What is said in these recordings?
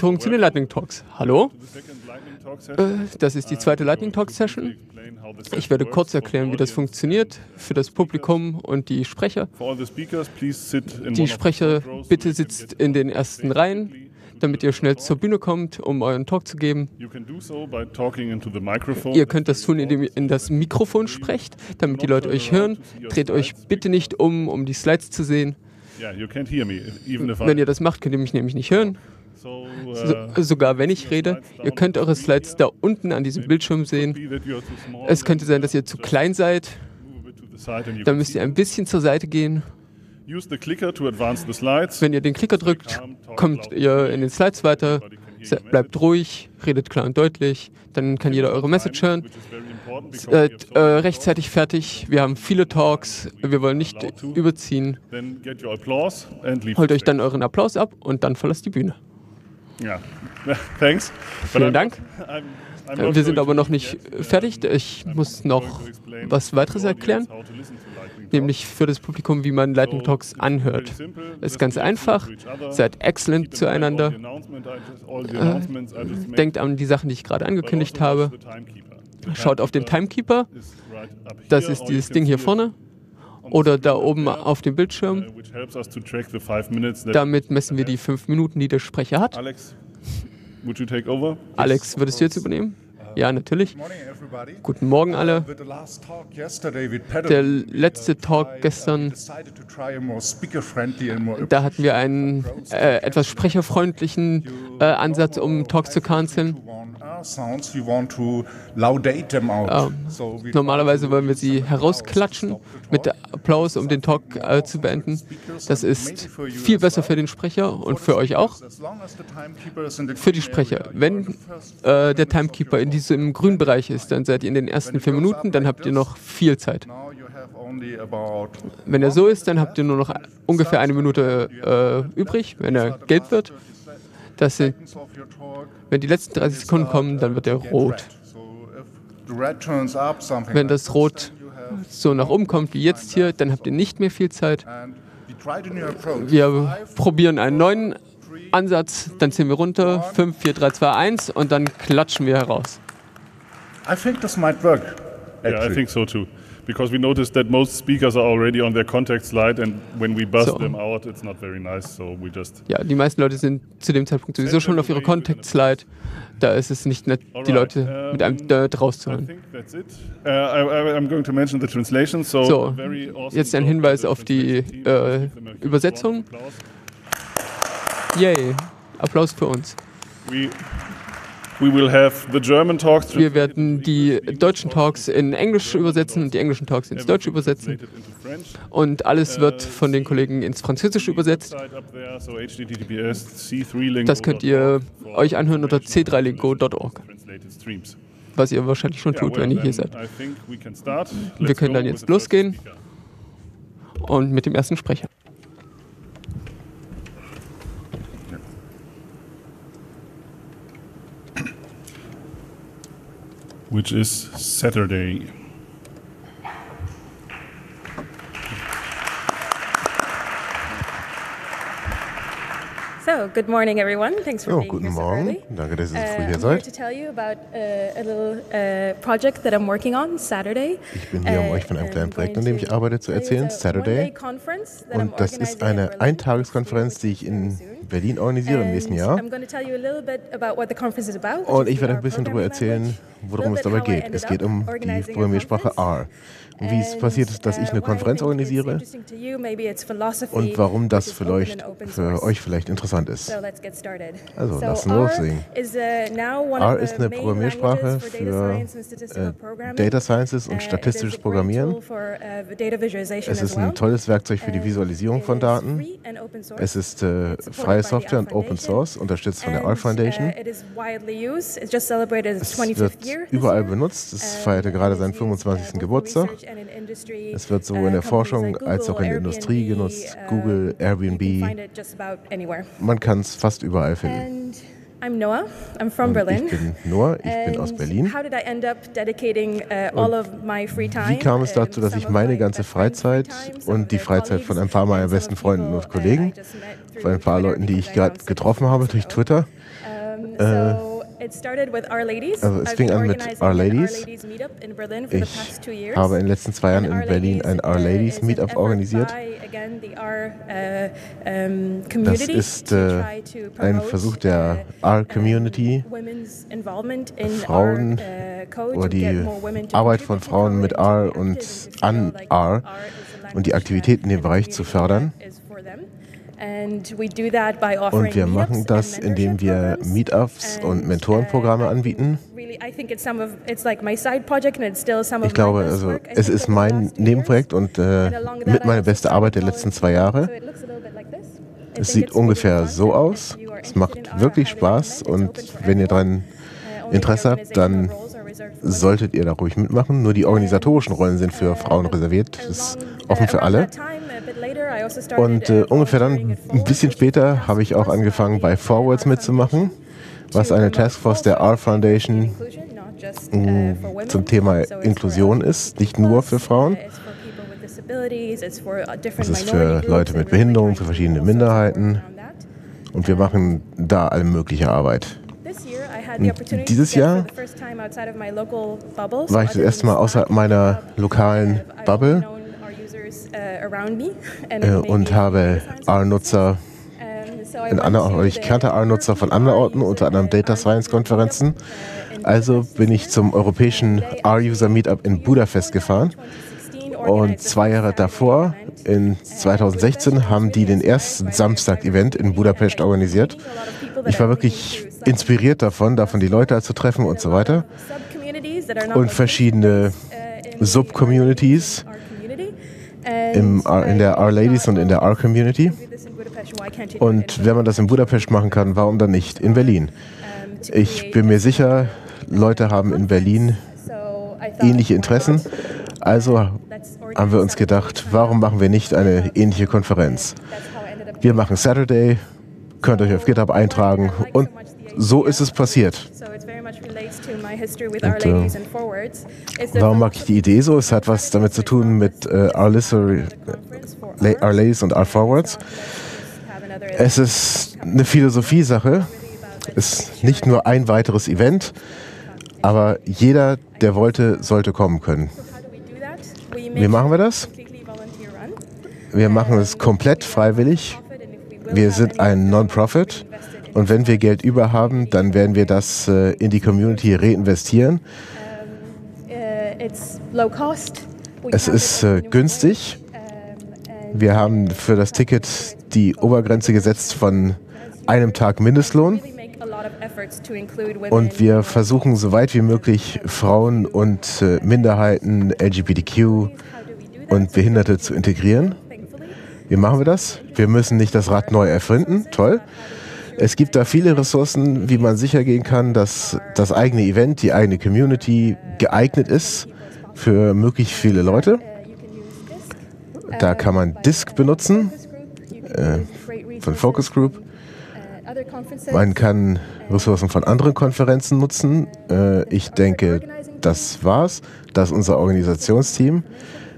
Einführung zu den Lightning Talks. Hallo, äh, das ist die zweite Lightning Talk Session. Ich werde kurz erklären, wie das funktioniert für das Publikum und die Sprecher. Die Sprecher, bitte sitzt in den ersten Reihen, damit ihr schnell zur Bühne kommt, um euren Talk zu geben. Ihr könnt das tun, indem ihr in das Mikrofon sprecht, damit die Leute euch hören. Dreht euch bitte nicht um, um die Slides zu sehen. Wenn ihr das macht, könnt ihr mich nämlich nicht hören. So, sogar wenn ich rede, ihr könnt eure Slides da unten an diesem Bildschirm sehen. Es könnte sein, dass ihr zu klein seid. Dann müsst ihr ein bisschen zur Seite gehen. Wenn ihr den Klicker drückt, kommt ihr in den Slides weiter, bleibt ruhig, redet klar und deutlich, dann kann jeder eure Message hören. Seid äh, rechtzeitig fertig, wir haben viele Talks, wir wollen nicht überziehen. Holt euch dann euren Applaus ab und dann verlasst die Bühne. Ja, thanks. Vielen Dank. Wir sind aber noch nicht fertig. Ich muss noch was weiteres erklären, nämlich für das Publikum, wie man Lightning Talks anhört. Es ist ganz einfach. Seid excellent zueinander. Äh, denkt an die Sachen, die ich gerade angekündigt habe. Schaut auf den Timekeeper. Das ist dieses Ding hier vorne oder da oben auf dem Bildschirm. Damit messen wir die fünf Minuten, die der Sprecher hat. Alex, würdest du jetzt übernehmen? Ja, natürlich. Guten Morgen alle. Der letzte Talk gestern, da hatten wir einen äh, etwas sprecherfreundlichen äh, Ansatz, um Talks zu canceln. Uh, normalerweise wollen wir sie herausklatschen mit Applaus, um den Talk äh, zu beenden. Das ist viel besser für den Sprecher und für euch auch. Für die Sprecher. Wenn äh, der Timekeeper in diesem grünen Bereich ist, dann seid ihr in den ersten vier Minuten, dann habt ihr noch viel Zeit. Wenn er so ist, dann habt ihr nur noch ungefähr eine Minute äh, übrig, wenn er gelb wird. Das sind, wenn die letzten 30 Sekunden kommen, dann wird er rot. Wenn das Rot so nach oben kommt wie jetzt hier, dann habt ihr nicht mehr viel Zeit. Wir probieren einen neuen Ansatz, dann ziehen wir runter, 5, 4, 3, 2, 1 und dann klatschen wir heraus. I think this might work. Actually. Yeah, I think so too because we noticed that most speakers are already on their contact slide and when we bust so. them out, it's not very nice. So we just. Ja, die meisten Leute sind zu dem Zeitpunkt sowieso schon auf ihrer Contact Slide. Da ist es nicht nett, die Leute mit einem Dirt rauszuholen. Uh, so, jetzt ein Hinweis auf die äh, Übersetzung. Yay, Applaus für uns. Wir werden die deutschen Talks in Englisch übersetzen und die englischen Talks ins Deutsche übersetzen. Und alles wird von den Kollegen ins Französische übersetzt. Das könnt ihr euch anhören unter c3lingo.org. Was ihr wahrscheinlich schon tut, wenn ihr hier seid. Wir können dann jetzt losgehen und mit dem ersten Sprecher. Which is Saturday. So, good morning everyone. Thanks for oh, being guten here Morgen. so early. Danke, dass ihr so früh uh, hier I'm here seid. to tell you about uh, a little uh, project that I'm working on Saturday. Ich bin hier, um euch von einem kleinen Projekt, an dem ich arbeite, zu erzählen, Saturday. Und das ist eine Eintageskonferenz, die ich in Berlin organisiere im nächsten Jahr. Und ich werde ein bisschen darüber erzählen, worum es dabei geht. Es geht um die Programmiersprache R. Und wie es passiert ist, dass ich eine Konferenz organisiere und warum das vielleicht für euch vielleicht interessant ist. Also, lassen wir loslegen. R ist eine Programmiersprache für äh, Data Sciences und statistisches Programmieren. Es ist ein tolles Werkzeug für die Visualisierung von Daten. Es ist äh, freie Software und Open Source, unterstützt von der R Foundation. Es wird überall benutzt. Es feierte gerade seinen 25. Geburtstag. Es wird sowohl in der Forschung als auch in der Industrie genutzt. Google, Airbnb. Man kann es fast überall finden. I'm Noah. I'm from Berlin. Ich bin Noah, ich bin aus Berlin. How did I end up dedicating uh, all of my free time? Wie kam es dazu, dass ich meine ganze Freizeit und die Freizeit von ein paar meiner besten Freunden und Kollegen, von ein paar Leuten, die ich gerade getroffen habe durch Twitter, Äh, also es fing an mit Our Ladies. Ich habe in den letzten zwei Jahren in Berlin ein Our Ladies Meetup organisiert. Uh, das ist äh, ein Versuch der R-Community, uh, Frauen uh, oder die Arbeit von Frauen mit R und an R und die Aktivitäten in dem Bereich zu fördern. Und wir machen das, indem wir Meetups und Mentorenprogramme anbieten. Ich glaube, also es ist mein Nebenprojekt und äh, mit meiner beste Arbeit der letzten zwei Jahre. Es sieht ungefähr so aus. Es macht wirklich Spaß und wenn ihr daran uh, Interesse habt, dann solltet ihr da ruhig mitmachen. Nur die organisatorischen Rollen sind für Frauen reserviert. Das ist offen für alle. Und äh, ungefähr dann, ein bisschen später, habe ich auch angefangen, bei Forwards mitzumachen, was eine Taskforce der R Foundation mh, mm, zum Thema Inklusion ist, nicht nur für Frauen. Es ist für Leute mit Behinderung, für verschiedene Minderheiten. Und wir machen da alle mögliche Arbeit. Und dieses Jahr war ich das erste Mal außerhalb meiner lokalen Bubble und habe R-Nutzer in anderen, ich kannte R-Nutzer von anderen Orten, unter anderem Data Science Konferenzen. Also bin ich zum europäischen R-User Meetup in Budapest gefahren. Und zwei Jahre davor, in 2016, haben die den ersten Samstag-Event in Budapest organisiert. Ich war wirklich inspiriert davon, davon die Leute zu treffen und so weiter. Und verschiedene Sub-Communities im, in der Our Ladies und in der Our Community. Und wenn man das in Budapest machen kann, warum dann nicht in Berlin? Ich bin mir sicher, Leute haben in Berlin ähnliche Interessen. Also haben wir uns gedacht, warum machen wir nicht eine ähnliche Konferenz? Wir machen Saturday, könnt euch auf GitHub eintragen und so ist es passiert. Und, äh, warum mag ich die Idee so? Es hat was damit zu tun mit äh, Our Ladies und Our Forwards. Es ist eine Philosophie-Sache. Es ist nicht nur ein weiteres Event, aber jeder, der wollte, sollte kommen können. Wie machen wir das? Wir machen es komplett freiwillig. Wir sind ein Non-Profit. Und wenn wir Geld über haben, dann werden wir das äh, in die Community reinvestieren. Es ist äh, günstig. Wir haben für das Ticket die Obergrenze gesetzt von einem Tag Mindestlohn. Und wir versuchen so weit wie möglich Frauen und äh, Minderheiten, LGBTQ und Behinderte zu integrieren. Wie machen wir das? Wir müssen nicht das Rad neu erfinden. Toll. Es gibt da viele Ressourcen, wie man sicher gehen kann, dass das eigene Event, die eigene Community geeignet ist für möglichst viele Leute. Da kann man Disk benutzen äh, von Focus Group. Man kann Ressourcen von anderen Konferenzen nutzen. Äh, ich denke, das war's. Das ist unser Organisationsteam.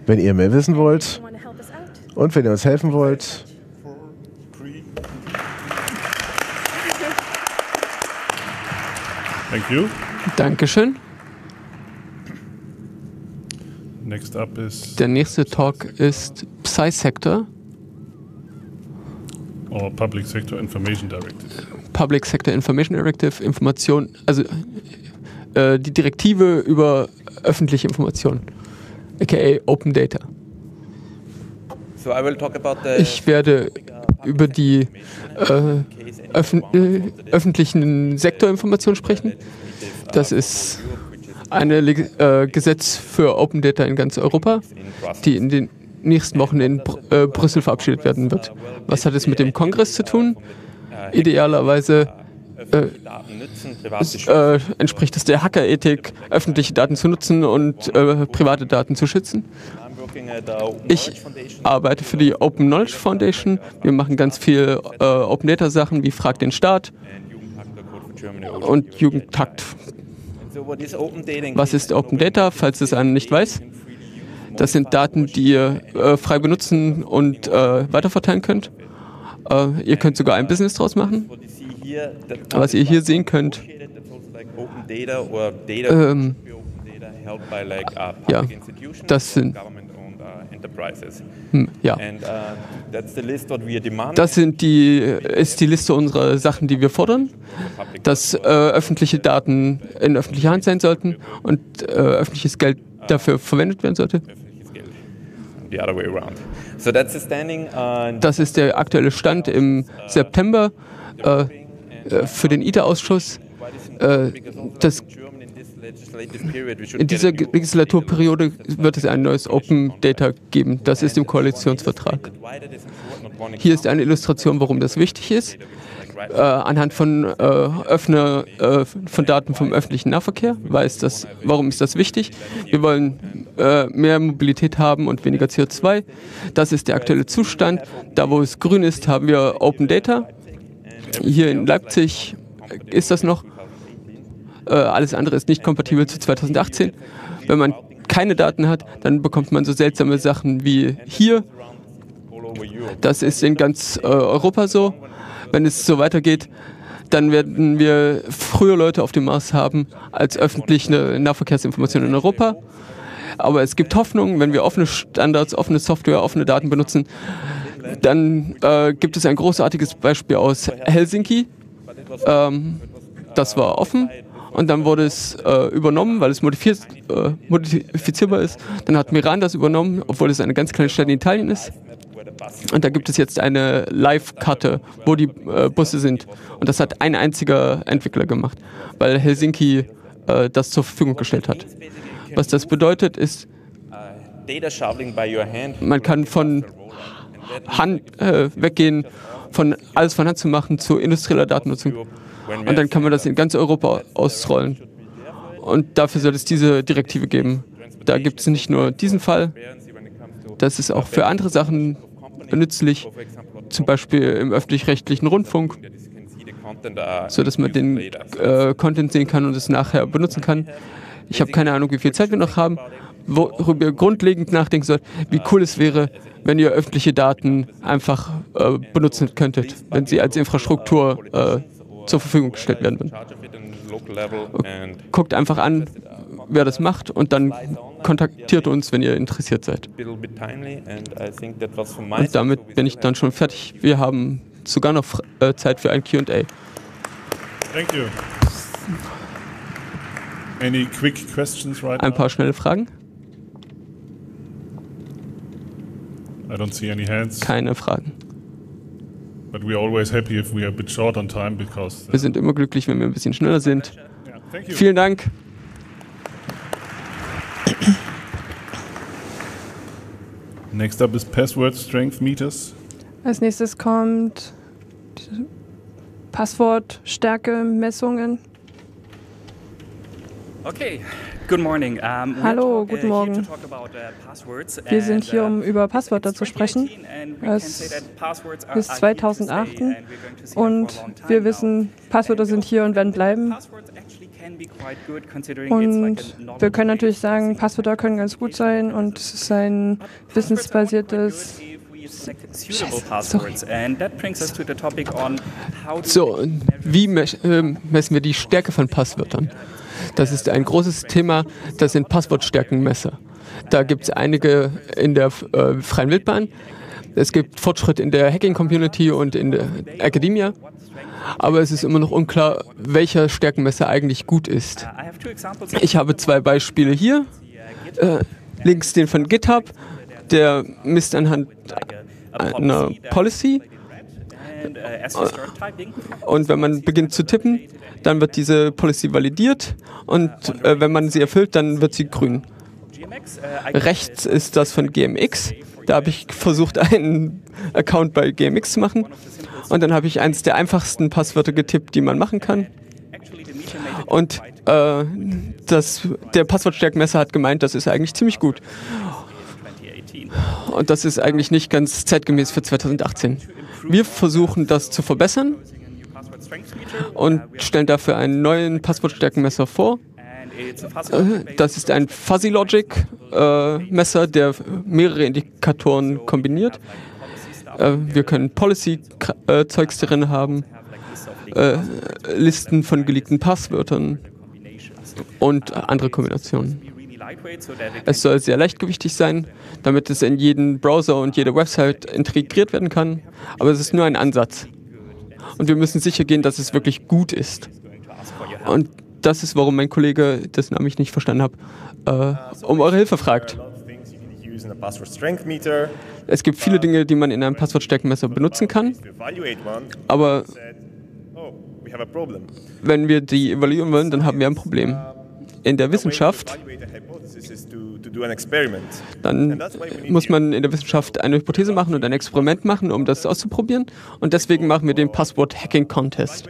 Wenn ihr mehr wissen wollt und wenn ihr uns helfen wollt, Thank you. Dankeschön. Next up is Der nächste Talk ist Psy-Sector. Or Public Sector Information Directive. Public Sector Information Directive, Information, also äh, die Direktive über öffentliche Informationen, aka Open Data. Ich werde über die äh, öffn äh, öffentlichen Sektorinformationen sprechen. Das ist ein äh, Gesetz für Open Data in ganz Europa, die in den nächsten Wochen in Br äh, Brüssel verabschiedet werden wird. Was hat es mit dem Kongress zu tun? Idealerweise äh, äh, entspricht es der Hackerethik, öffentliche Daten zu nutzen und äh, private Daten zu schützen. Ich arbeite für die Open Knowledge Foundation. Wir machen ganz viel äh, Open Data Sachen wie Frag den Staat und Jugendtakt. Was ist Open Data, falls es einer nicht weiß? Das sind Daten, die ihr äh, frei benutzen und äh, weiterverteilen könnt. Äh, ihr könnt sogar ein Business draus machen. Was ihr hier sehen könnt, ähm, ja, das sind ja. Das sind die, ist die Liste unserer Sachen, die wir fordern, dass äh, öffentliche Daten in öffentlicher Hand sein sollten und äh, öffentliches Geld dafür verwendet werden sollte. Das ist der aktuelle Stand im September äh, äh für den ITER-Ausschuss. Äh, das in dieser Legislaturperiode wird es ein neues Open Data geben. Das ist im Koalitionsvertrag. Hier ist eine Illustration, warum das wichtig ist. Äh, anhand von äh, Öffner äh, von Daten vom öffentlichen Nahverkehr. Weiß das, warum ist das wichtig? Wir wollen äh, mehr Mobilität haben und weniger CO2. Das ist der aktuelle Zustand. Da, wo es grün ist, haben wir Open Data. Hier in Leipzig ist das noch. Äh, alles andere ist nicht kompatibel zu 2018. Wenn man keine Daten hat, dann bekommt man so seltsame Sachen wie hier. Das ist in ganz äh, Europa so. Wenn es so weitergeht, dann werden wir früher Leute auf dem Mars haben als öffentliche Nahverkehrsinformationen in Europa. Aber es gibt Hoffnung, wenn wir offene Standards, offene Software, offene Daten benutzen, dann äh, gibt es ein großartiges Beispiel aus Helsinki. Ähm, das war offen und dann wurde es äh, übernommen, weil es modifiz äh, modifizierbar ist. Dann hat Miran das übernommen, obwohl es eine ganz kleine Stadt in Italien ist. Und da gibt es jetzt eine Live-Karte, wo die äh, Busse sind. Und das hat ein einziger Entwickler gemacht, weil Helsinki äh, das zur Verfügung gestellt hat. Was das bedeutet, ist, man kann von Hand äh, weggehen, von alles von Hand zu machen zu industrieller Datennutzung. Und dann kann man das in ganz Europa ausrollen. Und dafür soll es diese Direktive geben. Da gibt es nicht nur diesen Fall, das ist auch für andere Sachen nützlich, zum Beispiel im öffentlich-rechtlichen Rundfunk, sodass man den äh, Content sehen kann und es nachher benutzen kann. Ich habe keine Ahnung, wie viel Zeit wir noch haben, worüber ihr grundlegend nachdenken sollt, wie cool es wäre, wenn ihr öffentliche Daten einfach äh, benutzen könntet, wenn sie als Infrastruktur äh, zur Verfügung gestellt werden würden. Guckt einfach an, wer das macht und dann kontaktiert uns, wenn ihr interessiert seid. Und damit bin ich dann schon fertig. Wir haben sogar noch äh, Zeit für ein QA. Thank you. Any quick questions right Ein paar schnelle Fragen? I don't see any hands. Keine Fragen. Wir sind immer glücklich, wenn wir ein bisschen schneller sind. Vielen Dank. Next up is Password Strength Meters. Als nächstes kommt Passwortstärke-Messungen. Okay, Good morning. Um, Hallo, guten uh, Morgen. Uh, wir sind hier, um über Passwörter zu sprechen. Es ist 2008 und wir wissen, Passwörter sind hier und werden bleiben. Und wir können natürlich sagen, Passwörter können ganz gut sein und es ist ein wissensbasiertes so, wie ähm, messen wir die Stärke von Passwörtern? Das ist ein großes Thema, das sind Passwortstärkenmesser. Da gibt es einige in der äh, freien Wildbahn. Es gibt Fortschritt in der Hacking-Community und in der Academia. Aber es ist immer noch unklar, welcher Stärkenmesser eigentlich gut ist. Ich habe zwei Beispiele hier. Äh, links den von GitHub, der misst anhand einer Policy. Und wenn man beginnt zu tippen, dann wird diese Policy validiert und äh, wenn man sie erfüllt, dann wird sie grün. Rechts ist das von GMX. Da habe ich versucht, einen Account bei GMX zu machen. Und dann habe ich eines der einfachsten Passwörter getippt, die man machen kann. Und äh, das, der Passwortstärkmesser hat gemeint, das ist eigentlich ziemlich gut. Und das ist eigentlich nicht ganz zeitgemäß für 2018. Wir versuchen das zu verbessern und stellen dafür einen neuen Passwortstärkenmesser vor. Äh, das ist ein Fuzzy Logic äh, Messer, der mehrere Indikatoren kombiniert. Äh, wir können Policy-Zeugs drin haben, Listen von geleakten Passwörtern und andere Kombinationen. Es soll sehr leichtgewichtig sein, damit es in jeden Browser und jede Website integriert werden kann, aber es ist nur ein Ansatz. Und wir müssen sicher gehen, dass es wirklich gut ist. Und das ist, warum mein Kollege, dessen Namen ich nicht verstanden habe, äh, um eure Hilfe fragt. Es gibt viele Dinge, die man in einem Passwortstärkenmesser benutzen kann, aber wenn wir die evaluieren wollen, dann haben wir ein Problem. In der Wissenschaft, dann muss man in der Wissenschaft eine Hypothese machen und ein Experiment machen, um das auszuprobieren. Und deswegen machen wir den Passwort-Hacking-Contest.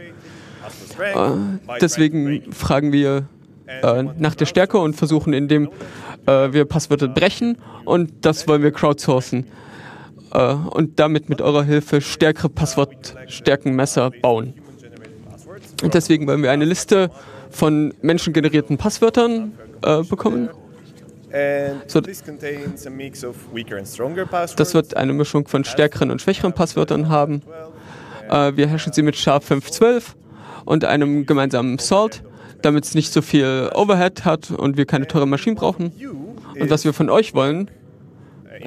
Äh, deswegen fragen wir äh, nach der Stärke und versuchen, indem äh, wir Passwörter brechen und das wollen wir crowdsourcen äh, und damit mit eurer Hilfe stärkere Passwortstärkenmesser bauen. Und deswegen wollen wir eine Liste von menschengenerierten Passwörtern bekommen. So, das wird eine Mischung von stärkeren und schwächeren Passwörtern haben. Äh, wir hashen sie mit SHA-512 und einem gemeinsamen Salt, damit es nicht so viel Overhead hat und wir keine teuren Maschinen brauchen. Und was wir von euch wollen,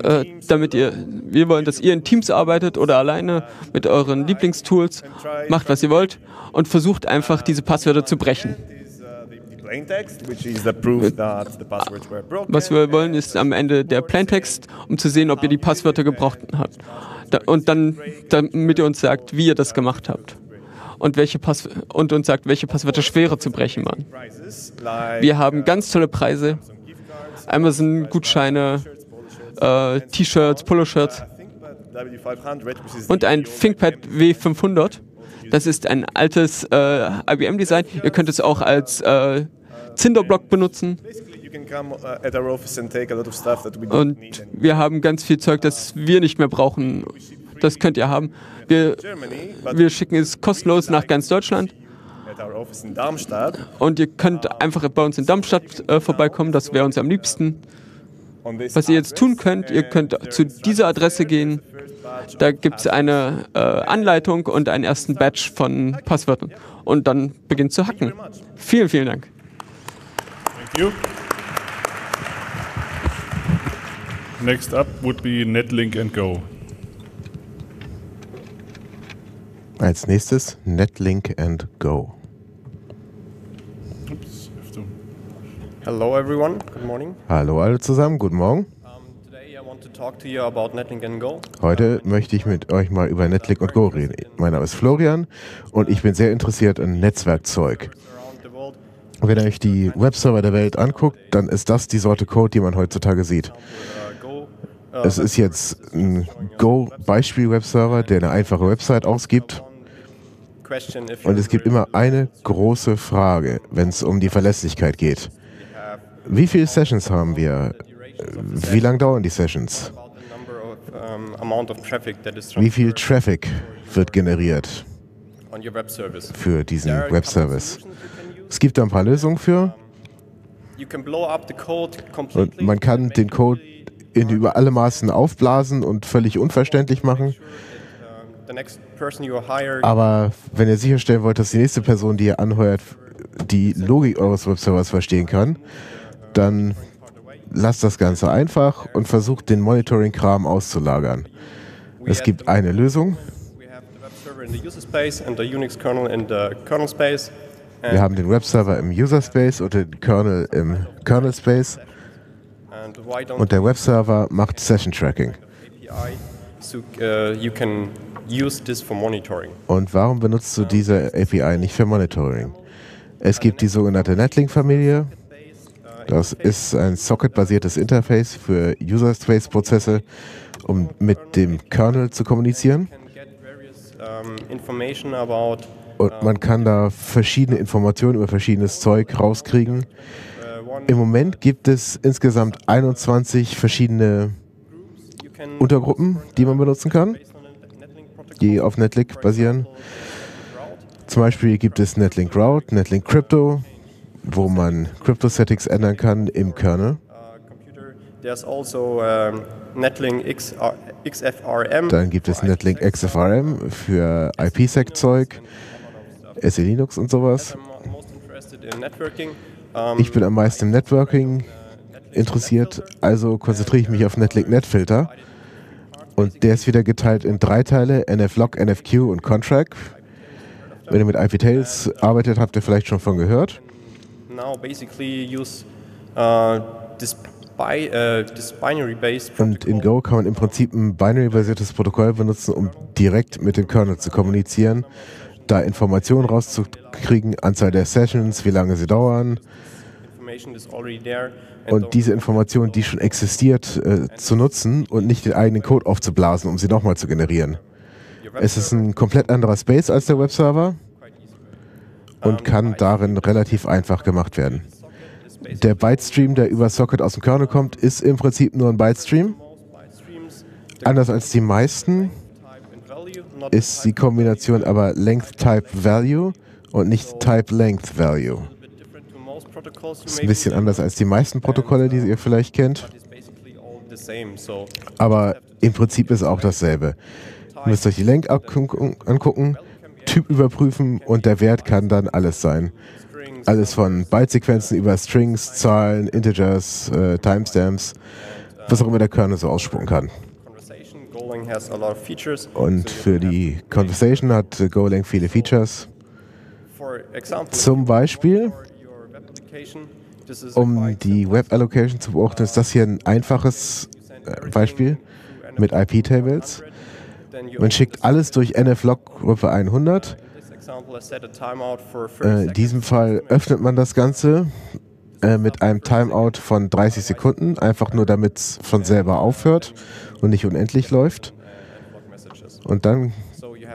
äh, damit ihr, wir wollen, dass ihr in Teams arbeitet oder alleine mit euren Lieblingstools, macht was ihr wollt und versucht einfach diese Passwörter zu brechen. Was wir wollen, ist am Ende der Plaintext, um zu sehen, ob ihr die Passwörter gebraucht habt. Und dann, damit ihr uns sagt, wie ihr das gemacht habt und, welche Pass und uns sagt, welche Passwörter schwerer zu brechen waren. Wir haben ganz tolle Preise. Amazon-Gutscheine, äh, T-Shirts, Poloshirts und ein ThinkPad W500. Das ist ein altes äh, IBM-Design. Ihr könnt es auch als äh, Zinderblock benutzen. Und wir haben ganz viel Zeug, das wir nicht mehr brauchen. Das könnt ihr haben. Wir, wir schicken es kostenlos nach ganz Deutschland. Und ihr könnt einfach bei uns in Darmstadt äh, vorbeikommen, das wäre uns am liebsten. Was ihr jetzt tun könnt, ihr könnt zu dieser Adresse gehen. Da gibt es eine äh, Anleitung und einen ersten Batch von Passwörtern. Und dann beginnt zu hacken. Vielen, vielen Dank. Thank you. Next up would be Netlink and Go. Als nächstes Netlink and Go. Hello everyone, good morning. Hallo alle zusammen, guten Morgen. Heute möchte ich mit euch mal über Netlink und Go reden. Mein Name ist Florian und ich bin sehr interessiert an Netzwerkzeug. Wenn ihr euch die Webserver der Welt anguckt, dann ist das die Sorte Code, die man heutzutage sieht. Es ist jetzt ein Go-Beispiel-Webserver, der eine einfache Website ausgibt. Und es gibt immer eine große Frage, wenn es um die Verlässlichkeit geht. Wie viele Sessions haben wir? Wie lange dauern die Sessions? Wie viel Traffic wird generiert für diesen Webservice? Es gibt da ein paar Lösungen für. Und man kann den Code in über alle Maßen aufblasen und völlig unverständlich machen. Aber wenn ihr sicherstellen wollt, dass die nächste Person, die ihr anheuert, die Logik eures Webservers verstehen kann, dann lasst das Ganze einfach und versucht den Monitoring-Kram auszulagern. Es gibt eine Lösung. Wir haben den Webserver im User Space und den Kernel im Kernel Space. Und der Webserver macht Session Tracking. Und warum benutzt du diese API nicht für Monitoring? Es gibt die sogenannte Netlink-Familie. Das ist ein Socket-basiertes Interface für User-Space-Prozesse, um mit dem Kernel zu kommunizieren. Und man kann da verschiedene Informationen über verschiedenes Zeug rauskriegen. Im Moment gibt es insgesamt 21 verschiedene Untergruppen, die man benutzen kann, die auf Netlink basieren. Zum Beispiel gibt es Netlink Route, Netlink Crypto, wo man Crypto-Settings ändern kann im Kernel. Also, Dann gibt es Netlink XFRM für IPsec-Zeug, SE Linux und sowas. Ich bin am meisten im Networking interessiert, also konzentriere ich mich auf Netlink Netfilter. Und der ist wieder geteilt in drei Teile, NFLog, NFQ und Contract. Wenn ihr mit IP-Tails arbeitet, habt ihr vielleicht schon von gehört. Uh, uh, und in Go kann man im Prinzip ein binary-basiertes Protokoll benutzen, um direkt mit dem Kernel zu kommunizieren, da Informationen rauszukriegen, Anzahl der Sessions, wie lange sie dauern. Und diese Information, die schon existiert, äh, zu nutzen und nicht den eigenen Code aufzublasen, um sie nochmal zu generieren. Es ist ein komplett anderer Space als der Webserver und kann darin relativ einfach gemacht werden. Der Bytestream, der über Socket aus dem Kernel kommt, ist im Prinzip nur ein Bytestream. Anders als die meisten ist die Kombination aber Length Type Value und nicht Type Length Value. Das ist ein bisschen anders als die meisten Protokolle, die ihr vielleicht kennt. Aber im Prinzip ist auch dasselbe. Ihr müsst euch die Length angucken, Typ überprüfen und der Wert kann dann alles sein. Alles von Bytesequenzen über Strings, Zahlen, Integers, äh, Timestamps, was auch immer der Kernel so ausspucken kann. Und für die Conversation hat Golang viele Features. Zum Beispiel, um die Web Allocation zu beobachten, ist das hier ein einfaches äh, Beispiel mit IP-Tables. Man schickt alles durch nflog-Gruppe 100. Äh, in diesem Fall öffnet man das Ganze äh, mit einem Timeout von 30 Sekunden, einfach nur damit es von selber aufhört und nicht unendlich läuft. Und dann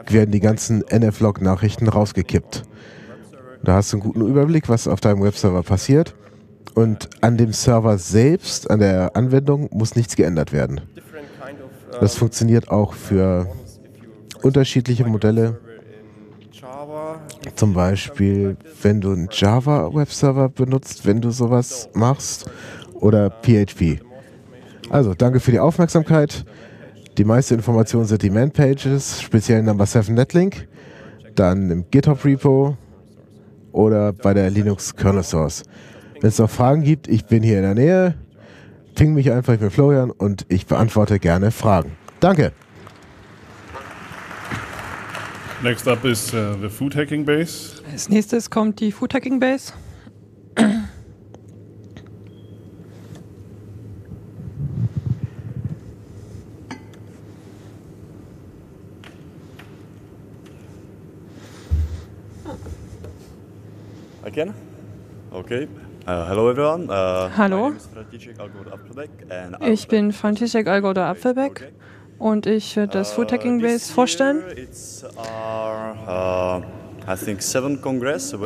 werden die ganzen nflog-Nachrichten rausgekippt. Da hast du einen guten Überblick, was auf deinem Webserver passiert. Und an dem Server selbst, an der Anwendung, muss nichts geändert werden. Das funktioniert auch für unterschiedliche Modelle. Zum Beispiel, wenn du einen Java-Webserver benutzt, wenn du sowas machst, oder PHP. Also, danke für die Aufmerksamkeit. Die meisten Informationen sind die Man-Pages, speziell Number 7 Netlink, dann im GitHub-Repo oder bei der Linux Kernel Source. Wenn es noch Fragen gibt, ich bin hier in der Nähe. Ping mich einfach, ich bin Florian und ich beantworte gerne Fragen. Danke. Next up is uh, the Food Hacking Base. Als nächstes kommt die Food Hacking Base. Again? Okay. Uh, hello everyone. Uh, Hallo. Ich bin František Algoda Apfelbeck und ich werde das Food Hacking uh, Base vorstellen.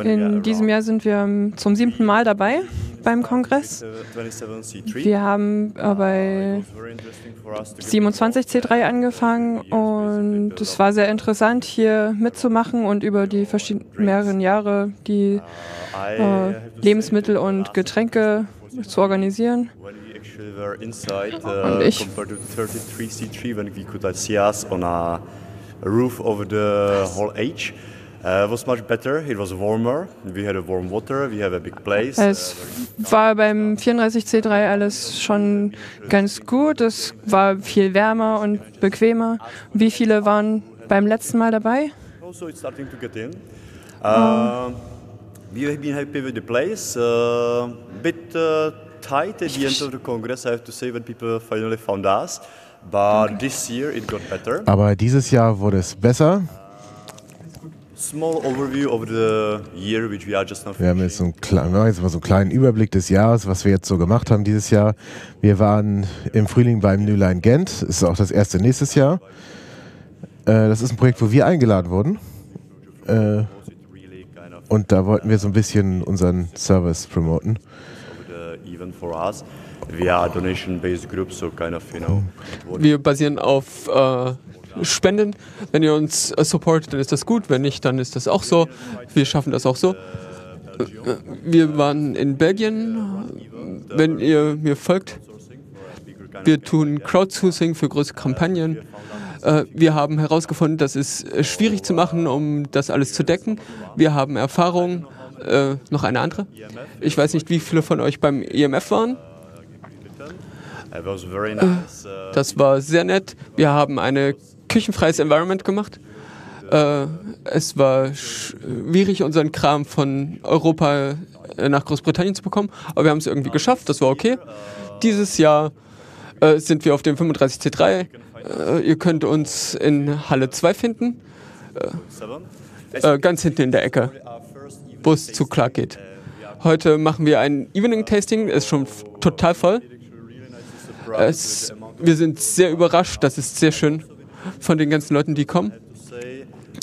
In diesem Jahr sind wir zum siebten Mal dabei beim Kongress. Wir haben bei 27C3 angefangen und es war sehr interessant, hier mitzumachen und über die mehreren Jahre die äh, Lebensmittel und Getränke zu organisieren. Und ich roof over the whole age. Uh, was much better. It was warmer. We had a warm water. We have a big place. Es war beim 34C3 alles schon ganz gut. Es war viel wärmer und bequemer. Wie viele waren beim letzten Mal dabei? Also it's starting to get in. Uh, we have been happy with the place. Uh, bit uh, tight at the end of the Congress, I have to say, when people finally found us. But okay. this year it got better. Aber dieses Jahr wurde es besser. Small overview of the year which we are just now wir haben jetzt, so einen, jetzt mal so einen kleinen Überblick des Jahres, was wir jetzt so gemacht haben dieses Jahr. Wir waren im Frühling beim New Line Gent, das ist auch das erste nächstes Jahr. Äh, das ist ein Projekt, wo wir eingeladen wurden. Äh, und da wollten wir so ein bisschen unseren Service promoten. Wir basieren auf äh, Spenden. Wenn ihr uns äh, supportet, dann ist das gut. Wenn nicht, dann ist das auch so. Wir schaffen das auch so. Wir waren in Belgien. Wenn ihr mir folgt, Wir tun Crowdsourcing für große Kampagnen. Äh, wir haben herausgefunden, dass es äh, schwierig zu machen, um das alles zu decken. Wir haben Erfahrung. Äh, noch eine andere. Ich weiß nicht, wie viele von euch beim EMF waren. Das war sehr nett. Wir haben ein küchenfreies Environment gemacht. Es war schwierig, unseren Kram von Europa nach Großbritannien zu bekommen, aber wir haben es irgendwie geschafft. Das war okay. Dieses Jahr sind wir auf dem 35C3 äh, ihr könnt uns in Halle 2 finden. Äh, äh, ganz hinten in der Ecke, wo es zu Clark geht. Heute machen wir ein Evening-Tasting, ist schon total voll. Es, wir sind sehr überrascht, das ist sehr schön von den ganzen Leuten, die kommen.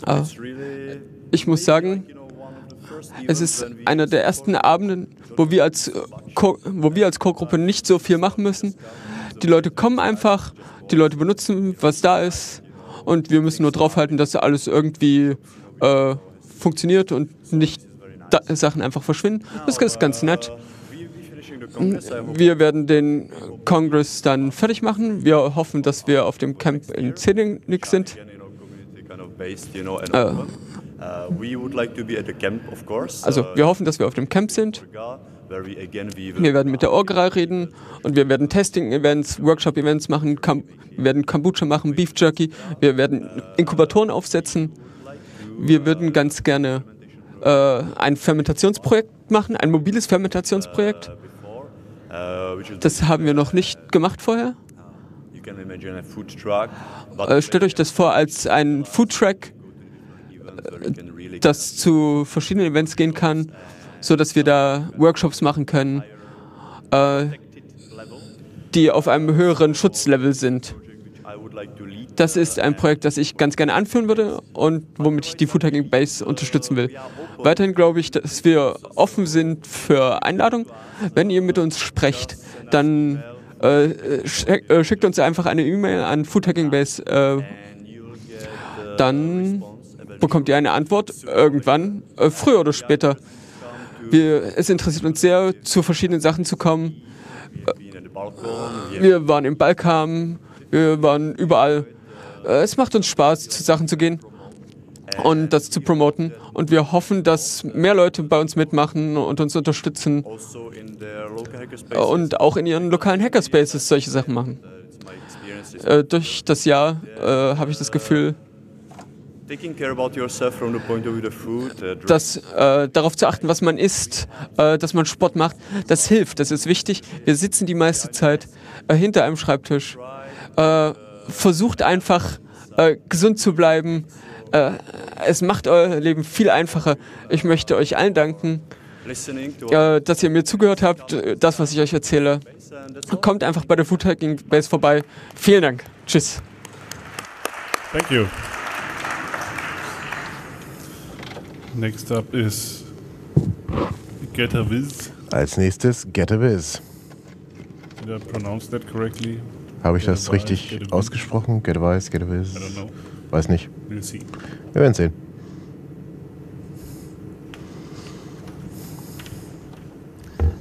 Äh, ich muss sagen, es ist einer der ersten Abende, wo wir als Co-Gruppe nicht so viel machen müssen. Die Leute kommen einfach, die Leute benutzen, was da ist und wir müssen nur drauf halten, dass alles irgendwie äh, funktioniert und nicht Sachen einfach verschwinden. Das ist ganz nett. Wir werden den Kongress dann fertig machen. Wir hoffen, dass wir auf dem Camp in Zednik sind. Äh, also wir hoffen, dass wir auf dem Camp sind. Wir werden mit der Orgera reden und wir werden Testing-Events, Workshop-Events machen, wir werden Kombucha machen, Beef Jerky, wir werden Inkubatoren aufsetzen. Wir würden ganz gerne äh, ein Fermentationsprojekt machen, ein mobiles Fermentationsprojekt. Das haben wir noch nicht gemacht vorher. Äh, stellt euch das vor als ein Foodtrack, äh, das zu verschiedenen Events gehen kann so dass wir da Workshops machen können, äh, die auf einem höheren Schutzlevel sind. Das ist ein Projekt, das ich ganz gerne anführen würde und womit ich die Food Hacking Base unterstützen will. Weiterhin glaube ich, dass wir offen sind für Einladungen. Wenn ihr mit uns sprecht, dann äh, äh, schickt uns einfach eine E-Mail an Food Hacking Base. Äh, dann bekommt ihr eine Antwort irgendwann, äh, früher oder später. Wir, es interessiert uns sehr, zu verschiedenen Sachen zu kommen. Wir waren im Balkan, wir waren überall. Es macht uns Spaß, zu Sachen zu gehen und das zu promoten. Und wir hoffen, dass mehr Leute bei uns mitmachen und uns unterstützen und auch in ihren lokalen Hackerspaces solche Sachen machen. Äh, durch das Jahr äh, habe ich das Gefühl, Uh, das, äh, darauf zu achten, was man isst, äh, dass man Sport macht, das hilft, das ist wichtig. Wir sitzen die meiste Zeit äh, hinter einem Schreibtisch. Äh, versucht einfach äh, gesund zu bleiben. Äh, es macht euer Leben viel einfacher. Ich möchte euch allen danken, dass ihr mir zugehört habt, das, was ich euch erzähle. Kommt einfach bei der Food Hacking Base vorbei. Vielen Dank. Tschüss. Thank you. Next up is GetAWiz. Als nächstes GetAWiz. Did I pronounce that correctly? Habe ich das richtig get ausgesprochen? GetAWiz? I don't know. Weiß nicht. We'll see. Wir werden sehen.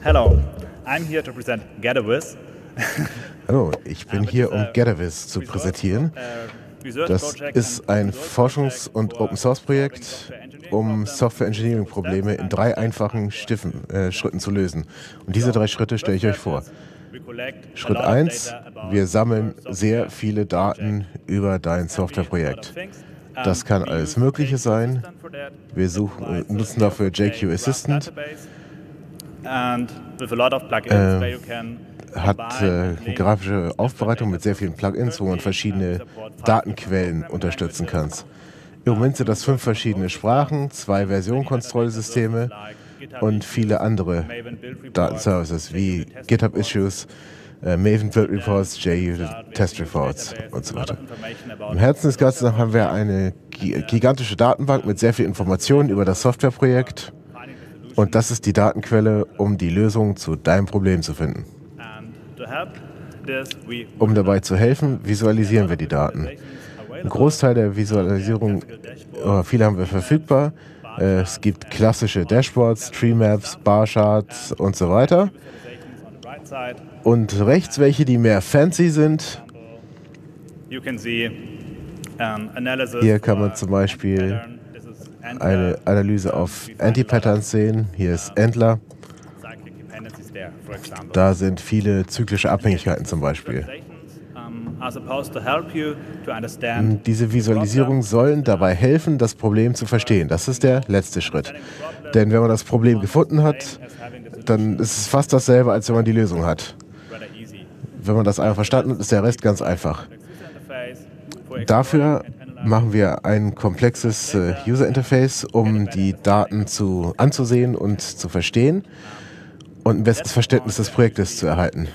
Hello, I'm here to present GetAWiz. Hallo, ich bin hier, um GetAWiz zu präsentieren. Das ist ein Forschungs- und Open-Source-Projekt, um Software-Engineering-Probleme in drei einfachen Stiffen, äh, Schritten zu lösen. Und diese drei Schritte stelle ich euch vor. Schritt 1, wir sammeln sehr viele Daten über dein Softwareprojekt. Das kann alles Mögliche sein. Wir suchen, nutzen dafür JQ Assistant. Äh, hat äh, eine grafische Aufbereitung mit sehr vielen Plugins, wo man verschiedene Datenquellen unterstützen kann. Im Moment sind das fünf verschiedene Sprachen, zwei Versionkontrollsysteme und viele andere Datenservices wie GitHub Issues, äh, Maven Build Reports, JU Test Reports und so weiter. Im Herzen des Ganzen haben wir eine gigantische Datenbank mit sehr viel Informationen über das Softwareprojekt und das ist die Datenquelle, um die Lösung zu deinem Problem zu finden. Um dabei zu helfen, visualisieren wir die Daten. Ein Großteil der Visualisierung, äh, viele haben wir verfügbar. Äh, es gibt klassische Dashboards, Tree Maps, Bar Charts und so weiter. und rechts welche, die mehr fancy sind. Hier kann man zum Beispiel eine Analyse auf Anti-Patterns sehen. Hier ist Endler. Da sind viele zyklische Abhängigkeiten zum Beispiel. Diese Visualisierungen sollen dabei helfen, das Problem zu verstehen. Das ist der letzte Schritt. Denn wenn man das Problem gefunden hat, dann ist es fast dasselbe, als wenn man die Lösung hat. Wenn man das einmal verstanden hat, ist der Rest ganz einfach. Dafür machen wir ein komplexes äh, User Interface, um die Daten zu, anzusehen und zu verstehen und ein besseres Verständnis des Projektes zu erhalten.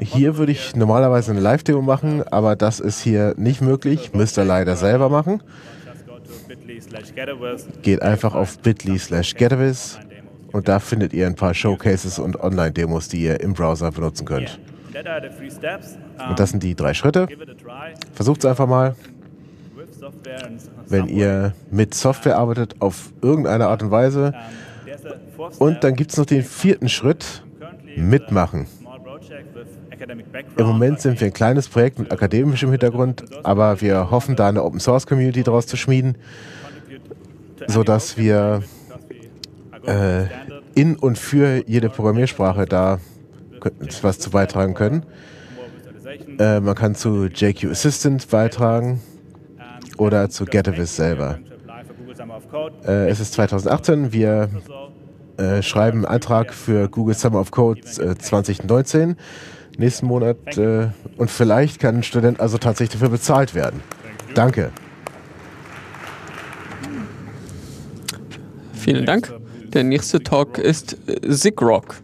Hier würde ich normalerweise eine Live-Demo machen, aber das ist hier nicht möglich, müsst ihr leider selber machen. Geht einfach auf bit.ly slash getavis und da findet ihr ein paar Showcases und Online-Demos, die ihr im Browser benutzen könnt. Und das sind die drei Schritte. Versucht es einfach mal. Wenn ihr mit Software arbeitet, auf irgendeine Art und Weise. Und dann gibt es noch den vierten Schritt, mitmachen. Im Moment sind wir ein kleines Projekt mit akademischem Hintergrund, aber wir hoffen, da eine Open Source Community daraus zu schmieden, sodass wir äh, in und für jede Programmiersprache da was zu beitragen können. Äh, man kann zu JQ Assistant beitragen oder zu Getavis selber. Äh, es ist 2018, wir äh, schreiben einen Antrag für Google Summer of Code 2019 äh, nächsten Monat äh, und vielleicht kann ein Student also tatsächlich dafür bezahlt werden. Danke. Vielen Dank. Der nächste Talk ist Zigrock.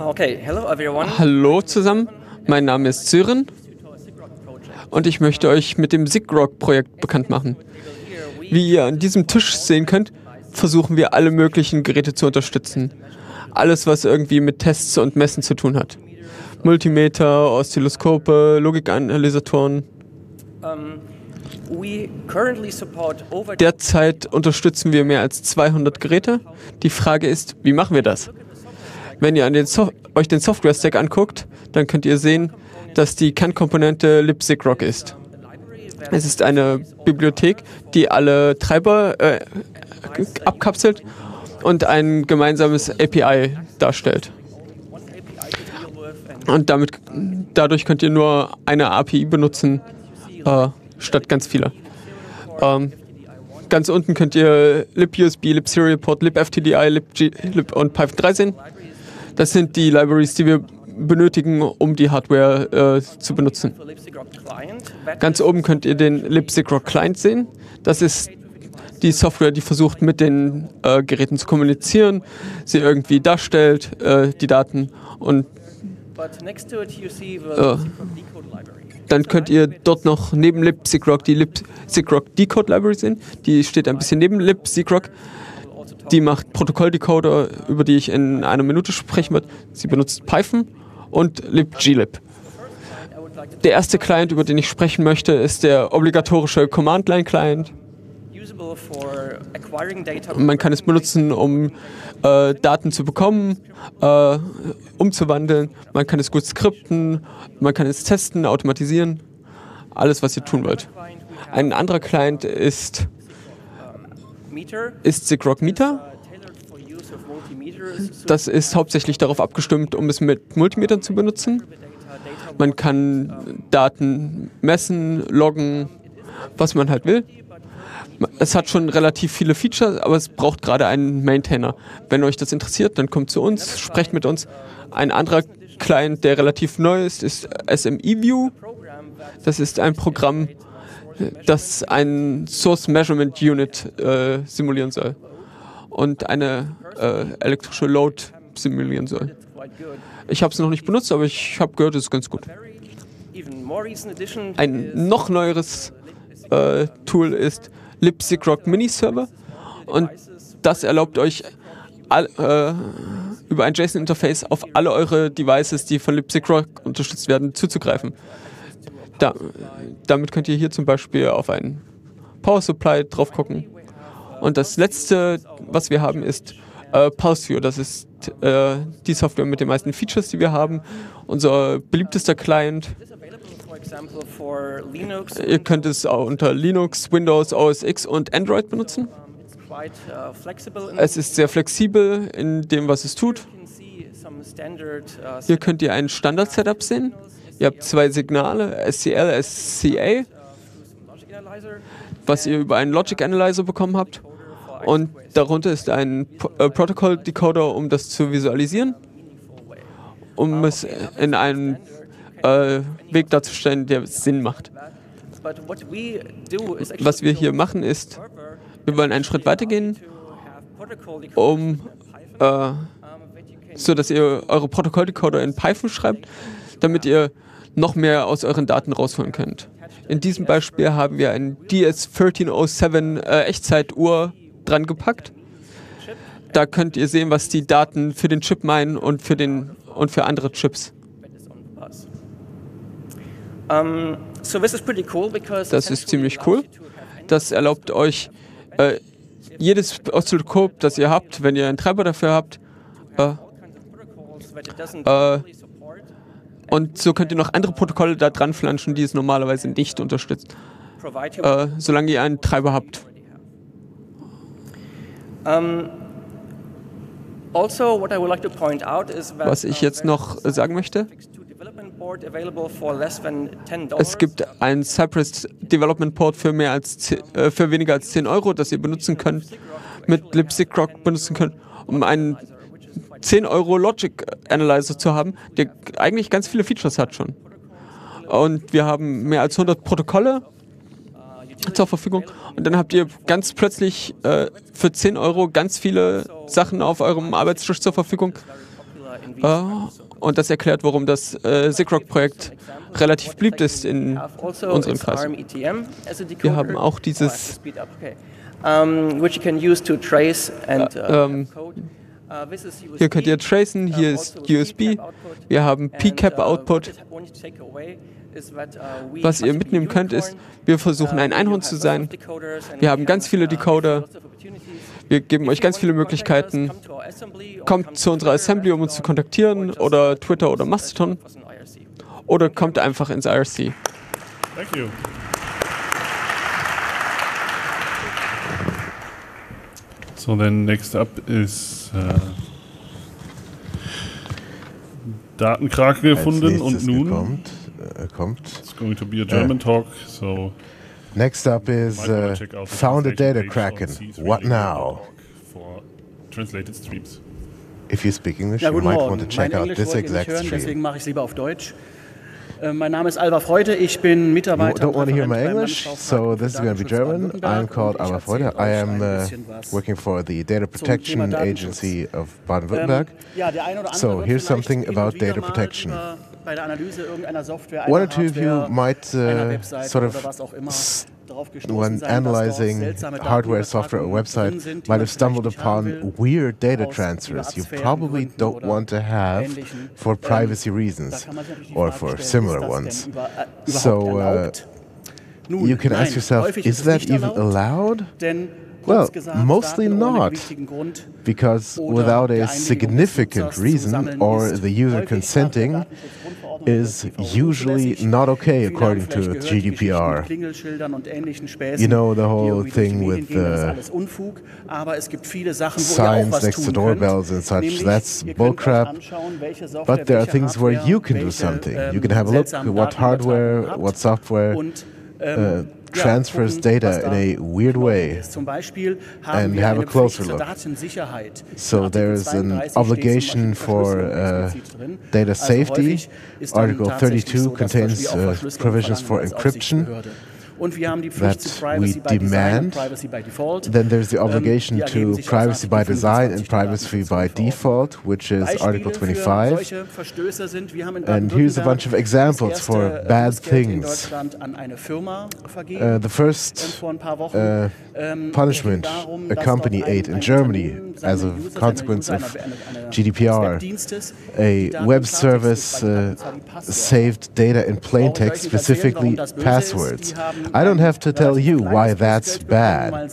Okay, hello everyone. Hallo zusammen, mein Name ist Sören und ich möchte euch mit dem SIGROG-Projekt bekannt machen. Wie ihr an diesem Tisch sehen könnt, versuchen wir alle möglichen Geräte zu unterstützen. Alles, was irgendwie mit Tests und Messen zu tun hat. Multimeter, Oszilloskope, Logikanalysatoren. Derzeit unterstützen wir mehr als 200 Geräte. Die Frage ist, wie machen wir das? Wenn ihr den euch den Software-Stack anguckt, dann könnt ihr sehen, dass die Kernkomponente libzigrock ist. Es ist eine Bibliothek, die alle Treiber äh, abkapselt und ein gemeinsames API darstellt. Und damit, dadurch könnt ihr nur eine API benutzen, äh, statt ganz viele. Ähm, ganz unten könnt ihr libusb, libserialport, libftdi, libg lib und Python 3 sehen. Das sind die Libraries, die wir benötigen, um die Hardware äh, zu benutzen. Ganz oben könnt ihr den libzigrock Client sehen. Das ist die Software, die versucht, mit den äh, Geräten zu kommunizieren, sie irgendwie darstellt, äh, die Daten und äh, dann könnt ihr dort noch neben libzigrock die libzigrock Decode Library sehen. Die steht ein bisschen neben libzigrock. Die macht Protokolldecoder, über die ich in einer Minute sprechen werde. Sie benutzt Python und libglib. Der erste Client, über den ich sprechen möchte, ist der obligatorische Command-Line-Client. Man kann es benutzen, um äh, Daten zu bekommen, äh, umzuwandeln. Man kann es gut skripten, man kann es testen, automatisieren. Alles, was ihr tun wollt. Ein anderer Client ist, ist Zigrock Meter. Das ist hauptsächlich darauf abgestimmt, um es mit Multimetern zu benutzen. Man kann Daten messen, loggen, was man halt will. Es hat schon relativ viele Features, aber es braucht gerade einen Maintainer. Wenn euch das interessiert, dann kommt zu uns, sprecht mit uns. Ein anderer Client, der relativ neu ist, ist SMEView. Das ist ein Programm, das ein Source Measurement Unit äh, simulieren soll und eine äh, elektrische Load simulieren soll. Ich habe es noch nicht benutzt, aber ich habe gehört, es ist ganz gut. Ein noch neueres äh, Tool ist LibSigRock Mini Server und das erlaubt euch all, äh, über ein JSON-Interface auf alle eure Devices, die von LibSigRock unterstützt werden, zuzugreifen. Da, damit könnt ihr hier zum Beispiel auf einen Power Supply drauf gucken. Und das letzte, was wir haben, ist äh, PulseView. Das ist äh, die Software mit den meisten Features, die wir haben. Unser beliebtester Client. Ihr könnt es auch unter Linux, Windows, OS X und Android benutzen. Es ist sehr flexibel in dem, was es tut. Hier könnt ihr ein Standard-Setup sehen. Ihr habt zwei Signale, SCL, SCA, was ihr über einen Logic Analyzer bekommen habt. Und darunter ist ein äh, Protocol Decoder, um das zu visualisieren, um es in einem äh, Weg darzustellen, der Sinn macht. Was wir hier machen ist, wir wollen einen Schritt weitergehen, um äh, so dass ihr eure Protokolldecoder in Python schreibt, damit ihr noch mehr aus euren Daten rausholen könnt. In diesem Beispiel haben wir ein DS1307 äh, Echtzeituhr dran gepackt. Da könnt ihr sehen, was die Daten für den Chip meinen und für, den, und für andere Chips. Das ist ziemlich cool. Das erlaubt euch, äh, jedes Oszilloskop, das ihr habt, wenn ihr einen Treiber dafür habt, äh, äh, und so könnt ihr noch andere Protokolle da dran flanschen, die es normalerweise nicht unterstützt, äh, solange ihr einen Treiber habt. Also, Was ich jetzt noch sagen möchte, es gibt ein Cypress Development Port für, mehr als 10, äh, für weniger als 10 Euro, das ihr benutzen könnt, mit LipSigRock benutzen könnt, um einen 10 Euro Logic Analyzer zu haben, der eigentlich ganz viele Features hat schon. Und wir haben mehr als 100 Protokolle zur Verfügung. Und dann habt ihr ganz plötzlich äh, für 10 Euro ganz viele Sachen auf eurem Arbeitstisch zur Verfügung. Äh, und das erklärt, warum das äh, SIGROC-Projekt relativ beliebt ist in unserem Kreis. Wir haben auch dieses um, which you can use to trace and uh, ähm, hier könnt ihr tracen, hier ist USB, wir haben PCAP-Output. Was ihr mitnehmen könnt, ist, wir versuchen ein Einhorn zu sein. Wir haben ganz viele Decoder. Wir geben euch ganz viele Möglichkeiten. Kommt zu unserer Assembly, um uns zu kontaktieren, oder Twitter oder Mastodon. Oder kommt einfach ins IRC. Thank you. So then next up is uh, Datenkrake gefunden und nun kommt, äh, kommt. It's going to be a German äh, talk. So next up is uh, found a data kraken. What now? For translated streams. If you speak English, ja, you might want to check out this exact hören, stream. Deswegen mache ich es lieber auf Deutsch. Äh, mein Name ist Alva Freude, ich bin Mitarbeiter. You don't want to hear my English, so this is going to be German. I'm called Alva Freude. I am uh, working for the Data Protection Agency of Baden-Württemberg. Ähm, so here's something about data protection. One or two of you might uh, sort of when analyzing hardware, software, or website, might have stumbled upon weird data transfers you probably don't want to have for ähm, privacy reasons or for similar ones. So uh, you can ask yourself, is that even allowed? Well, mostly not, because without a significant reason or the user consenting, is usually not okay according to GDPR. You know the whole thing with the signs next to doorbells and such, that's bullcrap. But there are things where you can do something. You can have a look at what hardware, what software, uh, transfers data in a weird way and have a closer look. So there's an obligation for uh, data safety. Article 32 contains uh, provisions for encryption. That we demand, then there's the ähm, obligation to privacy by design and privacy by default, which is Article 25. And here's a bunch of examples for ähm, bad things. Uh, the first uh, ähm, punishment a company ate in Germany as a consequence of GDPR. A web service uh, saved data in plain text, specifically passwords. I don't have to tell you why that's bad.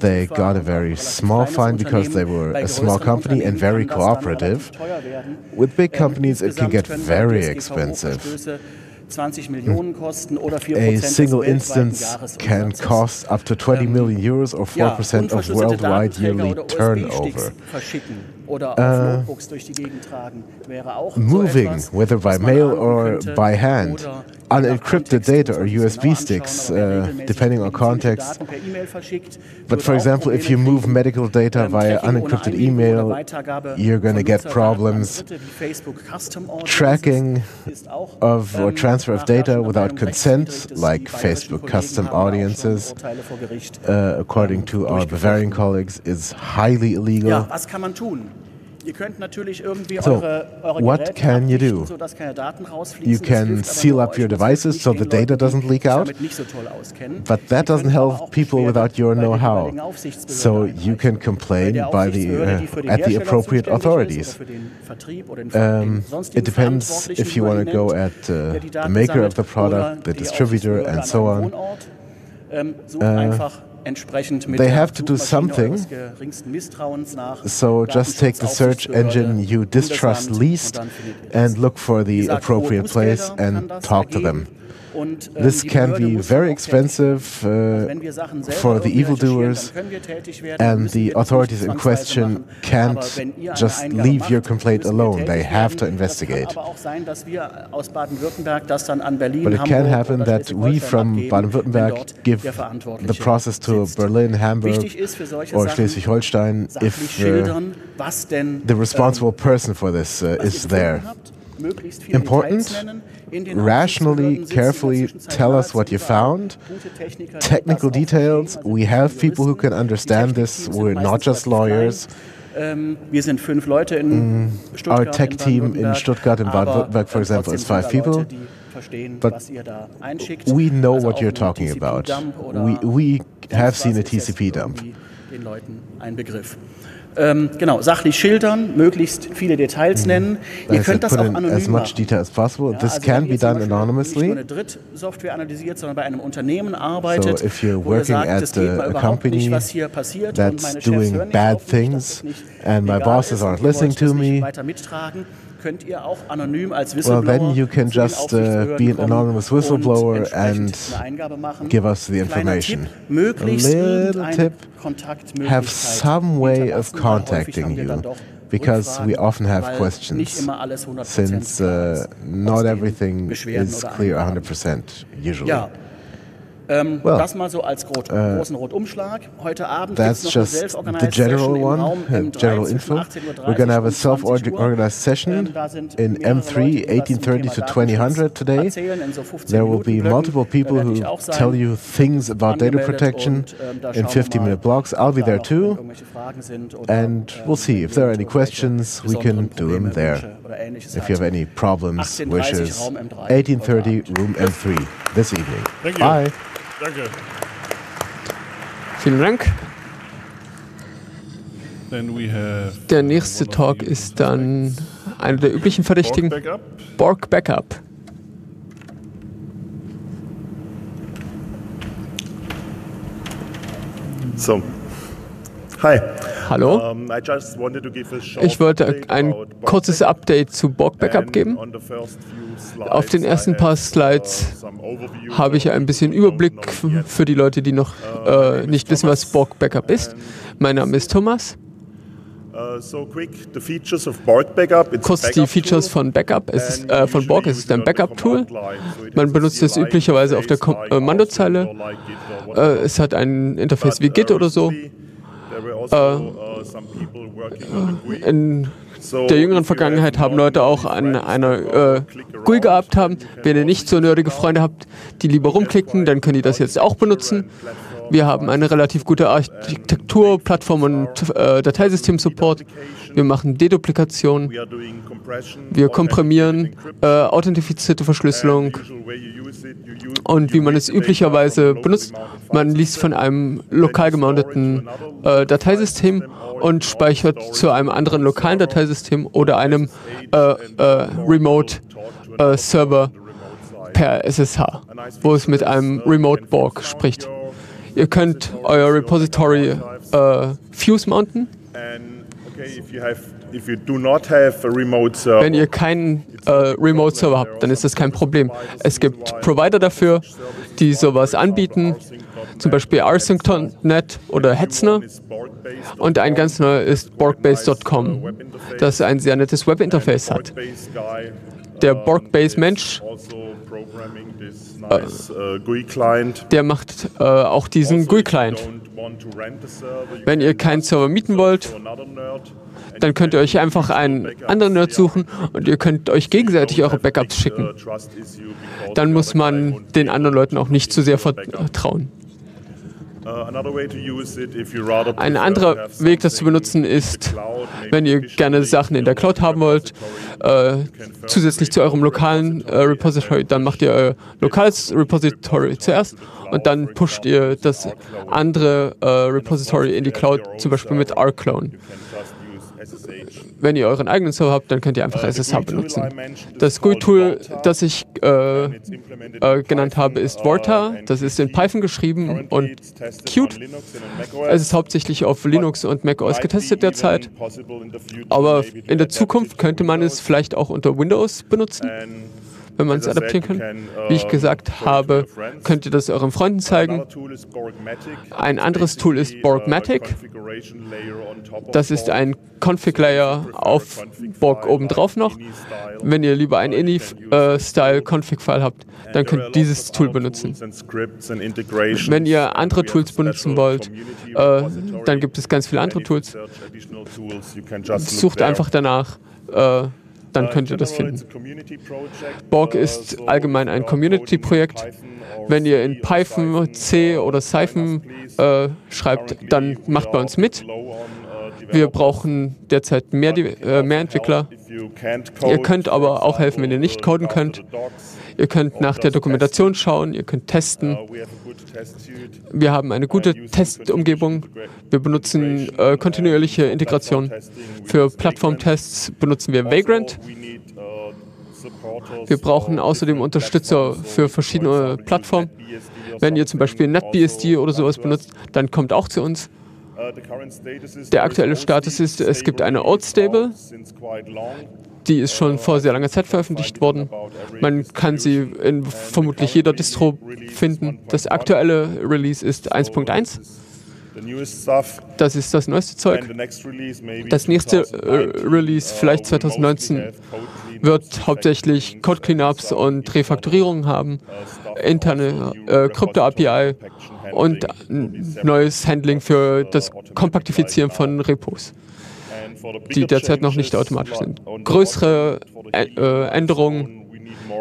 They got a very small fine because they were a small company and very cooperative. With big companies, it can get very expensive. A single instance can cost up to 20 million euros or 4% of worldwide yearly turnover. Uh, moving, whether by mail or by hand, unencrypted data or USB sticks, uh, depending on context. But for example, if you move medical data via unencrypted email, you're going to get problems. Tracking of or transfer of data without consent, like Facebook custom audiences, uh, according to our Bavarian colleagues, is highly illegal. So, what can you do? You can seal up your devices so the data doesn't leak out, but that doesn't help people without your know-how. So you can complain by the, uh, at the appropriate authorities. Um, it depends if you want to go at uh, the maker of the product, the distributor, and so on. Uh, they have to do something. So just take the search engine you distrust least and look for the appropriate place and talk to them. Ähm, this can be very expensive uh, for the evildoers, and the authorities in question can't just leave your complaint alone. They have to investigate. But it can happen that we from Baden-Württemberg give the process to Berlin, Hamburg, or Schleswig-Holstein if uh, the responsible person for this uh, is there. Important, rationally, carefully tell us what you found. Technical details, we have people who can understand this, we're not just lawyers. Wir sind fünf Leute in mm, Our tech team in Stuttgart in Baden-Württemberg, for example, is five people. But we know what you're talking about. We, we have seen a TCP dump. Ähm, genau, sachlich schildern, möglichst viele Details mhm. nennen. Ihr könnt das auch anonym as much detail as possible. Ja, This also can be done anonymously. Nicht nur eine Drittsoftware analysiert, sondern bei einem Unternehmen arbeitet, so if you're working sagt, at a, a company nicht, was hier passiert that's doing bad things and my bosses aren't listening to me, könnt ihr auch anonym als Whistleblower well, then you can just uh, be an anonymous whistleblower and give us the information. Tipp, a little tip, have some way of contacting you because we often have questions since uh, not everything is clear 100% usually. Ähm, well, das mal so als gro uh, großen Rundumschlag. Heute Abend that's just the general one, uh, general info. We're going to have a self-organized session ähm, in M3, 1830 to 2000 today. There will be multiple people who tell you things about data protection ähm, in 50-minute blocks. I'll be there too. And we'll see. If there are any questions, we can do them there. If you have any problems, wishes, 1830, room M3 this evening. Bye. Danke. Vielen Dank. Der nächste Talk ist dann einer der üblichen Verdächtigen. Borg Backup. Borg Backup. So. Hi. Hallo. Ich wollte ein kurzes Update zu Borg Backup geben. Auf den ersten paar Slides habe ich ein bisschen Überblick für die Leute, die noch äh, nicht wissen, was Borg Backup ist. Mein Name ist Thomas. Kurz die Features von Backup. Es ist, äh, von Borg. Es ist ein Backup-Tool. Man benutzt es üblicherweise auf der Kommandozeile. Äh, es hat ein Interface wie Git oder so. Äh, in der jüngeren Vergangenheit haben Leute auch an einer äh, GUI gehabt haben. Wenn ihr nicht so nerdige Freunde habt, die lieber rumklicken, dann könnt ihr das jetzt auch benutzen. Wir haben eine relativ gute Architektur, Plattform und äh, Dateisystem-Support. Wir machen Deduplikation. Wir komprimieren äh, authentifizierte Verschlüsselung. Und wie man es üblicherweise benutzt, man liest von einem lokal gemounteten äh, Dateisystem und speichert zu einem anderen lokalen Dateisystem oder einem äh, äh, Remote-Server äh, per SSH, wo es mit einem Remote-Borg spricht. Ihr könnt euer Repository äh, Fuse mounten. Wenn ihr keinen äh, Remote-Server habt, dann ist das kein Problem. Es gibt Provider dafür, die sowas anbieten, zum Beispiel rsync.net oder Hetzner. Und ein ganz neuer ist borgbase.com, das ein sehr nettes Webinterface hat. Der Borgbase-Mensch äh, der macht äh, auch diesen GUI-Client. Wenn ihr keinen Server mieten wollt, dann könnt ihr euch einfach einen anderen Nerd suchen und ihr könnt euch gegenseitig eure Backups schicken. Dann muss man den anderen Leuten auch nicht zu sehr vertrauen. Uh, Ein anderer Weg, das zu benutzen, ist, wenn ihr gerne Sachen in der Cloud haben wollt, äh, zusätzlich zu eurem lokalen äh, Repository, dann macht ihr euer lokales Repository zuerst und dann pusht ihr das andere äh, Repository in die Cloud, zum Beispiel mit rclone. Wenn ihr euren eigenen Server habt, dann könnt ihr einfach SSH benutzen. Das GUI-Tool, das ich äh, äh, genannt habe, ist Vorta. Das ist in Python geschrieben und Qt. Es ist hauptsächlich auf Linux und Mac OS getestet derzeit. Aber in der Zukunft könnte man es vielleicht auch unter Windows benutzen wenn man es adaptieren kann. Wie ich gesagt habe, könnt ihr das euren Freunden zeigen. Ein anderes Tool ist Borgmatic. Das ist ein Config-Layer auf Borg obendrauf noch. Wenn ihr lieber ein ini-Style-Config-File habt, dann könnt ihr dieses Tool benutzen. Wenn ihr andere Tools benutzen wollt, äh, dann gibt es ganz viele andere Tools. Sucht einfach danach. Äh, dann könnt ihr das finden. Borg ist allgemein ein Community-Projekt. Wenn ihr in Python, C oder Cyphen äh, schreibt, dann macht bei uns mit. Wir brauchen derzeit mehr, äh, mehr Entwickler. Ihr könnt aber auch helfen, wenn ihr nicht coden könnt. Ihr könnt nach der Dokumentation schauen, ihr könnt testen. Wir haben eine gute Testumgebung. Wir benutzen äh, kontinuierliche Integration. Für Plattformtests benutzen wir Vagrant. Wir brauchen außerdem Unterstützer für verschiedene Plattformen. Wenn ihr zum Beispiel NetBSD oder sowas benutzt, dann kommt auch zu uns. Der aktuelle Status ist, es gibt eine Old Stable, die ist schon vor sehr langer Zeit veröffentlicht worden. Man kann sie in vermutlich jeder Distro finden. Das aktuelle Release ist 1.1. Das ist das neueste Zeug. Das nächste äh, Release, vielleicht 2019, wird hauptsächlich Code Cleanups und Refaktorierungen haben, interne äh, Krypto-API und neues Handling für das Kompaktifizieren von Repos die derzeit noch nicht automatisch sind. Größere äh, Änderungen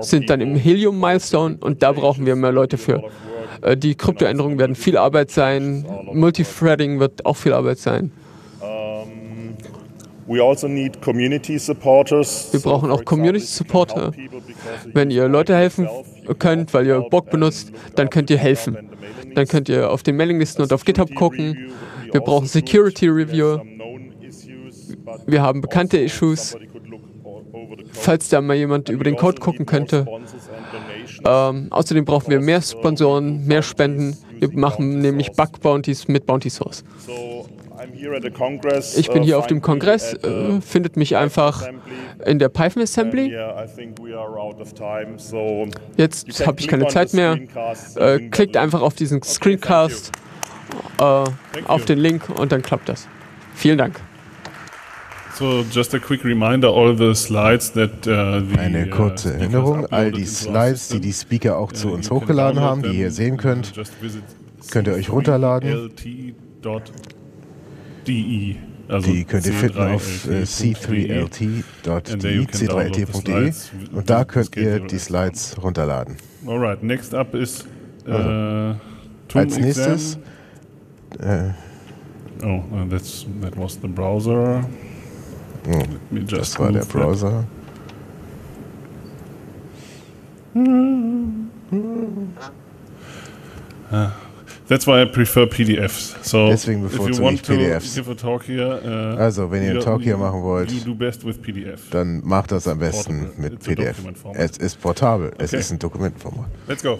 sind dann im Helium-Milestone und da brauchen wir mehr Leute für. Äh, die Kryptoänderungen werden viel Arbeit sein, Multithreading wird auch viel Arbeit sein. Also wir brauchen auch Community Supporter. Wenn ihr Leute helfen könnt, weil ihr Bock benutzt, dann könnt ihr helfen. Dann könnt ihr auf den Mailinglisten und auf GitHub gucken. Wir brauchen Security Reviewer. Wir haben bekannte Issues, falls da mal jemand über den Code gucken könnte. Ähm, außerdem brauchen wir mehr Sponsoren, mehr Spenden. Wir machen nämlich Bug Bounties mit Bounty Source. Ich bin hier auf dem Kongress, äh, findet mich einfach in der Python Assembly. Jetzt habe ich keine Zeit mehr. Äh, klickt einfach auf diesen Screencast, äh, auf den Link und dann klappt das. Vielen Dank. So, just a quick reminder, all the slides that, uh, the, Eine uh, kurze Erinnerung, all die Slides, die die Speaker auch zu uns hochgeladen haben, die ihr sehen könnt, könnt ihr euch runterladen. lt.de Die könnt ihr finden auf äh, c3lt.de, c3lt.de und da könnt ihr die Slides runterladen. Alright, next up ist äh, also, als nächstes. Äh, oh, uh, that's, that was the browser. Oh, das war der Browser. Uh, That's why I prefer PDFs. So Deswegen bevorzuge ich PDFs. Here, uh, also, wenn ihr einen Talk hier machen wollt, PDF. dann macht das am besten mit PDF. Es ist portabel, okay. es ist ein Dokumentenformat. Let's go.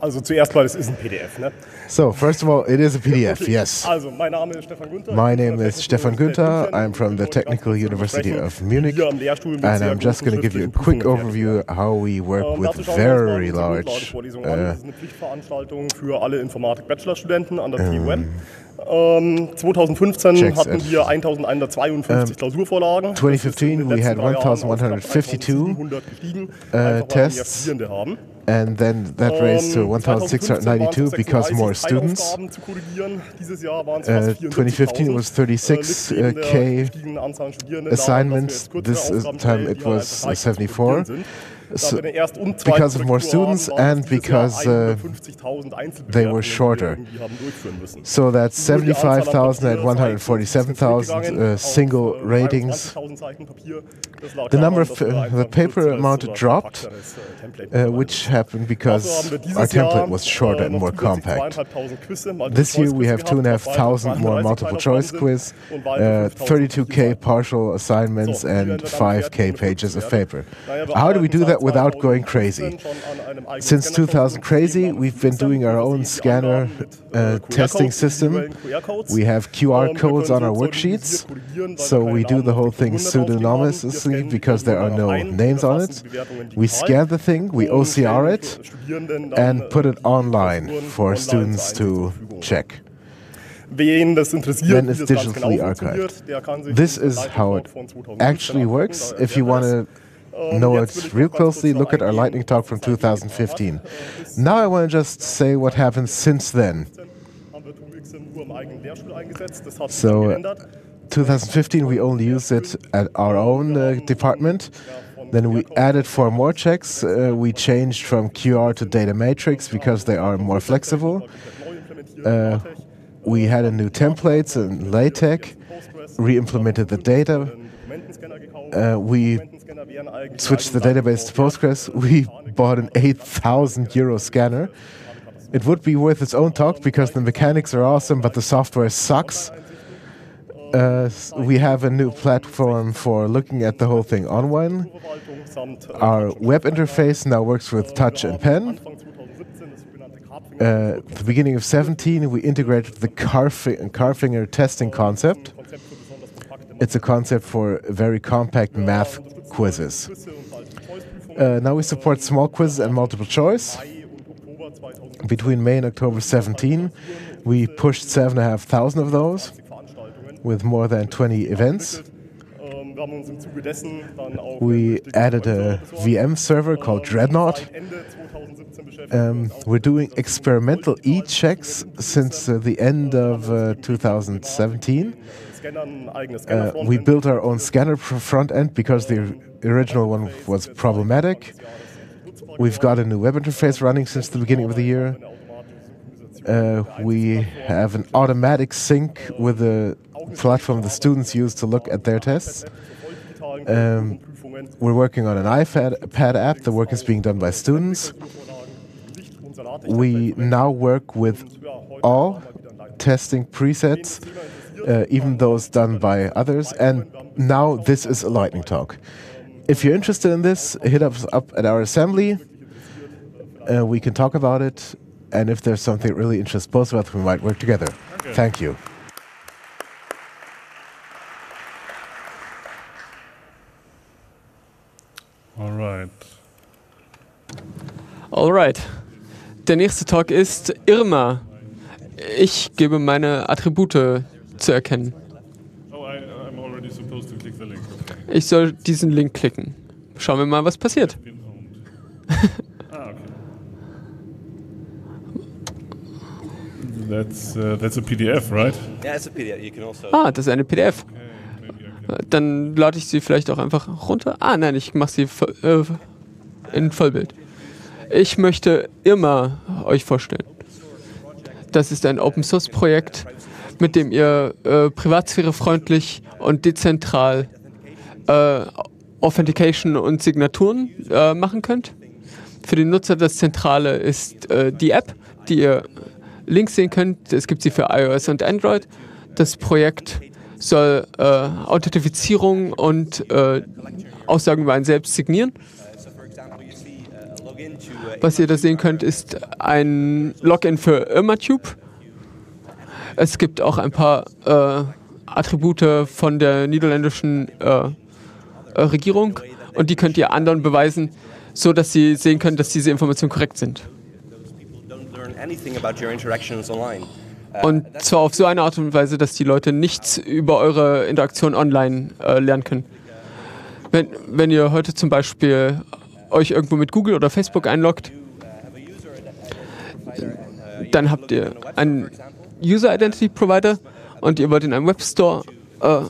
Also zuerst mal, es ist ein PDF, ne? So, first of all, it is a PDF, yes. Also, mein Name ist Stefan Günther. My name is Stefan Günther. I'm from the Technical University of Munich. And I'm just going to give you a quick overview how we work ähm, with very large... Uh, das ist eine Pflichtveranstaltung für alle Informatik-Bachelorstudenten an der TUM. Ähm, 2015 Checks hatten wir 1152 um, Klausurvorlagen. 2015 we had 1152 uh, tests. And then that raised to 1,692 because more students. Uh, 2015 was 36k assignments. This time it was 74 so because of more students and because uh, they were shorter. So that's 75,000 and 147,000 uh, single ratings. The number of uh, the paper amount dropped, uh, which happened because our template was shorter and more compact. This year we have two and a half thousand more multiple choice quiz, 32k uh, partial assignments, and 5k pages of paper. How do we do that? Without going crazy. Since 2000 crazy, we've been doing our own scanner uh, testing system. We have QR codes on our worksheets, so we do the whole thing pseudonymously because there are no names on it. We scan the thing, we OCR it, and put it online for students to check. Then it's digitally archived. This is how it actually works. If you want to know it real closely, look at our lightning talk from 2015. Now I want to just say what happened since then. So, 2015 we only used it at our own uh, department. Then we added four more checks. Uh, we changed from QR to data matrix because they are more flexible. Uh, we had a new templates and LaTeX, re-implemented the data. Uh, we switched the database to Postgres, we bought an 8,000 euro scanner. It would be worth its own talk because the mechanics are awesome, but the software sucks. Uh, we have a new platform for looking at the whole thing online. Our web interface now works with touch and pen. Uh, at the beginning of 17, we integrated the Carfinger testing concept. It's a concept for very compact math quizzes. Uh, now we support small quizzes and multiple choice. Between May and October 17, we pushed 7,500 of those with more than 20 events. We added a VM server called Dreadnought. Um, we're doing experimental e checks since uh, the end of uh, 2017. Uh, we built our own scanner front end because the original one was problematic. We've got a new web interface running since the beginning of the year. Uh, we have an automatic sync with the platform the students use to look at their tests. Um, we're working on an iPad app. The work is being done by students. We now work with all testing presets uh, even those done by others. And now this is a lightning talk. If you're interested in this, hit us up at our assembly. Uh, we can talk about it. And if there's something that really interests both of us, we might work together. Okay. Thank you. All right. All right. Der nächste Talk ist Irma. Ich gebe meine Attribute zu erkennen. Oh, ich soll diesen Link klicken. Schauen wir mal, was passiert. That's, uh, that's a PDF, right? Yeah, it's a PDF. You can also ah, das ist eine PDF. Dann lade ich sie vielleicht auch einfach runter. Ah, nein, ich mache sie äh, in Vollbild. Ich möchte immer euch vorstellen. Das ist ein Open Source Projekt, mit dem ihr äh, privatsphärefreundlich und dezentral äh, Authentication und Signaturen äh, machen könnt. Für den Nutzer das Zentrale ist äh, die App, die ihr links sehen könnt. Es gibt sie für iOS und Android. Das Projekt soll äh, Authentifizierung und äh, Aussagen über einen selbst signieren. Was ihr da sehen könnt, ist ein Login für IrmaTube. Es gibt auch ein paar äh, Attribute von der niederländischen äh, äh, Regierung und die könnt ihr anderen beweisen, so dass sie sehen können, dass diese Informationen korrekt sind. Und zwar auf so eine Art und Weise, dass die Leute nichts über eure Interaktion online äh, lernen können. Wenn, wenn ihr heute zum Beispiel euch irgendwo mit Google oder Facebook einloggt, dann habt ihr einen User Identity Provider und ihr wollt in einem Webstore äh,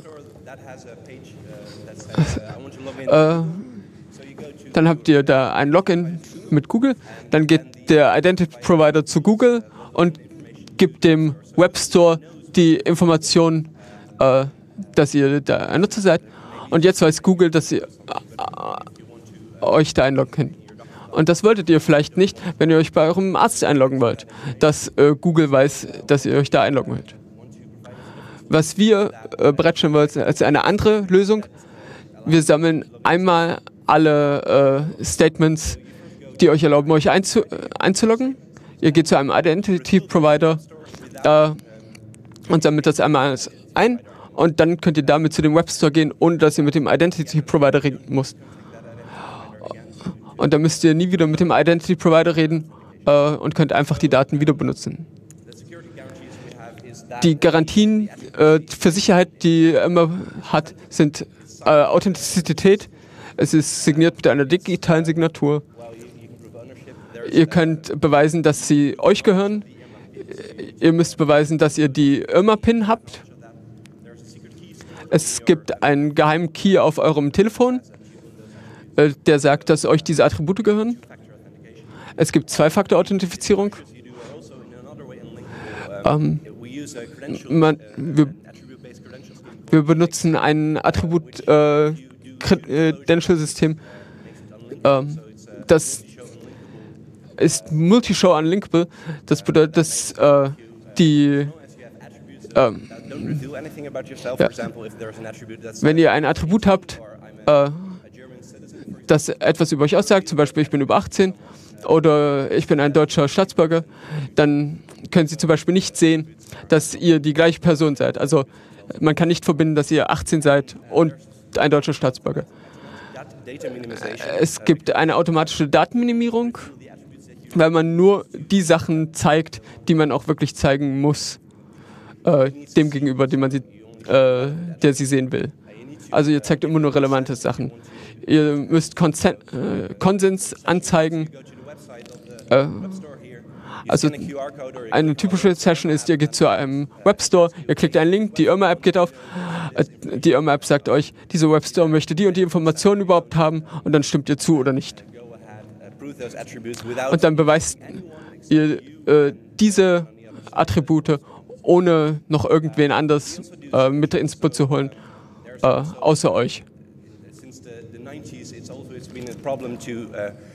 äh, dann habt ihr da ein Login mit Google, dann geht der Identity Provider zu Google und gibt dem Webstore die Information, äh, dass ihr da ein Nutzer seid. Und jetzt weiß Google, dass ihr äh, euch da einloggen könnt. Und das wolltet ihr vielleicht nicht, wenn ihr euch bei eurem Arzt einloggen wollt, dass äh, Google weiß, dass ihr euch da einloggen wollt. Was wir äh, bereitstellen wollen, ist eine andere Lösung. Wir sammeln einmal alle äh, Statements, die euch erlauben, euch einzu einzuloggen. Ihr geht zu einem Identity Provider äh, und sammelt das einmal ein und dann könnt ihr damit zu dem Webstore gehen, ohne dass ihr mit dem Identity Provider reden müsst. Und dann müsst ihr nie wieder mit dem Identity Provider reden äh, und könnt einfach die Daten wieder benutzen. Die Garantien äh, für Sicherheit, die immer hat, sind äh, Authentizität. Es ist signiert mit einer digitalen Signatur. Ihr könnt beweisen, dass sie euch gehören. Ihr müsst beweisen, dass ihr die IRMA-PIN habt. Es gibt einen geheimen Key auf eurem Telefon, äh, der sagt, dass euch diese Attribute gehören. Es gibt Zwei-Faktor-Authentifizierung. Ähm, man, wir wir benutzen ein Attribut-Credential-System. Äh, ähm, das ist Multishow unlinkable. Das bedeutet, dass äh, die ähm, ja. Wenn ihr ein Attribut habt, äh, das etwas über euch aussagt, zum Beispiel ich bin über 18 oder ich bin ein deutscher Staatsbürger, dann können Sie zum Beispiel nicht sehen, dass ihr die gleiche Person seid. Also man kann nicht verbinden, dass ihr 18 seid und ein deutscher Staatsbürger. Es gibt eine automatische Datenminimierung, weil man nur die Sachen zeigt, die man auch wirklich zeigen muss, äh, dem gegenüber, dem man sie, äh, der sie sehen will. Also ihr zeigt immer nur relevante Sachen. Ihr müsst Konsen äh, Konsens anzeigen. Äh, also eine typische Session ist, ihr geht zu einem Webstore, ihr klickt einen Link, die Irma-App geht auf, äh, die Irma-App sagt euch, dieser Webstore möchte die und die Informationen überhaupt haben und dann stimmt ihr zu oder nicht. Und dann beweist ihr äh, diese Attribute, ohne noch irgendwen anders äh, mit ins Boot zu holen, äh, außer euch.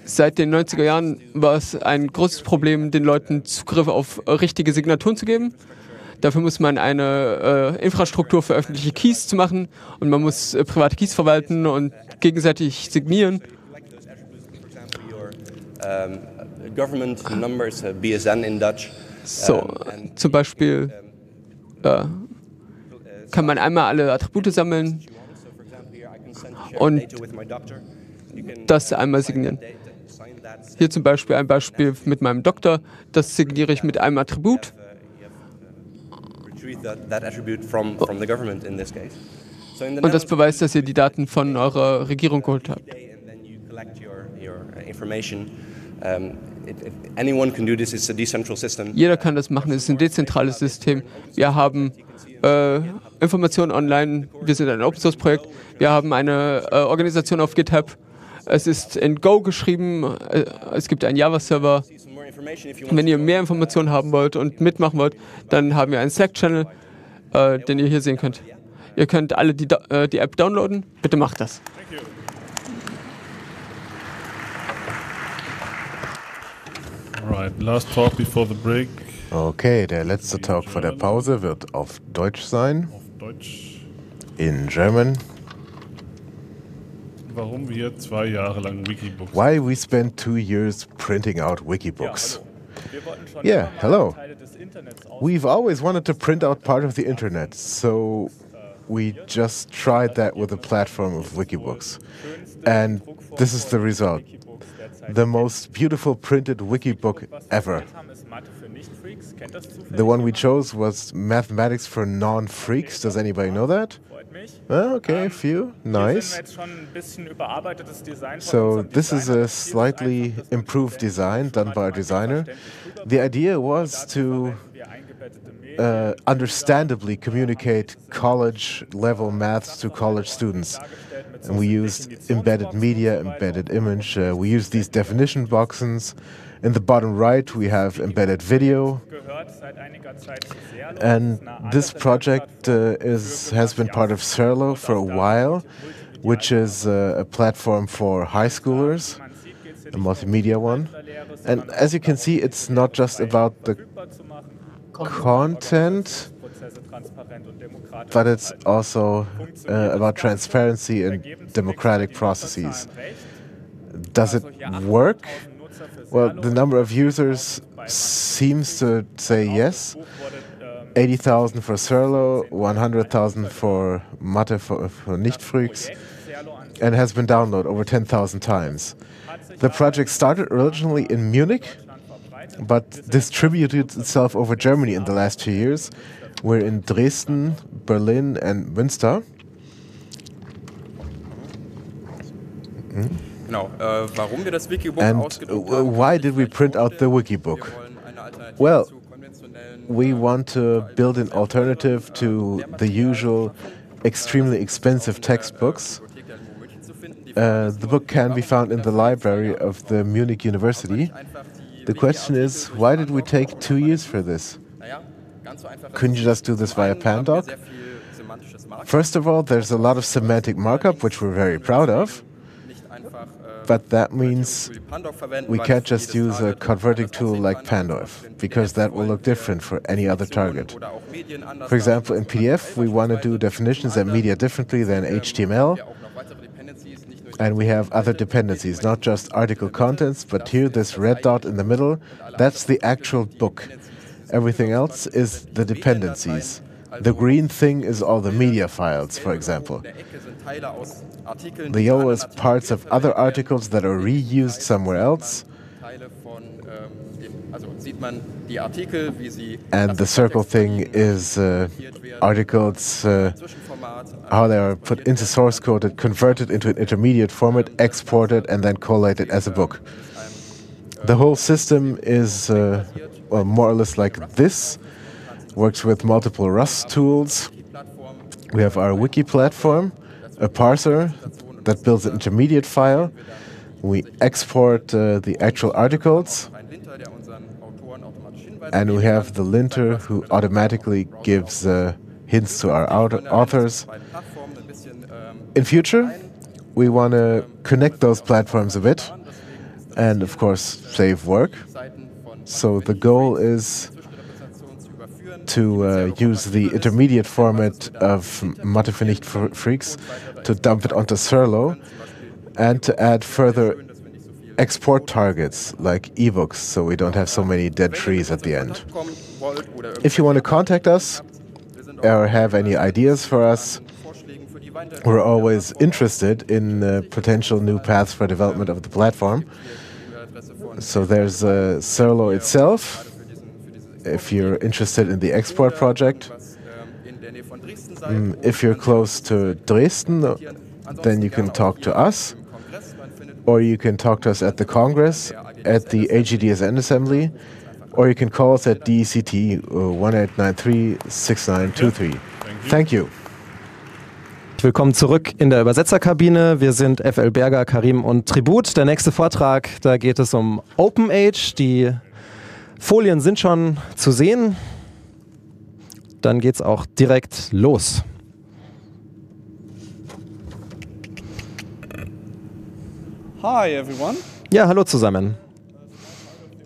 Seit den 90er Jahren war es ein großes Problem, den Leuten Zugriff auf richtige Signaturen zu geben. Dafür muss man eine äh, Infrastruktur für öffentliche Keys zu machen und man muss äh, private Keys verwalten und gegenseitig signieren. So, zum Beispiel äh, kann man einmal alle Attribute sammeln und das einmal signieren. Hier zum Beispiel ein Beispiel mit meinem Doktor, das signiere ich mit einem Attribut. Und das beweist, dass ihr die Daten von eurer Regierung geholt habt. Jeder kann das machen, es ist ein dezentrales System. Wir haben äh, Informationen online, wir sind ein Open Source Projekt, wir haben eine äh, Organisation auf GitHub, es ist in Go geschrieben, äh, es gibt einen Java-Server. Wenn ihr mehr Informationen haben wollt und mitmachen wollt, dann haben wir einen Slack-Channel, äh, den ihr hier sehen könnt. Ihr könnt alle die, äh, die App downloaden. Bitte macht das. Alright, last talk before the break. Okay, der letzte Talk vor der Pause wird auf Deutsch sein. Auf Deutsch. In German. Warum wir zwei Jahre lang Wikibooks. Why we spent two years printing out Wikibooks. Yeah, hello. We've always wanted to print out part of the internet, so we just tried that with the platform of Wikibooks. And this is the result. The most beautiful printed Wikibook ever. The one we chose was Mathematics for Non-Freaks. Does anybody know that? Oh, okay, a few. Nice. So this is a slightly improved design done by a designer. The idea was to uh, understandably communicate college-level maths to college students. And we used embedded media, embedded image. Uh, we used these definition boxes. In the bottom right, we have embedded video. And this project uh, is, has been part of Serlo for a while, which is uh, a platform for high schoolers, a multimedia one. And as you can see, it's not just about the content, but it's also uh, about transparency and democratic processes. Does it work? Well, the number of users seems to say yes. 80,000 for Serlo, 100,000 for Mathe for, for Nicht-Freaks, and has been downloaded over 10,000 times. The project started originally in Munich, but distributed itself over Germany in the last two years. We're in Dresden, Berlin, and Münster. Mm. Genau, äh, warum wir das Wikibook and why did we print out the Wikibook? Well, we want to build an alternative to the usual extremely expensive textbooks. Uh, the book can be found in the library of the Munich University. The question is, why did we take two years for this? Couldn't you just do this via Pandoc? First of all, there's a lot of semantic markup, which we're very proud of but that means we can't just use a converting tool like Pandorf, because that will look different for any other target. For example, in PDF, we want to do definitions and media differently than HTML, and we have other dependencies, not just article contents, but here, this red dot in the middle, that's the actual book. Everything else is the dependencies. The green thing is all the media files, for example. The yellow is parts of other articles that are reused somewhere else. And the circle thing is uh, articles, uh, how they are put into source code, converted into an intermediate format, exported, and then collated as a book. The whole system is uh, well, more or less like this, works with multiple Rust tools. We have our wiki platform, a parser that builds an intermediate file. We export uh, the actual articles. And we have the linter who automatically gives uh, hints to our authors. In future, we want to connect those platforms a bit and, of course, save work. So the goal is to uh, use the intermediate format of Mathe für Nicht-Freaks to dump it onto Serlo and to add further export targets like ebooks so we don't have so many dead trees at the end. If you want to contact us or have any ideas for us, we're always interested in uh, potential new paths for development of the platform. So there's uh, Serlo itself, if you're interested in the export project. Mm, if you're close to Dresden, then you can talk to us, or you can talk to us at the Congress. at the AGDSN assembly, or you can call us at DECT 1893-6923. Uh, Thank you. Willkommen zurück in der Übersetzerkabine. Wir sind FL Berger, Karim und Tribut. Der nächste Vortrag, da geht es um. Die Folien sind schon zu sehen. Dann geht es auch direkt los. Hi everyone. Ja, hallo zusammen.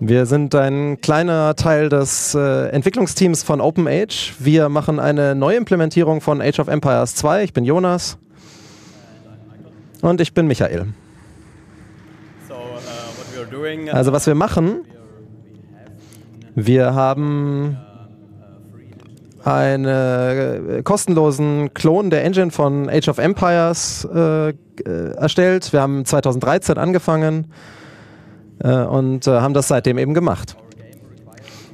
Wir sind ein kleiner Teil des äh, Entwicklungsteams von OpenAge. Wir machen eine neue Implementierung von Age of Empires 2. Ich bin Jonas. Und ich bin Michael. Uh, also was wir machen, wir haben einen äh, kostenlosen Klon der Engine von Age of Empires äh, erstellt. Wir haben 2013 angefangen äh, und äh, haben das seitdem eben gemacht.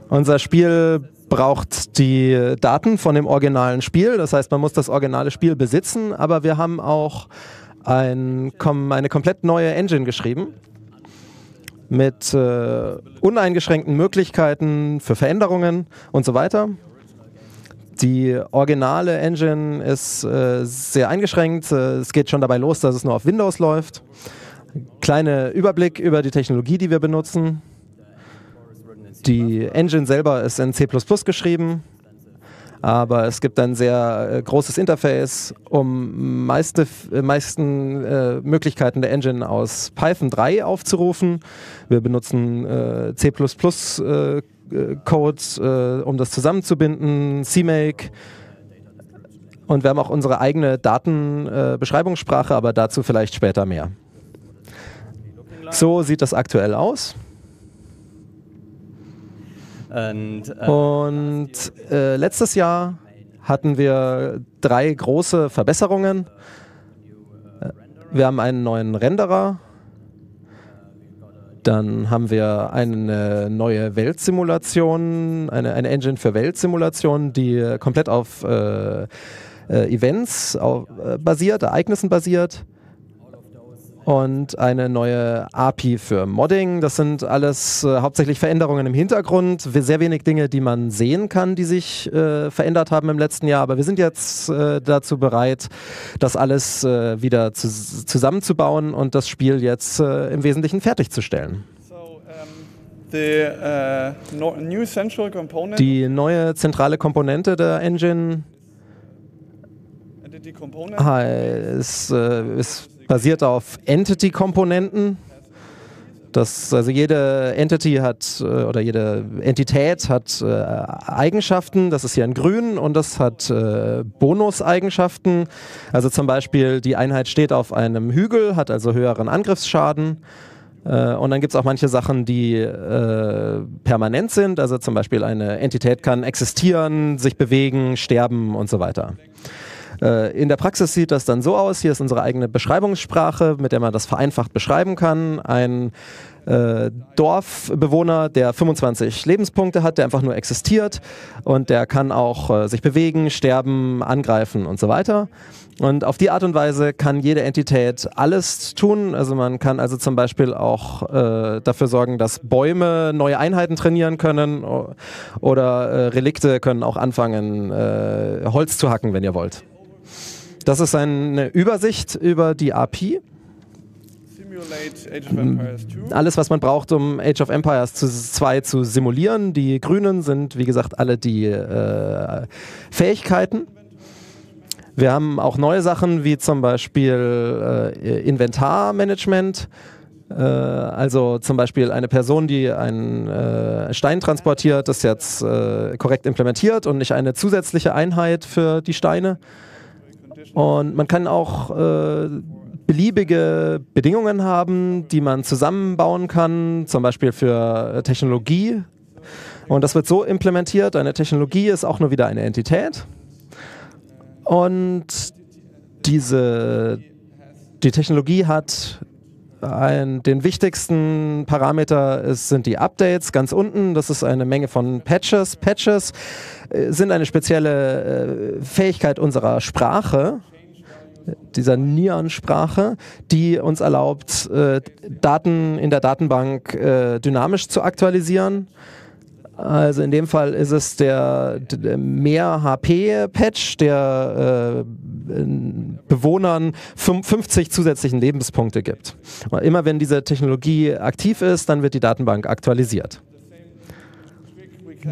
Unser Spiel braucht die Daten von dem originalen Spiel, das heißt, man muss das originale Spiel besitzen, aber wir haben auch ein, eine komplett neue Engine geschrieben mit äh, uneingeschränkten Möglichkeiten für Veränderungen und so weiter. Die originale Engine ist äh, sehr eingeschränkt. Äh, es geht schon dabei los, dass es nur auf Windows läuft. Kleiner Überblick über die Technologie, die wir benutzen. Die Engine selber ist in C geschrieben, aber es gibt ein sehr äh, großes Interface, um meiste, äh, meisten äh, Möglichkeiten der Engine aus Python 3 aufzurufen. Wir benutzen äh, C äh, Code, äh, um das zusammenzubinden, CMake. Und wir haben auch unsere eigene Datenbeschreibungssprache, aber dazu vielleicht später mehr. So sieht das aktuell aus. Uh, Und äh, letztes Jahr hatten wir drei große Verbesserungen. Wir haben einen neuen Renderer. Dann haben wir eine neue Weltsimulation, eine, eine Engine für Weltsimulation, die komplett auf äh, äh, Events auf, äh, basiert, Ereignissen basiert und eine neue API für Modding. Das sind alles äh, hauptsächlich Veränderungen im Hintergrund, sehr wenig Dinge, die man sehen kann, die sich äh, verändert haben im letzten Jahr. Aber wir sind jetzt äh, dazu bereit, das alles äh, wieder zu, zusammenzubauen und das Spiel jetzt äh, im Wesentlichen fertigzustellen. Uh, no, die neue zentrale Komponente der Engine äh, ist basiert auf Entity-Komponenten. Also jede Entity hat äh, oder jede Entität hat äh, Eigenschaften. Das ist hier in grün und das hat äh, Bonuseigenschaften. Also zum Beispiel die Einheit steht auf einem Hügel, hat also höheren Angriffsschaden. Äh, und dann gibt es auch manche Sachen, die permanent sind. Also zum Beispiel eine Entität kann existieren, sich bewegen, sterben und so weiter. Äh, in der Praxis sieht das dann so aus, hier ist unsere eigene Beschreibungssprache, mit der man das vereinfacht beschreiben kann. Ein äh, Dorfbewohner, der 25 Lebenspunkte hat, der einfach nur existiert und der kann auch äh, sich bewegen, sterben, angreifen und so weiter. Und auf die Art und Weise kann jede Entität alles tun. Also man kann also zum Beispiel auch äh, dafür sorgen, dass Bäume neue Einheiten trainieren können oder äh, Relikte können auch anfangen, äh, Holz zu hacken, wenn ihr wollt. Das ist eine Übersicht über die API. Alles, was man braucht, um Age of Empires 2 zu simulieren. Die grünen sind, wie gesagt, alle die äh, Fähigkeiten. Wir haben auch neue Sachen wie zum Beispiel äh, Inventarmanagement. Äh, also zum Beispiel eine Person, die einen äh, Stein transportiert, ist jetzt äh, korrekt implementiert und nicht eine zusätzliche Einheit für die Steine. Und man kann auch äh, beliebige Bedingungen haben, die man zusammenbauen kann, zum Beispiel für Technologie. Und das wird so implementiert, eine Technologie ist auch nur wieder eine Entität. Und diese, die Technologie hat ein, den wichtigsten Parameter ist, sind die Updates ganz unten. Das ist eine Menge von Patches. Patches äh, sind eine spezielle äh, Fähigkeit unserer Sprache, dieser Nian-Sprache, die uns erlaubt, äh, Daten in der Datenbank äh, dynamisch zu aktualisieren. Also in dem Fall ist es der, der mehr HP-Patch, der äh, Bewohnern 50 zusätzlichen Lebenspunkte gibt. Und immer wenn diese Technologie aktiv ist, dann wird die Datenbank aktualisiert.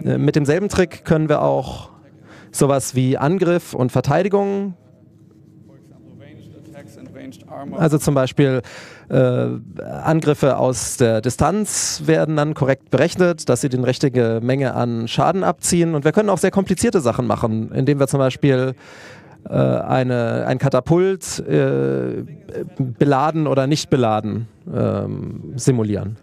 Äh, mit demselben Trick können wir auch sowas wie Angriff und Verteidigung also zum Beispiel äh, Angriffe aus der Distanz werden dann korrekt berechnet, dass sie die richtige Menge an Schaden abziehen. Und wir können auch sehr komplizierte Sachen machen, indem wir zum Beispiel äh, eine, ein Katapult äh, beladen oder nicht beladen ähm, simulieren.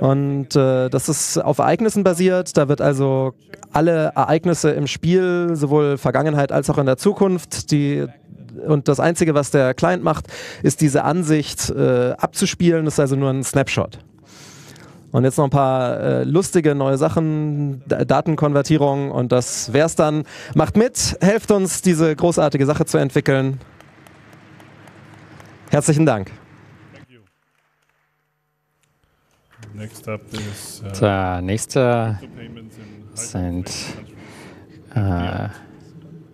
Und äh, das ist auf Ereignissen basiert. Da wird also alle Ereignisse im Spiel, sowohl Vergangenheit als auch in der Zukunft, die und das Einzige, was der Client macht, ist diese Ansicht äh, abzuspielen. Das ist also nur ein Snapshot. Und jetzt noch ein paar äh, lustige neue Sachen, D Datenkonvertierung und das wär's dann. Macht mit, helft uns, diese großartige Sache zu entwickeln. Herzlichen Dank. Next up is, uh, Der nächste sind äh,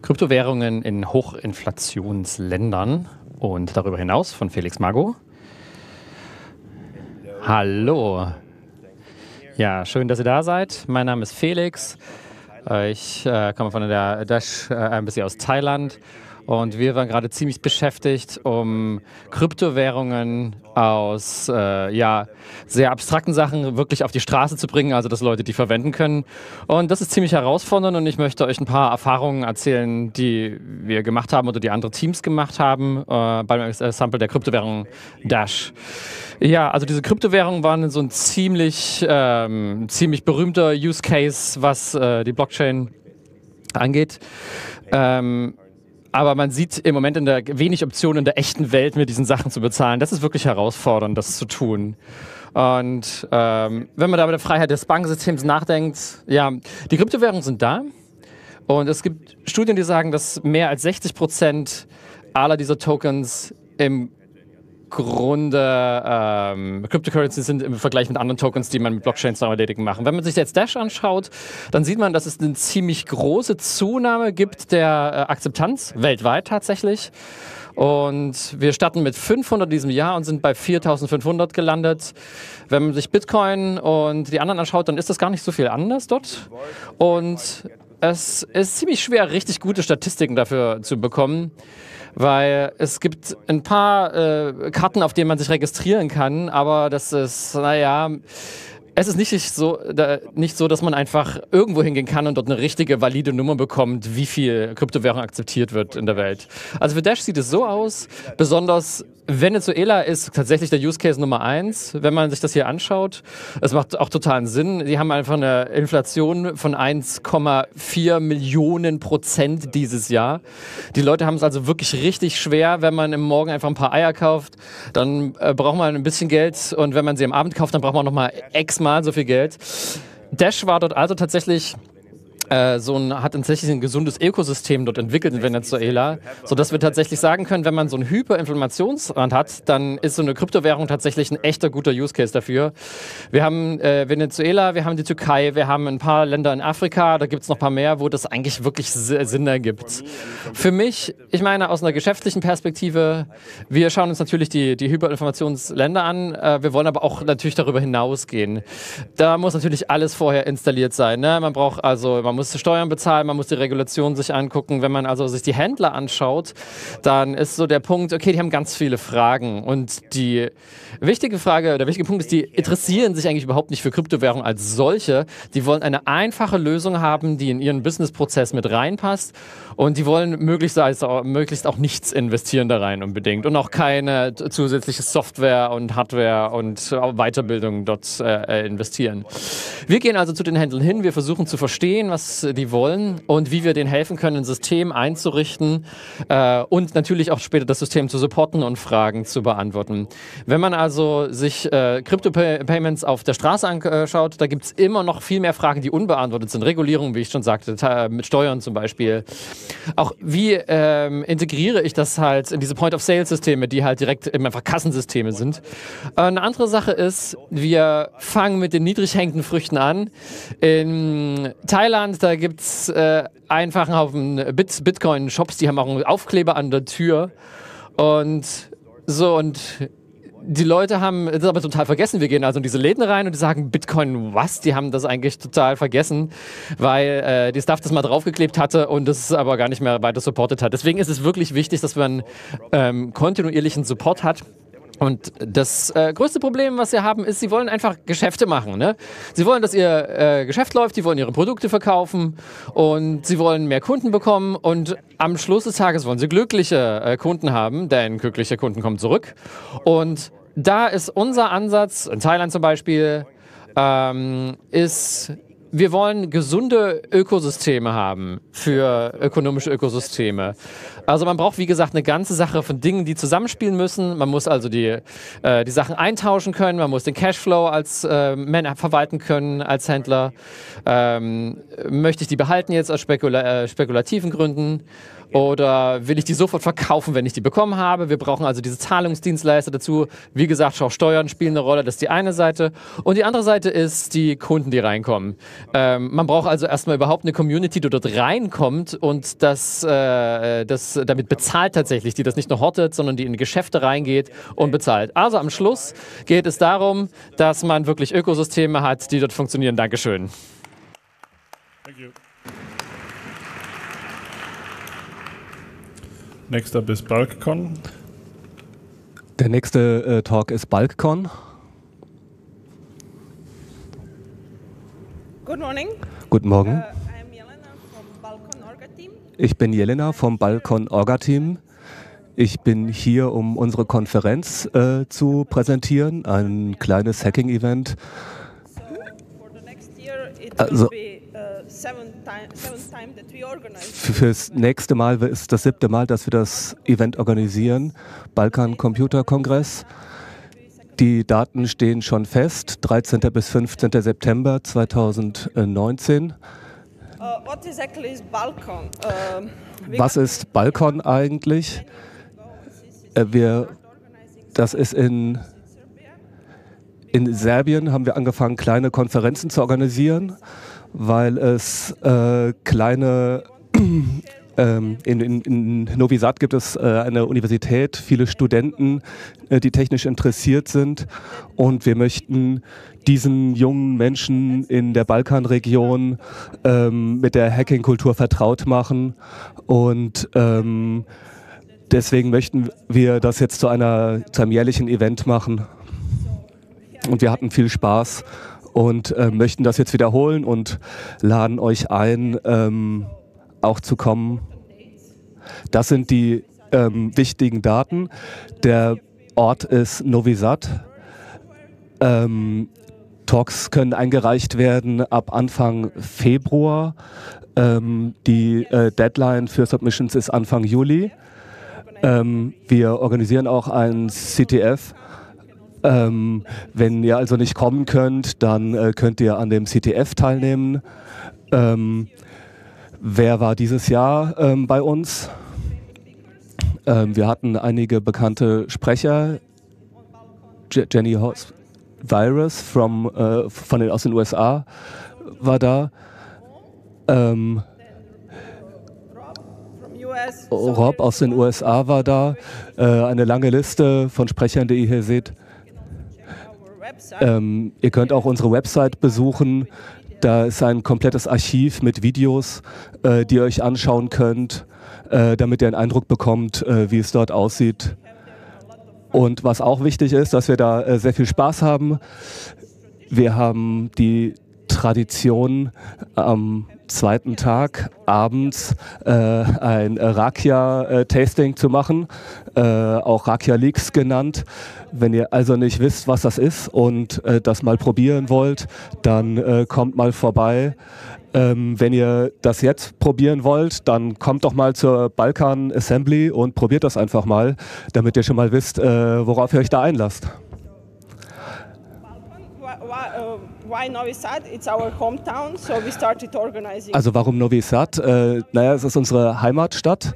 Kryptowährungen in Hochinflationsländern und darüber hinaus von Felix Mago. Hallo. Ja, schön, dass ihr da seid. Mein Name ist Felix. Ich äh, komme von der Dash äh, ein bisschen aus Thailand und wir waren gerade ziemlich beschäftigt, um Kryptowährungen aus äh, ja, sehr abstrakten Sachen wirklich auf die Straße zu bringen, also dass Leute die verwenden können. Und das ist ziemlich herausfordernd und ich möchte euch ein paar Erfahrungen erzählen, die wir gemacht haben oder die andere Teams gemacht haben äh, beim Sample der Kryptowährung Dash. Ja, also diese Kryptowährungen waren so ein ziemlich, ähm, ziemlich berühmter Use Case, was äh, die Blockchain angeht. Ähm, aber man sieht im Moment in der wenig Optionen in der echten Welt, mit diesen Sachen zu bezahlen. Das ist wirklich herausfordernd, das zu tun. Und ähm, wenn man da über die Freiheit des Bankensystems nachdenkt, ja, die Kryptowährungen sind da. Und es gibt Studien, die sagen, dass mehr als 60 Prozent aller dieser Tokens im Grunde ähm, Cryptocurrencies sind im Vergleich mit anderen Tokens, die man mit Blockchains erledigen machen. Wenn man sich jetzt Dash anschaut, dann sieht man, dass es eine ziemlich große Zunahme gibt der äh, Akzeptanz weltweit tatsächlich. Und wir starten mit 500 diesem Jahr und sind bei 4500 gelandet. Wenn man sich Bitcoin und die anderen anschaut, dann ist das gar nicht so viel anders dort. Und es ist ziemlich schwer, richtig gute Statistiken dafür zu bekommen weil es gibt ein paar äh, Karten, auf denen man sich registrieren kann, aber das ist, naja, es ist nicht so, da, nicht so, dass man einfach irgendwo hingehen kann und dort eine richtige, valide Nummer bekommt, wie viel Kryptowährung akzeptiert wird in der Welt. Also für Dash sieht es so aus, besonders Venezuela ist tatsächlich der Use Case Nummer eins, wenn man sich das hier anschaut. Es macht auch totalen Sinn. Die haben einfach eine Inflation von 1,4 Millionen Prozent dieses Jahr. Die Leute haben es also wirklich richtig schwer. Wenn man im Morgen einfach ein paar Eier kauft, dann äh, braucht man ein bisschen Geld. Und wenn man sie am Abend kauft, dann braucht man nochmal x-mal so viel Geld. Dash war dort also tatsächlich äh, so ein, hat tatsächlich ein gesundes Ökosystem dort entwickelt in Venezuela, sodass wir tatsächlich sagen können, wenn man so ein Hyperinflationsrand hat, dann ist so eine Kryptowährung tatsächlich ein echter guter Use Case dafür. Wir haben äh, Venezuela, wir haben die Türkei, wir haben ein paar Länder in Afrika, da gibt es noch ein paar mehr, wo das eigentlich wirklich Sinn ergibt. Für mich, ich meine, aus einer geschäftlichen Perspektive, wir schauen uns natürlich die, die Hyperinformationsländer an, äh, wir wollen aber auch natürlich darüber hinausgehen. Da muss natürlich alles vorher installiert sein. Ne? Man braucht also, man muss Steuern bezahlen, man muss die Regulation sich angucken. Wenn man also sich die Händler anschaut, dann ist so der Punkt, okay, die haben ganz viele Fragen. Und die wichtige Frage, der wichtige Punkt ist, die interessieren sich eigentlich überhaupt nicht für Kryptowährung als solche. Die wollen eine einfache Lösung haben, die in ihren Businessprozess mit reinpasst. Und die wollen möglichst, also möglichst auch nichts investieren da rein unbedingt. Und auch keine zusätzliche Software und Hardware und Weiterbildung dort äh, investieren. Wir gehen also zu den Händlern hin, wir versuchen zu verstehen, was was die wollen und wie wir denen helfen können, ein System einzurichten äh, und natürlich auch später das System zu supporten und Fragen zu beantworten. Wenn man also sich äh, Crypto-Payments auf der Straße anschaut, da gibt es immer noch viel mehr Fragen, die unbeantwortet sind. Regulierung, wie ich schon sagte, mit Steuern zum Beispiel. Auch wie ähm, integriere ich das halt in diese Point-of-Sale-Systeme, die halt direkt einfach Kassensysteme sind. Äh, eine andere Sache ist, wir fangen mit den niedrig hängenden Früchten an. In Thailand, da gibt es äh, einfach einen Haufen Bit Bitcoin-Shops, die haben auch einen Aufkleber an der Tür. Und so, und die Leute haben das aber total vergessen. Wir gehen also in diese Läden rein und die sagen, Bitcoin, was? Die haben das eigentlich total vergessen, weil äh, die Staff das mal draufgeklebt hatte und das aber gar nicht mehr weiter supportet hat. Deswegen ist es wirklich wichtig, dass man ähm, kontinuierlichen Support hat. Und das äh, größte Problem, was sie haben, ist, sie wollen einfach Geschäfte machen. Ne? Sie wollen, dass ihr äh, Geschäft läuft, sie wollen ihre Produkte verkaufen und sie wollen mehr Kunden bekommen. Und am Schluss des Tages wollen sie glückliche äh, Kunden haben, denn glückliche Kunden kommen zurück. Und da ist unser Ansatz, in Thailand zum Beispiel, ähm, ist wir wollen gesunde Ökosysteme haben für ökonomische Ökosysteme. Also man braucht, wie gesagt, eine ganze Sache von Dingen, die zusammenspielen müssen. Man muss also die, äh, die Sachen eintauschen können, man muss den Cashflow als äh, Männer verwalten können, als Händler. Ähm, möchte ich die behalten jetzt aus spekula äh, spekulativen Gründen? Oder will ich die sofort verkaufen, wenn ich die bekommen habe? Wir brauchen also diese Zahlungsdienstleister dazu. Wie gesagt, auch Steuern spielen eine Rolle, das ist die eine Seite. Und die andere Seite ist die Kunden, die reinkommen. Ähm, man braucht also erstmal überhaupt eine Community, die dort reinkommt und das, äh, das damit bezahlt tatsächlich, die das nicht nur hortet, sondern die in Geschäfte reingeht und bezahlt. Also am Schluss geht es darum, dass man wirklich Ökosysteme hat, die dort funktionieren. Dankeschön. Thank you. Next up ist BulkCon. Der nächste äh, Talk ist BulkCon. Good morning. Guten Morgen. Uh, ich bin Jelena vom Balkon Orga Team. Ich bin hier, um unsere Konferenz äh, zu präsentieren, ein kleines Hacking-Event. Also, Fürs nächste Mal ist das siebte Mal, dass wir das Event organisieren, Balkan Computer Kongress. Die Daten stehen schon fest, 13. bis 15. September 2019. Uh, uh, Was ist Balkan eigentlich? Äh, wir, das ist in, in Serbien, haben wir angefangen, kleine Konferenzen zu organisieren weil es äh, kleine ähm, in, in, in, Novi Sad gibt es äh, eine Universität, viele Studenten, äh, die technisch interessiert sind. Und wir möchten diesen jungen Menschen in der Balkanregion ähm, mit der Hacking-Kultur vertraut machen. Und ähm, deswegen möchten wir das jetzt zu, einer, zu einem jährlichen Event machen. Und wir hatten viel Spaß und äh, möchten das jetzt wiederholen und laden euch ein, ähm, auch zu kommen. Das sind die ähm, wichtigen Daten. Der Ort ist Novi Sad. Ähm, Talks können eingereicht werden ab Anfang Februar. Ähm, die äh, Deadline für Submissions ist Anfang Juli. Ähm, wir organisieren auch ein CTF ähm, wenn ihr also nicht kommen könnt, dann äh, könnt ihr an dem CTF teilnehmen. Ähm, wer war dieses Jahr ähm, bei uns? Ähm, wir hatten einige bekannte Sprecher. Je Jenny Hoss Virus from, äh, von den, aus den USA war da. Ähm, Rob aus den USA war da. Äh, eine lange Liste von Sprechern, die ihr hier seht. Ähm, ihr könnt auch unsere Website besuchen. Da ist ein komplettes Archiv mit Videos, äh, die ihr euch anschauen könnt, äh, damit ihr einen Eindruck bekommt, äh, wie es dort aussieht. Und was auch wichtig ist, dass wir da äh, sehr viel Spaß haben. Wir haben die Tradition am zweiten Tag abends äh, ein Rakia-Tasting zu machen, äh, auch Rakia Leaks genannt. Wenn ihr also nicht wisst, was das ist und äh, das mal probieren wollt, dann äh, kommt mal vorbei. Ähm, wenn ihr das jetzt probieren wollt, dann kommt doch mal zur Balkan Assembly und probiert das einfach mal, damit ihr schon mal wisst, äh, worauf ihr euch da einlasst. Also warum Novi Sad? Äh, naja, es ist unsere Heimatstadt.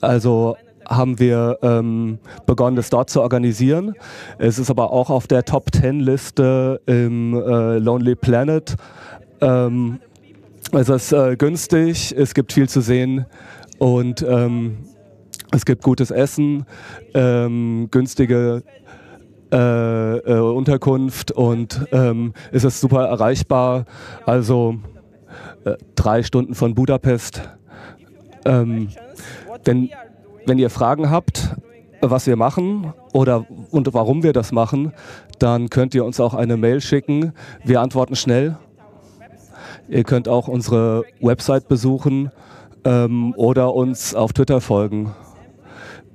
Also haben wir ähm, begonnen, das dort zu organisieren. Es ist aber auch auf der Top 10 Liste im äh, Lonely Planet. Ähm, es ist äh, günstig, es gibt viel zu sehen und ähm, es gibt gutes Essen, ähm, günstige äh, äh, Unterkunft und ähm, es ist super erreichbar. Also äh, drei Stunden von Budapest. Ähm, denn wenn ihr Fragen habt, was wir machen oder und warum wir das machen, dann könnt ihr uns auch eine Mail schicken. Wir antworten schnell. Ihr könnt auch unsere Website besuchen ähm, oder uns auf Twitter folgen.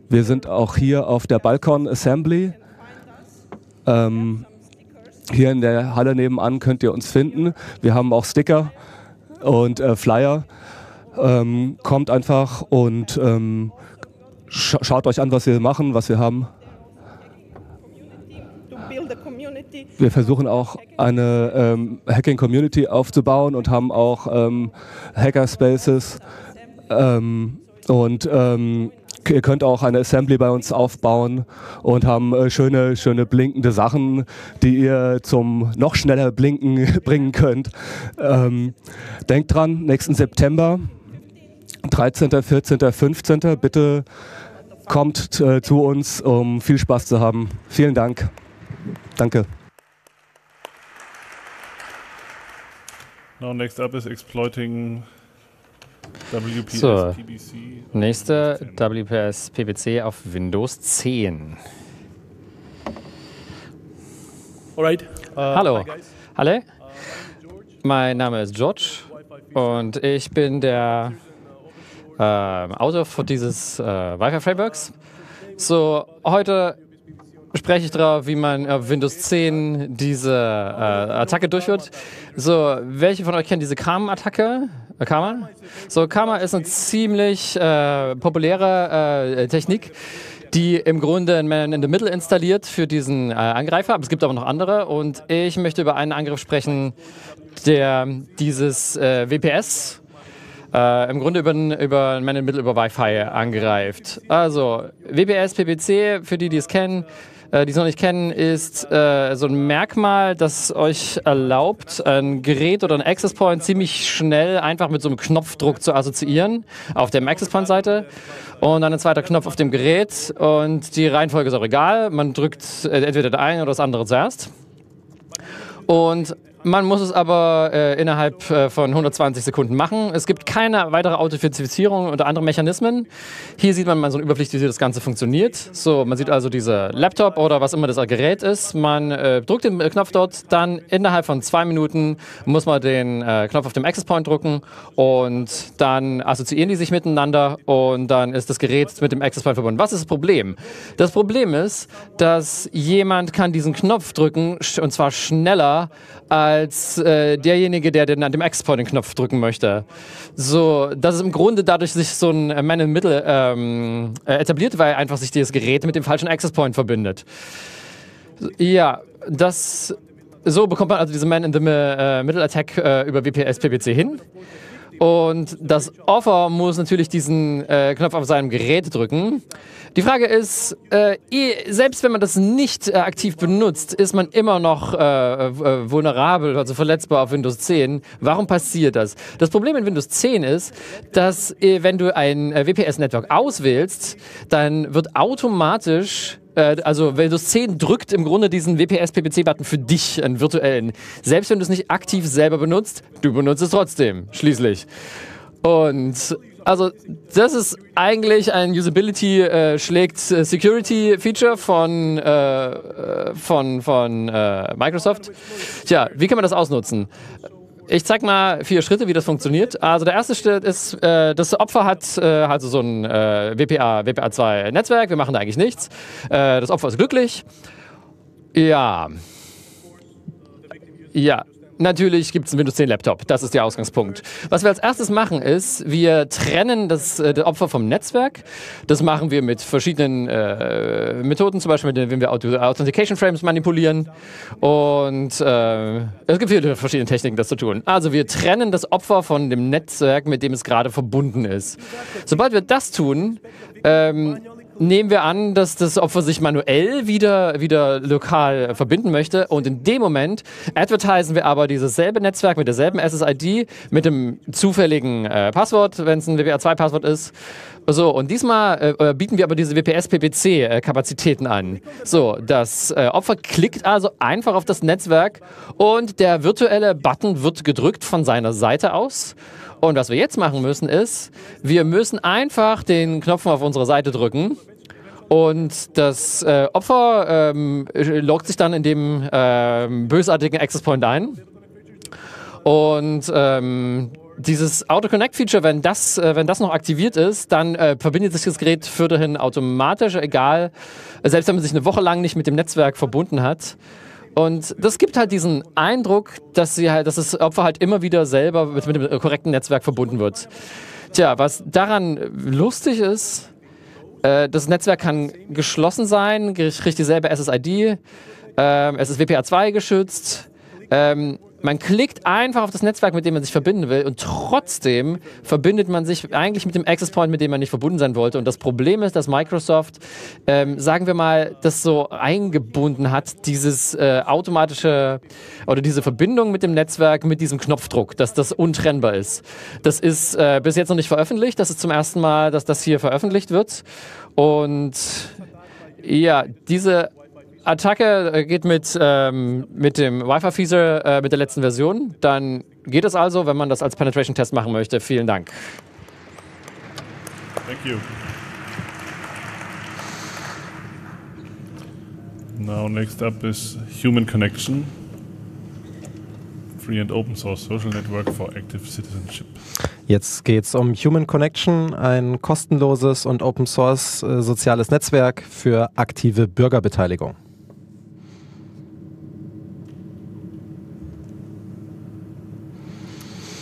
Wir sind auch hier auf der Balkon Assembly. Ähm, hier in der Halle nebenan könnt ihr uns finden. Wir haben auch Sticker und äh, Flyer. Ähm, kommt einfach und ähm, sch schaut euch an, was wir machen, was wir haben. Wir versuchen auch eine ähm, Hacking-Community aufzubauen und haben auch ähm, Hackerspaces. Ähm, und ähm, ihr könnt auch eine Assembly bei uns aufbauen und haben äh, schöne, schöne blinkende Sachen, die ihr zum noch schneller Blinken bringen könnt. Ähm, denkt dran, nächsten September, 13., 14., 15. Bitte kommt äh, zu uns, um viel Spaß zu haben. Vielen Dank. Danke. Now next up is exploiting WPS so, PBC. Nächste WPS PPC auf Windows 10. Alright. Uh, Hallo. Hallo. Mein Name ist George und ich bin der äh, Autor für dieses äh, Wi-Fi-Frameworks. So, heute spreche ich darauf, wie man auf Windows 10 diese äh, Attacke durchführt. So, welche von euch kennen diese Karma-Attacke? Äh, Karma? So, Karma ist eine ziemlich äh, populäre äh, Technik, die im Grunde ein Man in the Middle installiert für diesen äh, Angreifer. Aber es gibt aber noch andere. Und ich möchte über einen Angriff sprechen, der dieses äh, WPS äh, im Grunde über, über Man in the Middle über Wi-Fi angreift. Also WPS, PPC, für die, die es kennen, äh, die es noch nicht kennen, ist äh, so ein Merkmal, das euch erlaubt, ein Gerät oder ein Access Point ziemlich schnell einfach mit so einem Knopfdruck zu assoziieren auf der Access Point Seite und dann ein zweiter Knopf auf dem Gerät und die Reihenfolge ist auch egal. Man drückt äh, entweder das eine oder das andere zuerst. Und man muss es aber äh, innerhalb äh, von 120 Sekunden machen. Es gibt keine weitere Authentifizierung oder andere Mechanismen. Hier sieht man mal so einen Überblick, wie das Ganze funktioniert. So, man sieht also diese Laptop oder was immer das Gerät ist. Man äh, drückt den Knopf dort, dann innerhalb von zwei Minuten muss man den äh, Knopf auf dem Access Point drücken und dann assoziieren die sich miteinander und dann ist das Gerät mit dem Access Point verbunden. Was ist das Problem? Das Problem ist, dass jemand kann diesen Knopf drücken und zwar schneller als äh, derjenige, der den, an dem Exporting-Knopf drücken möchte. So, dass es im Grunde dadurch sich so ein Man in Middle ähm, äh, etabliert, weil einfach sich dieses Gerät mit dem falschen Access Point verbindet. Ja, das so bekommt man also diese Man in the äh, Middle Attack äh, über WPS PPC hin. Und das Offer muss natürlich diesen äh, Knopf auf seinem Gerät drücken. Die Frage ist, äh, selbst wenn man das nicht äh, aktiv benutzt, ist man immer noch äh, äh, vulnerabel, also verletzbar auf Windows 10. Warum passiert das? Das Problem in Windows 10 ist, dass äh, wenn du ein WPS-Network auswählst, dann wird automatisch also Windows 10 drückt im Grunde diesen WPS-PPC-Button für dich, einen virtuellen. Selbst wenn du es nicht aktiv selber benutzt, du benutzt es trotzdem, schließlich. Und also das ist eigentlich ein Usability äh, schlägt äh, Security Feature von, äh, äh von, von äh, Microsoft. Tja, wie kann man das ausnutzen? Ich zeig mal vier Schritte, wie das funktioniert. Also der erste Schritt ist, äh, das Opfer hat äh, also so ein äh, WPA, WPA2 Netzwerk. Wir machen da eigentlich nichts. Äh, das Opfer ist glücklich. Ja. Ja. Natürlich gibt es einen Windows 10 Laptop. Das ist der Ausgangspunkt. Was wir als erstes machen, ist, wir trennen das, äh, das Opfer vom Netzwerk. Das machen wir mit verschiedenen äh, Methoden, zum Beispiel, wenn wir Authentication Frames manipulieren. Und äh, es gibt viele verschiedene Techniken, das zu tun. Also wir trennen das Opfer von dem Netzwerk, mit dem es gerade verbunden ist. Sobald wir das tun, ähm, nehmen wir an, dass das Opfer sich manuell wieder, wieder lokal verbinden möchte. Und in dem Moment advertisen wir aber dieses selbe Netzwerk mit derselben SSID, mit dem zufälligen äh, Passwort, wenn es ein WPA2-Passwort ist. So, und diesmal äh, bieten wir aber diese WPS-PPC-Kapazitäten an. So, das äh, Opfer klickt also einfach auf das Netzwerk und der virtuelle Button wird gedrückt von seiner Seite aus. Und was wir jetzt machen müssen ist, wir müssen einfach den Knopf auf unserer Seite drücken und das äh, Opfer ähm, loggt sich dann in dem ähm, bösartigen Access Point ein. Und ähm, dieses Auto-Connect-Feature, wenn das, äh, wenn das noch aktiviert ist, dann äh, verbindet sich das Gerät fürderhin automatisch, egal, selbst wenn man sich eine Woche lang nicht mit dem Netzwerk verbunden hat. Und das gibt halt diesen Eindruck, dass, sie halt, dass das Opfer halt immer wieder selber mit, mit dem korrekten Netzwerk verbunden wird. Tja, was daran lustig ist, äh, das Netzwerk kann geschlossen sein, kriegt dieselbe SSID, äh, es ist WPA2 geschützt. Ähm, man klickt einfach auf das Netzwerk, mit dem man sich verbinden will und trotzdem verbindet man sich eigentlich mit dem Access Point, mit dem man nicht verbunden sein wollte. Und das Problem ist, dass Microsoft, ähm, sagen wir mal, das so eingebunden hat, dieses äh, automatische oder diese Verbindung mit dem Netzwerk mit diesem Knopfdruck, dass das untrennbar ist. Das ist äh, bis jetzt noch nicht veröffentlicht. Das ist zum ersten Mal, dass das hier veröffentlicht wird. Und ja, diese Attacke äh, geht mit, ähm, mit dem Wi-Fi-Feature äh, mit der letzten Version. Dann geht es also, wenn man das als Penetration-Test machen möchte. Vielen Dank. Thank you. Now next up is Human Connection. Free and Open Source Social Network for Active Citizenship. Jetzt geht es um Human Connection, ein kostenloses und Open Source äh, soziales Netzwerk für aktive Bürgerbeteiligung.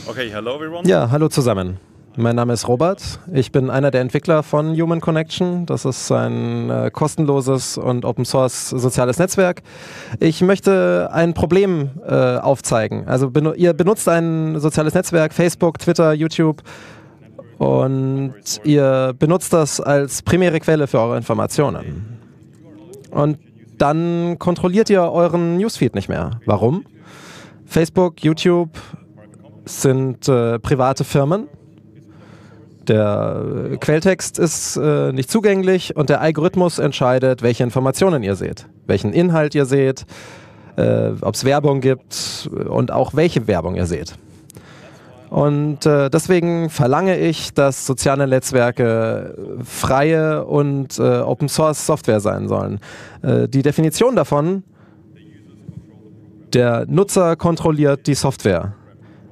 Okay, hello everyone. Ja, hallo zusammen. Mein Name ist Robert. Ich bin einer der Entwickler von Human Connection. Das ist ein äh, kostenloses und Open Source soziales Netzwerk. Ich möchte ein Problem äh, aufzeigen. Also benu ihr benutzt ein soziales Netzwerk, Facebook, Twitter, YouTube und ihr benutzt das als primäre Quelle für eure Informationen. Und dann kontrolliert ihr euren Newsfeed nicht mehr. Warum? Facebook, YouTube, sind äh, private Firmen. Der äh, Quelltext ist äh, nicht zugänglich und der Algorithmus entscheidet, welche Informationen ihr seht, welchen Inhalt ihr seht, äh, ob es Werbung gibt und auch welche Werbung ihr seht. Und äh, deswegen verlange ich, dass soziale Netzwerke freie und Open Source Software sein sollen. die Definition davon, der Nutzer kontrolliert die Software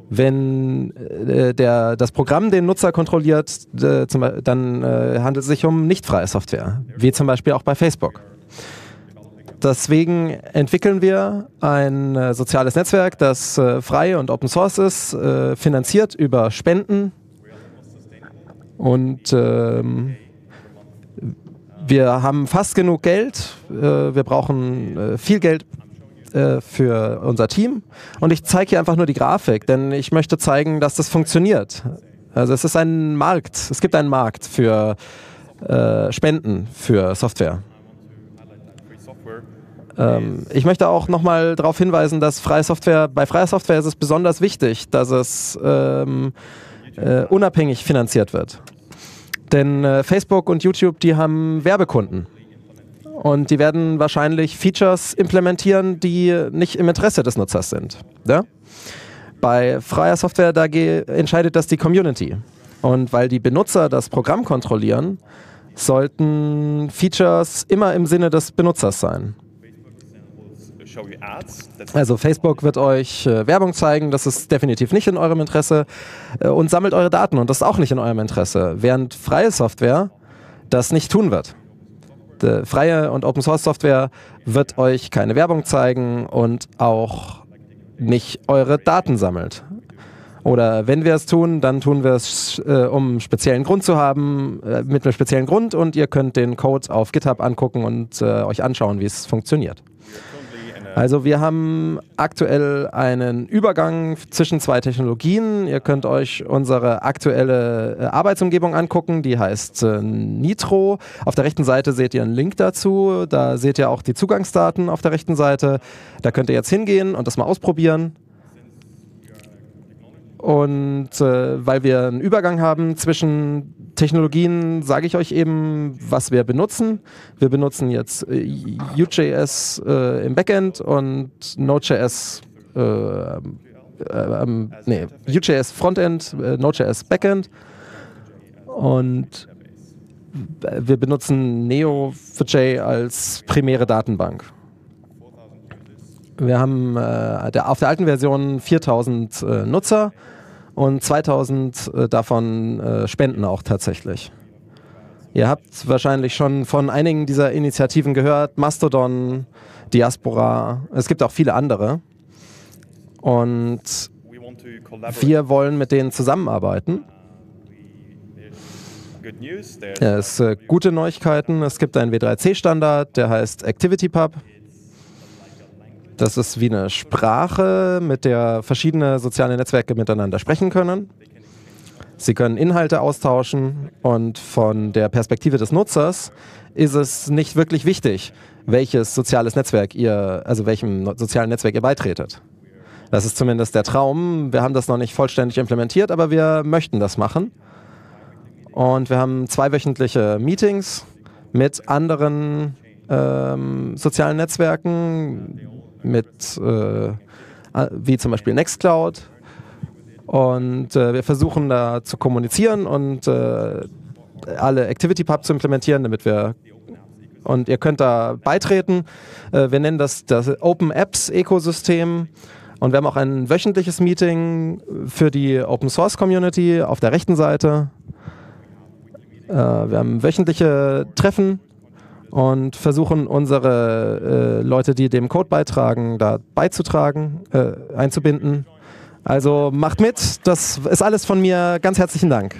wenn äh, der, das Programm den Nutzer kontrolliert, äh, zum, dann äh, handelt es sich um nicht freie Software, wie zum Beispiel auch bei Facebook. Deswegen entwickeln wir ein äh, soziales Netzwerk, das äh, frei und Open Source ist, äh, finanziert über Spenden und ähm, wir haben fast genug Geld. wir brauchen viel Geld äh, für unser Team und ich zeige hier einfach nur die Grafik, denn ich möchte zeigen, dass das funktioniert. Also es ist ein Markt, es gibt einen Markt für äh, Spenden für Software. Ähm, ich möchte auch nochmal darauf hinweisen, dass freie Software, bei freier Software ist es besonders wichtig, dass es ähm, äh, unabhängig finanziert wird. Denn äh, Facebook und YouTube, die haben Werbekunden. Und die werden wahrscheinlich Features implementieren, die nicht im Interesse des Nutzers sind. Ja? Bei freier Software, da entscheidet das die Community. Und weil die Benutzer das Programm kontrollieren, sollten Features immer im Sinne des Benutzers sein. Also Facebook wird euch äh, Werbung zeigen, das ist definitiv nicht in eurem Interesse äh, und sammelt eure Daten und das ist auch nicht in eurem Interesse, während freie Software das nicht tun wird. Äh, freie und Open Source Software wird euch keine Werbung zeigen und auch nicht eure Daten sammelt. Oder wenn wir es tun, dann tun wir es, äh, um einen speziellen Grund zu haben, äh, mit einem speziellen Grund und ihr könnt den Code auf GitHub angucken und äh, euch anschauen, wie es funktioniert. Also wir haben aktuell einen Übergang zwischen zwei Technologien. Ihr könnt euch unsere aktuelle äh, Arbeitsumgebung angucken, die heißt äh, Nitro. Auf der rechten Seite seht ihr einen Link dazu. Da seht ihr auch die Zugangsdaten auf der rechten Seite. Da könnt ihr jetzt hingehen und das mal ausprobieren. Und äh, weil wir einen Übergang haben zwischen Technologien, sage ich euch eben, was wir benutzen. Wir benutzen jetzt äh, UJS äh, im Backend und Node.js, äh, ähm, nee, UJS Frontend, äh, Node.js Und wir benutzen Neo4j als primäre Datenbank. Wir haben äh, der, auf der alten Version 4000 äh, Nutzer und 2000 äh, davon äh, spenden auch tatsächlich. Ihr habt wahrscheinlich schon von einigen dieser Initiativen gehört, Mastodon, Diaspora, es gibt auch viele andere. Und wir wollen mit denen zusammenarbeiten. Es äh, gute Neuigkeiten, es gibt einen W3C-Standard, der heißt ActivityPub. Das ist wie eine Sprache, mit der verschiedene soziale Netzwerke miteinander sprechen können. Sie können Inhalte austauschen und von der Perspektive des Nutzers ist es nicht wirklich wichtig, welches soziales Netzwerk ihr, also welchem sozialen Netzwerk ihr beitretet. Das ist zumindest der Traum. Wir haben das noch nicht vollständig implementiert, aber wir möchten das machen. Und wir haben zweiwöchentliche Meetings mit anderen ähm, sozialen Netzwerken, mit, äh, wie zum Beispiel Nextcloud. Und äh, wir versuchen da zu kommunizieren und äh, alle ActivityPub zu implementieren, damit wir und ihr könnt da beitreten. Äh, wir nennen das das Open Apps Ökosystem. Und wir haben auch ein wöchentliches Meeting für die Open Source Community auf der rechten Seite. Äh, wir haben wöchentliche Treffen und versuchen unsere äh, Leute, die dem Code beitragen, da beizutragen, äh, einzubinden. Also macht mit, das ist alles von mir. Ganz herzlichen Dank.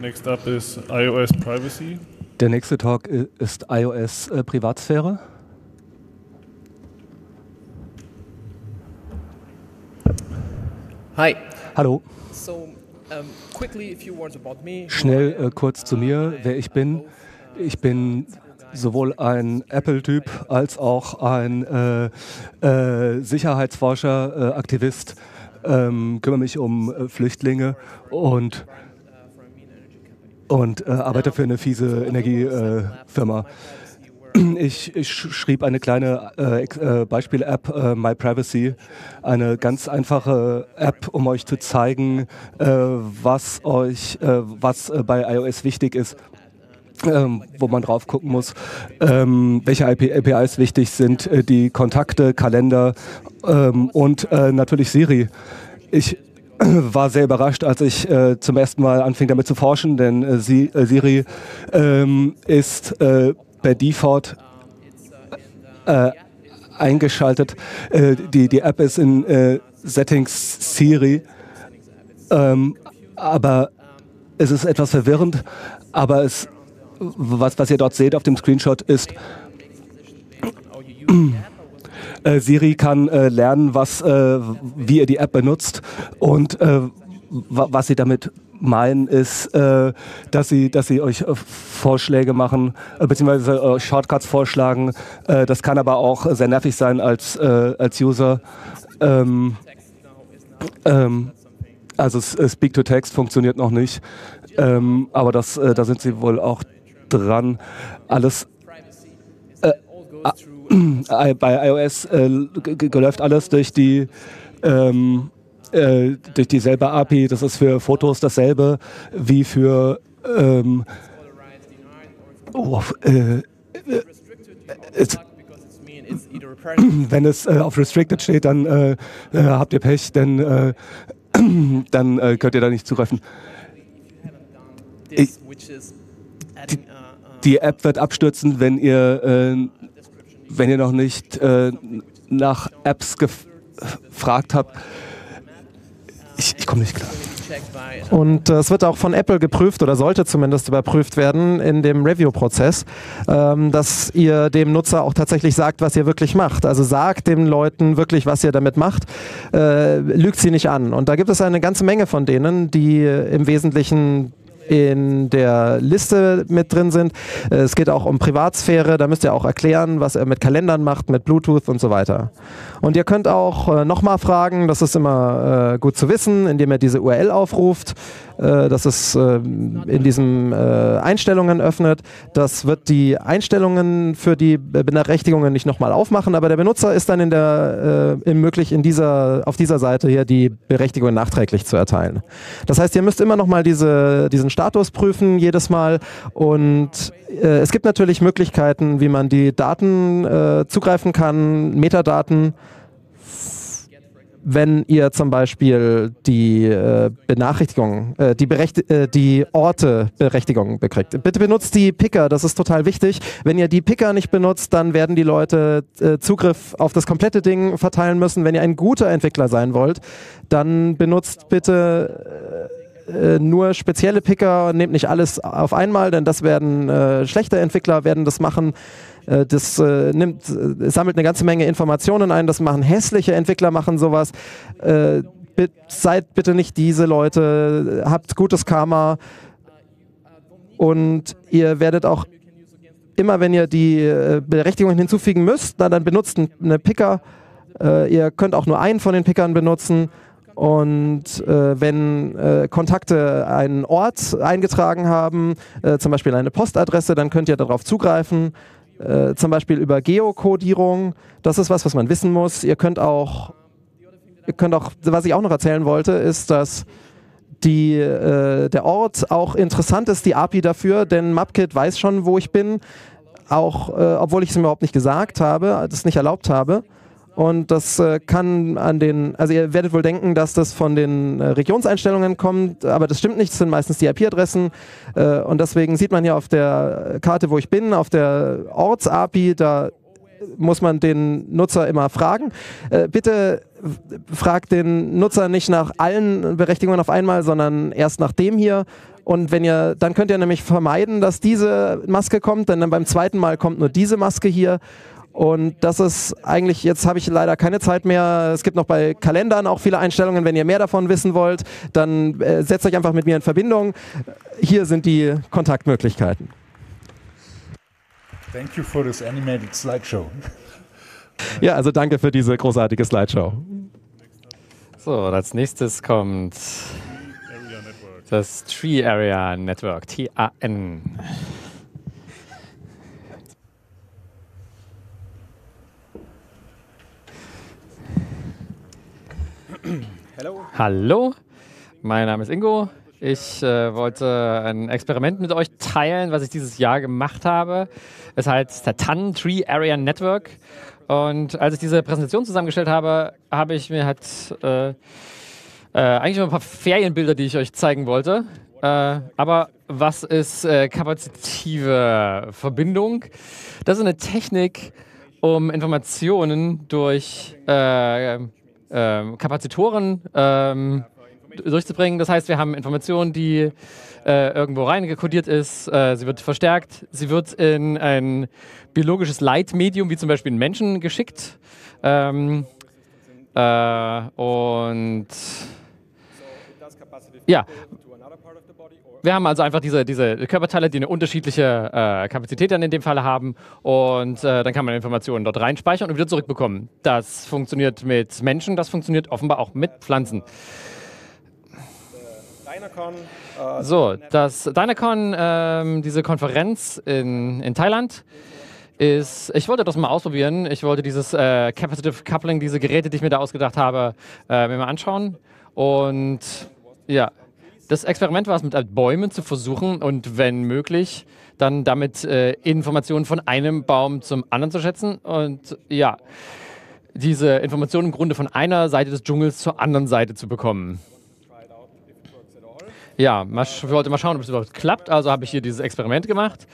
Next up is iOS Privacy. Der nächste Talk ist iOS äh, Privatsphäre. Hi. Hallo. So, um Schnell äh, kurz zu mir, wer ich bin. Ich bin sowohl ein Apple-Typ als auch ein äh, äh, Sicherheitsforscher, äh, Aktivist, ähm, kümmere mich um äh, Flüchtlinge und, und äh, arbeite für eine fiese Energiefirma. Ich, ich, schrieb eine kleine äh, äh, Beispiel-App, äh, My Privacy, eine ganz einfache App, um euch zu zeigen, äh, was euch, äh, was bei iOS wichtig ist. Ähm, wo man drauf gucken muss, ähm, welche APIs wichtig sind, die Kontakte, Kalender ähm, und natürlich Siri. Ich war sehr überrascht, als ich äh, zum ersten Mal anfing damit zu forschen, denn äh, Siri ähm, ist per Default äh, eingeschaltet. Äh, die, die App ist in äh, Settings Siri, ähm, aber es ist etwas verwirrend, aber es, was, was ihr dort seht auf dem Screenshot ist, äh, Siri kann äh, lernen, was, äh, wie ihr die App benutzt und äh, was sie damit meinen, ist, äh, dass, sie, dass sie euch äh, Vorschläge machen, äh, beziehungsweise äh, Shortcuts vorschlagen. Äh, das kann aber auch sehr nervig sein als, als User. Ähm, ähm, also Speak-to-Text funktioniert noch nicht, ähm, aber das, da sind sie wohl auch dran. Alles bei iOS läuft alles durch die ähm, äh, durch dieselbe API. Das ist für Fotos dasselbe wie für ähm, oh, äh, äh, es, wenn es äh, auf Restricted steht, dann äh, habt ihr Pech, denn dann könnt ihr da nicht zugreifen. Ich, die, App wird abstürzen, wenn ihr, wenn ihr noch nicht nach Apps gefragt habe, ich, ich komme nicht klar. Und äh, es wird auch von Apple geprüft oder sollte zumindest überprüft werden in dem Review-Prozess, ähm, dass ihr dem Nutzer auch tatsächlich sagt, was ihr wirklich macht. Also sagt den Leuten wirklich, was ihr damit macht, äh, lügt sie nicht an. Und da gibt es eine ganze Menge von denen, die im Wesentlichen in der Liste mit drin sind. Es geht auch um Privatsphäre, da müsst ihr auch erklären, was er mit Kalendern macht, mit Bluetooth und so weiter. Und ihr könnt auch äh, nochmal fragen, das ist immer äh, gut zu wissen, indem ihr diese URL aufruft äh, dass es äh, in diesen äh, Einstellungen öffnet. Das wird die Einstellungen für die Benachrichtigungen nicht nochmal aufmachen, aber der Benutzer ist dann in der, äh, möglich, in dieser, auf dieser Seite hier die Berechtigungen nachträglich zu erteilen. Das heißt, ihr müsst immer nochmal diese, diesen Status prüfen jedes Mal und äh, es gibt natürlich Möglichkeiten, wie man die Daten äh, zugreifen kann, Metadaten wenn ihr zum Beispiel die äh, Benachrichtigung, äh, die, Berecht äh, die Orte-Berechtigung bekriegt. Bitte benutzt die Picker, das ist total wichtig. Wenn ihr die Picker nicht benutzt, dann werden die Leute äh, Zugriff auf das komplette Ding verteilen müssen. Wenn ihr ein guter Entwickler sein wollt, dann benutzt bitte äh, äh, nur spezielle Picker nehmt nicht alles auf einmal, denn das werden äh, schlechte Entwickler werden das machen. Äh, das äh, nimmt, äh, sammelt eine ganze Menge Informationen ein. Das machen hässliche Entwickler, machen sowas. Seid bitte nicht diese Leute. Habt gutes Karma. Und ihr werdet auch immer, wenn ihr die Berechtigungen hinzufügen müsst, na, dann benutzt eine Picker. Ihr könnt auch nur einen von den Pickern benutzen. Und äh, wenn äh, Kontakte einen Ort eingetragen haben, äh, zum Beispiel eine Postadresse, dann könnt ihr darauf zugreifen äh, zum Beispiel über Geokodierung. Das ist was, was man wissen muss. Ihr könnt auch, ihr könnt auch, was ich auch noch erzählen wollte, ist, dass die, äh, der Ort auch interessant ist, die API dafür, denn Mapkit weiß schon, wo ich bin, auch äh, obwohl ich es mir überhaupt nicht gesagt habe, das nicht erlaubt habe. Und das äh, kann an den, also ihr werdet wohl denken, dass das von den äh, Regionseinstellungen kommt, aber das stimmt nicht, das sind meistens die IP-Adressen. Äh, und deswegen sieht man hier auf der Karte, wo ich bin, auf der Orts-API, da muss man den Nutzer immer fragen. Äh, bitte fragt den Nutzer nicht nach allen Berechtigungen auf einmal, sondern erst nach dem hier. Und wenn ihr, dann könnt ihr nämlich vermeiden, dass diese Maske kommt, denn dann beim zweiten Mal kommt nur diese Maske hier. Und das ist eigentlich, jetzt habe ich leider keine Zeit mehr. Es gibt noch bei Kalendern auch viele Einstellungen. Wenn ihr mehr davon wissen wollt, dann äh, setzt euch einfach mit mir in Verbindung. Hier sind die Kontaktmöglichkeiten. Thank you for this animated slideshow. Ja, also danke für diese großartige Slideshow. So, als nächstes kommt das Tree Area Network, TAN. Hallo. Hallo, mein Name ist Ingo. Ich äh, wollte ein Experiment mit euch teilen, was ich dieses Jahr gemacht habe. Es heißt der TAN Tree Area Network. Und als ich diese Präsentation zusammengestellt habe, habe ich mir halt äh, äh, eigentlich nur ein paar Ferienbilder, die ich euch zeigen wollte. Äh, aber was ist äh, kapazitive Verbindung? Das ist eine Technik, um Informationen durch äh, Kapazitoren ähm, durchzubringen. Das heißt, wir haben Informationen, die äh, irgendwo reingekodiert ist. Äh, sie wird verstärkt. Sie wird in ein biologisches Leitmedium, wie zum Beispiel einen Menschen, geschickt. Ähm, äh, und ja, wir haben also einfach diese, diese Körperteile, die eine unterschiedliche äh, Kapazität dann in dem Fall haben und äh, dann kann man Informationen dort reinspeichern und wieder zurückbekommen. Das funktioniert mit Menschen, das funktioniert offenbar auch mit Pflanzen. So, das Dynacon, ähm, diese Konferenz in, in Thailand, ist, ich wollte das mal ausprobieren. Ich wollte dieses äh, Capacitive Coupling, diese Geräte, die ich mir da ausgedacht habe, äh, mir mal anschauen. Und ja, das Experiment war es, mit Bäumen zu versuchen und wenn möglich, dann damit äh, Informationen von einem Baum zum anderen zu schätzen. Und ja, diese Informationen im Grunde von einer Seite des Dschungels zur anderen Seite zu bekommen. Ja, ich wollte mal schauen, ob es überhaupt klappt. Also habe ich hier dieses Experiment gemacht.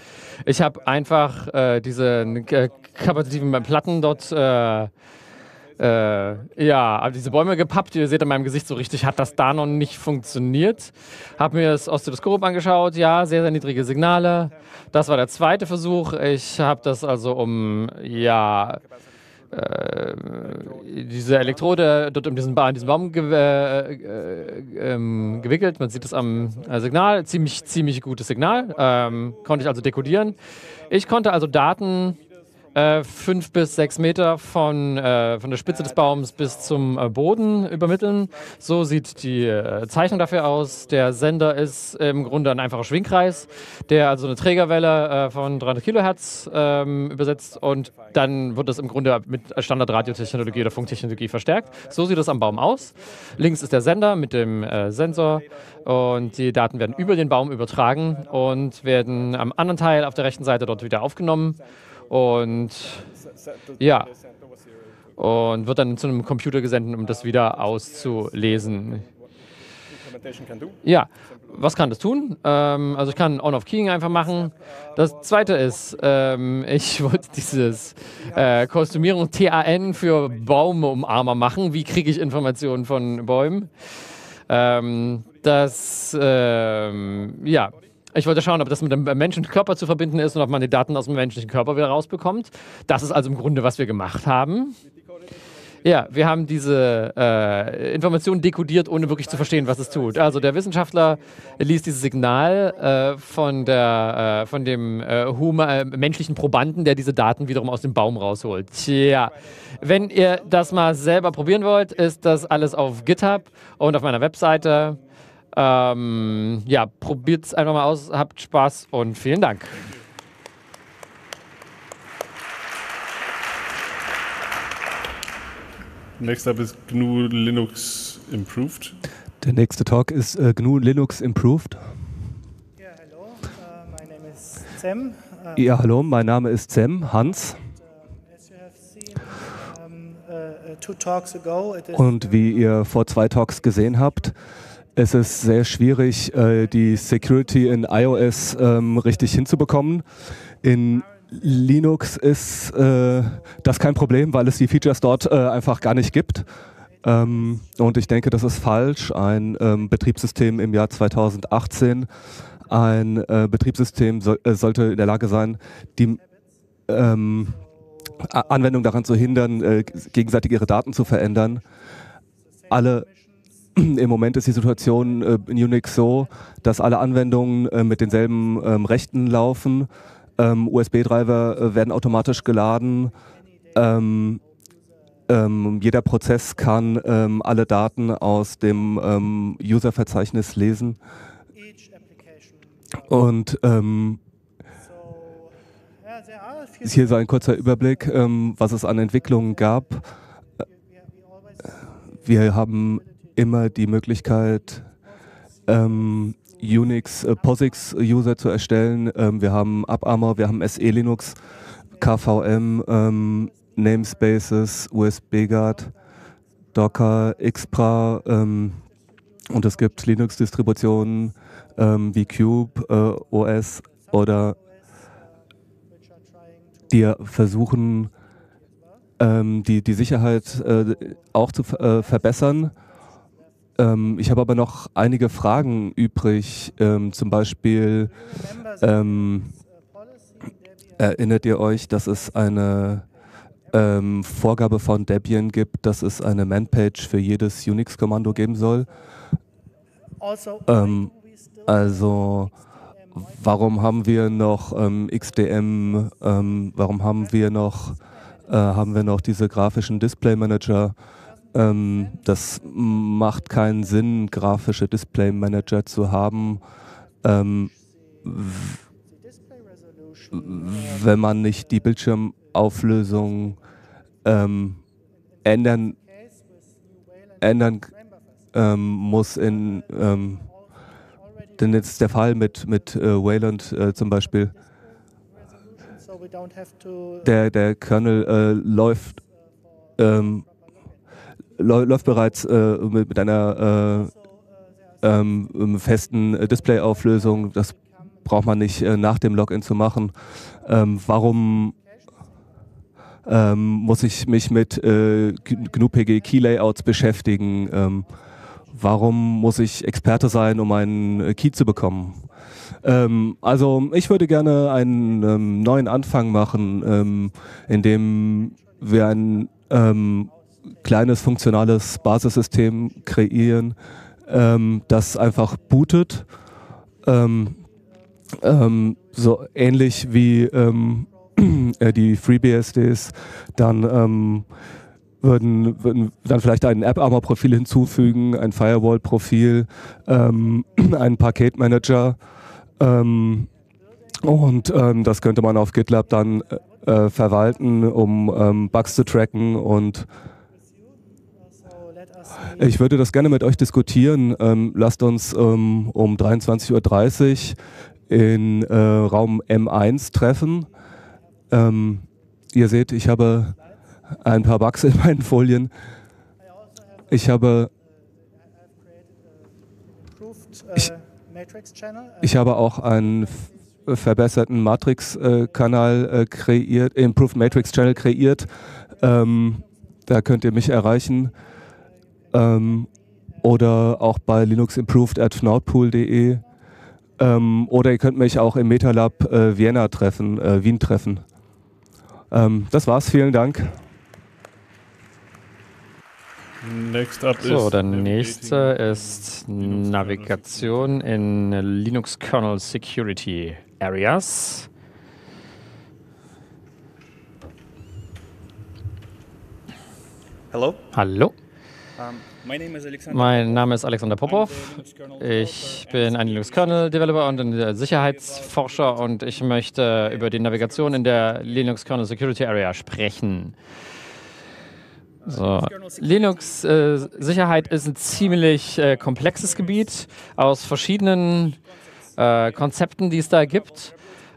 Ich habe einfach äh, diese äh, kapazitiven Platten dort äh, ja, aber diese Bäume gepappt. Ihr seht an meinem Gesicht so richtig, hat das da noch nicht funktioniert. Hab mir das Oszilloskop angeschaut. Ja, sehr, sehr niedrige Signale. Das war der zweite Versuch. Ich habe das also um, ja, äh, diese Elektrode dort um diesen, diesen Baum ge äh, äh, ähm, gewickelt. Man sieht es am äh, Signal. Ziemlich, ziemlich gutes Signal. Ähm, konnte ich also dekodieren. Ich konnte also Daten äh, fünf bis sechs Meter von, äh, von der Spitze des Baums bis zum äh, Boden übermitteln. So sieht die äh, Zeichnung dafür aus. Der Sender ist im Grunde ein einfacher Schwingkreis, der also eine Trägerwelle äh, von 300 Kilohertz ähm, übersetzt und dann wird das im Grunde mit Standardradiotechnologie oder Funktechnologie verstärkt. So sieht es am Baum aus. Links ist der Sender mit dem äh, Sensor und die Daten werden über den Baum übertragen und werden am anderen Teil auf der rechten Seite dort wieder aufgenommen. Und ja, und wird dann zu einem Computer gesendet, um das wieder auszulesen. Ja, was kann das tun? Ähm, also ich kann On-Off-Keying einfach machen. Das zweite ist, ähm, ich wollte dieses äh, Kostümierung TAN für Baumumarmer machen. Wie kriege ich Informationen von Bäumen? Ähm, das, ähm, ja, ich wollte schauen, ob das mit dem menschlichen Körper zu verbinden ist und ob man die Daten aus dem menschlichen Körper wieder rausbekommt. Das ist also im Grunde, was wir gemacht haben. Ja, wir haben diese äh, Informationen dekodiert, ohne wirklich zu verstehen, was es tut. Also der Wissenschaftler liest dieses Signal äh, von, der, äh, von dem äh, Huma, äh, menschlichen Probanden, der diese Daten wiederum aus dem Baum rausholt. Tja, wenn ihr das mal selber probieren wollt, ist das alles auf GitHub und auf meiner Webseite. Ähm, ja, probiert es einfach mal aus, habt Spaß und vielen Dank. Next up is GNU Linux Improved. Der nächste Talk ist äh, GNU Linux Improved. Ja, hallo, uh, my name is Zem. Uh, ja, hallo, mein Name ist Zem, Hans. Und wie ihr vor zwei Talks gesehen habt, es ist sehr schwierig, äh, die Security in iOS ähm, richtig hinzubekommen. In Linux ist äh, das kein Problem, weil es die Features dort äh, einfach gar nicht gibt. Ähm, und ich denke, das ist falsch. Ein ähm, Betriebssystem im Jahr 2018, ein Betriebssystem so, sollte in der Lage sein, die Anwendung daran zu hindern, gegenseitig ihre Daten zu verändern. Alle Im Moment ist die Situation äh, in Unix so, dass alle Anwendungen äh, mit denselben ähm, Rechten laufen. Ähm, USB-Driver äh, werden automatisch geladen. Ähm, ähm jeder Prozess kann ähm, alle Daten aus dem ähm, User-Verzeichnis lesen. Und hier so ein kurzer Überblick, was es an Entwicklungen gab. Wir haben immer die Möglichkeit, ähm, Unix äh, POSIX-User zu erstellen. Ähm, wir haben AppArmor, wir haben SE Linux, KVM, ähm, Namespaces, USB-Guard, Docker, Xpra ähm, und es gibt Linux-Distributionen ähm, wie Cube äh, OS oder die versuchen, ähm, die, die Sicherheit äh, auch zu äh, verbessern ähm, ich habe aber noch einige Fragen übrig. Ähm, zum Beispiel ähm, erinnert ihr euch, dass es eine ähm, Vorgabe von Debian gibt, dass es eine Man-Page für jedes Unix-Kommando geben soll? Ähm, also warum haben wir noch ähm, XDM? warum haben wir noch äh, haben wir noch diese grafischen Display Manager? Ähm, das macht keinen Sinn, grafische Display Manager zu haben, ähm, wenn man nicht die Bildschirmauflösung ähm, ändern, ändern ähm, muss in ähm, denn jetzt der Fall mit, mit äh, Wayland äh, zum Beispiel. Der, der Kernel äh, läuft ähm, läuft bereits äh, mit, mit, einer äh, ähm, festen Displayauflösung. Das braucht man nicht äh, nach dem Login zu machen. Ähm, warum ähm, muss ich mich mit äh, GNU-PG Key Layouts beschäftigen? Ähm, warum muss ich Experte sein, um einen äh, Key zu bekommen? Ähm, also ich würde gerne einen ähm, neuen Anfang machen, ähm, in dem wir ein ähm, kleines funktionales Basissystem kreieren, ähm, das einfach bootet. Ähm, so ähnlich wie äh, die FreeBSDs dann ähm, würden, würden dann vielleicht ein AppArmor-Profil hinzufügen, ein Firewall-Profil, ähm, einen Paketmanager ähm, und ähm, das könnte man auf GitLab dann äh, verwalten, um ähm, Bugs zu tracken und ich würde das gerne mit euch diskutieren. Ähm, lasst uns ähm, um 23.30 Uhr in äh, Raum M1 treffen. Ähm, ihr seht, ich habe ein paar Bugs in meinen Folien. Ich habe ich, ich habe auch einen verbesserten Matrix-Kanal äh, kreiert, Improved Matrix Channel kreiert. Ähm, da könnt ihr mich erreichen. Ähm, oder auch bei Linux Improved at nordpool.de. Ähm, oder ihr könnt mich auch im MetaLab äh, Vienna treffen, äh, Wien treffen. Ähm, das war's, vielen Dank. so, der nächste ist Navigation in Linux Kernel Security Areas. Hallo. Hallo. Um, mein Name ist Alexander Popov. Ich bin ein Linux-Kernel-Developer und ein Sicherheitsforscher und ich möchte über die Navigation in der Linux Kernel Security Area sprechen. So. Linux-Sicherheit äh, ist ein ziemlich äh, komplexes Gebiet aus verschiedenen äh, Konzepten, die es da gibt.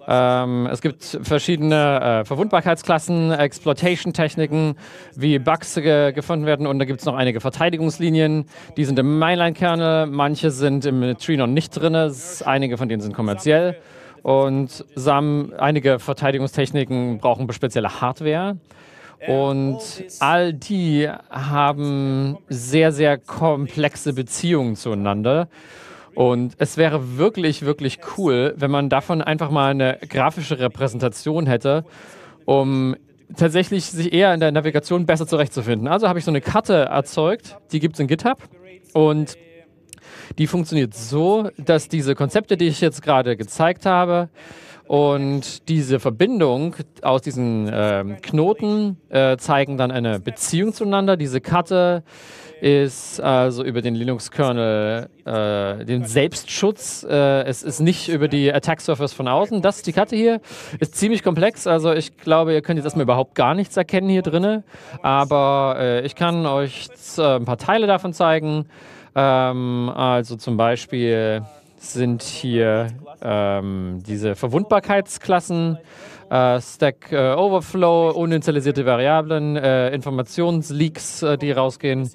Ähm, es gibt verschiedene äh, Verwundbarkeitsklassen, Exploitation-Techniken, wie Bugs ge gefunden werden und da gibt es noch einige Verteidigungslinien. Die sind im Mainline-Kernel, manche sind im Tree noch nicht drin, einige von denen sind kommerziell. Und haben, einige Verteidigungstechniken brauchen spezielle Hardware. Und all die haben sehr, sehr komplexe Beziehungen zueinander. Und es wäre wirklich, wirklich cool, wenn man davon einfach mal eine grafische Repräsentation hätte, um tatsächlich sich eher in der Navigation besser zurechtzufinden. Also habe ich so eine Karte erzeugt, die gibt es in GitHub und die funktioniert so, dass diese Konzepte, die ich jetzt gerade gezeigt habe, und diese Verbindung aus diesen äh, Knoten äh, zeigen dann eine Beziehung zueinander. Diese Karte ist also über den Linux-Kernel, äh, den Selbstschutz. Äh, es ist nicht über die Attack Surface von außen. Das, die Karte hier, ist ziemlich komplex. Also ich glaube, ihr könnt jetzt erstmal überhaupt gar nichts erkennen hier drin. Aber äh, ich kann euch äh, ein paar Teile davon zeigen. Ähm, also zum Beispiel sind hier ähm, diese Verwundbarkeitsklassen. Uh, Stack uh, Overflow, uninitialisierte Variablen, uh, Informationsleaks, die rausgehen.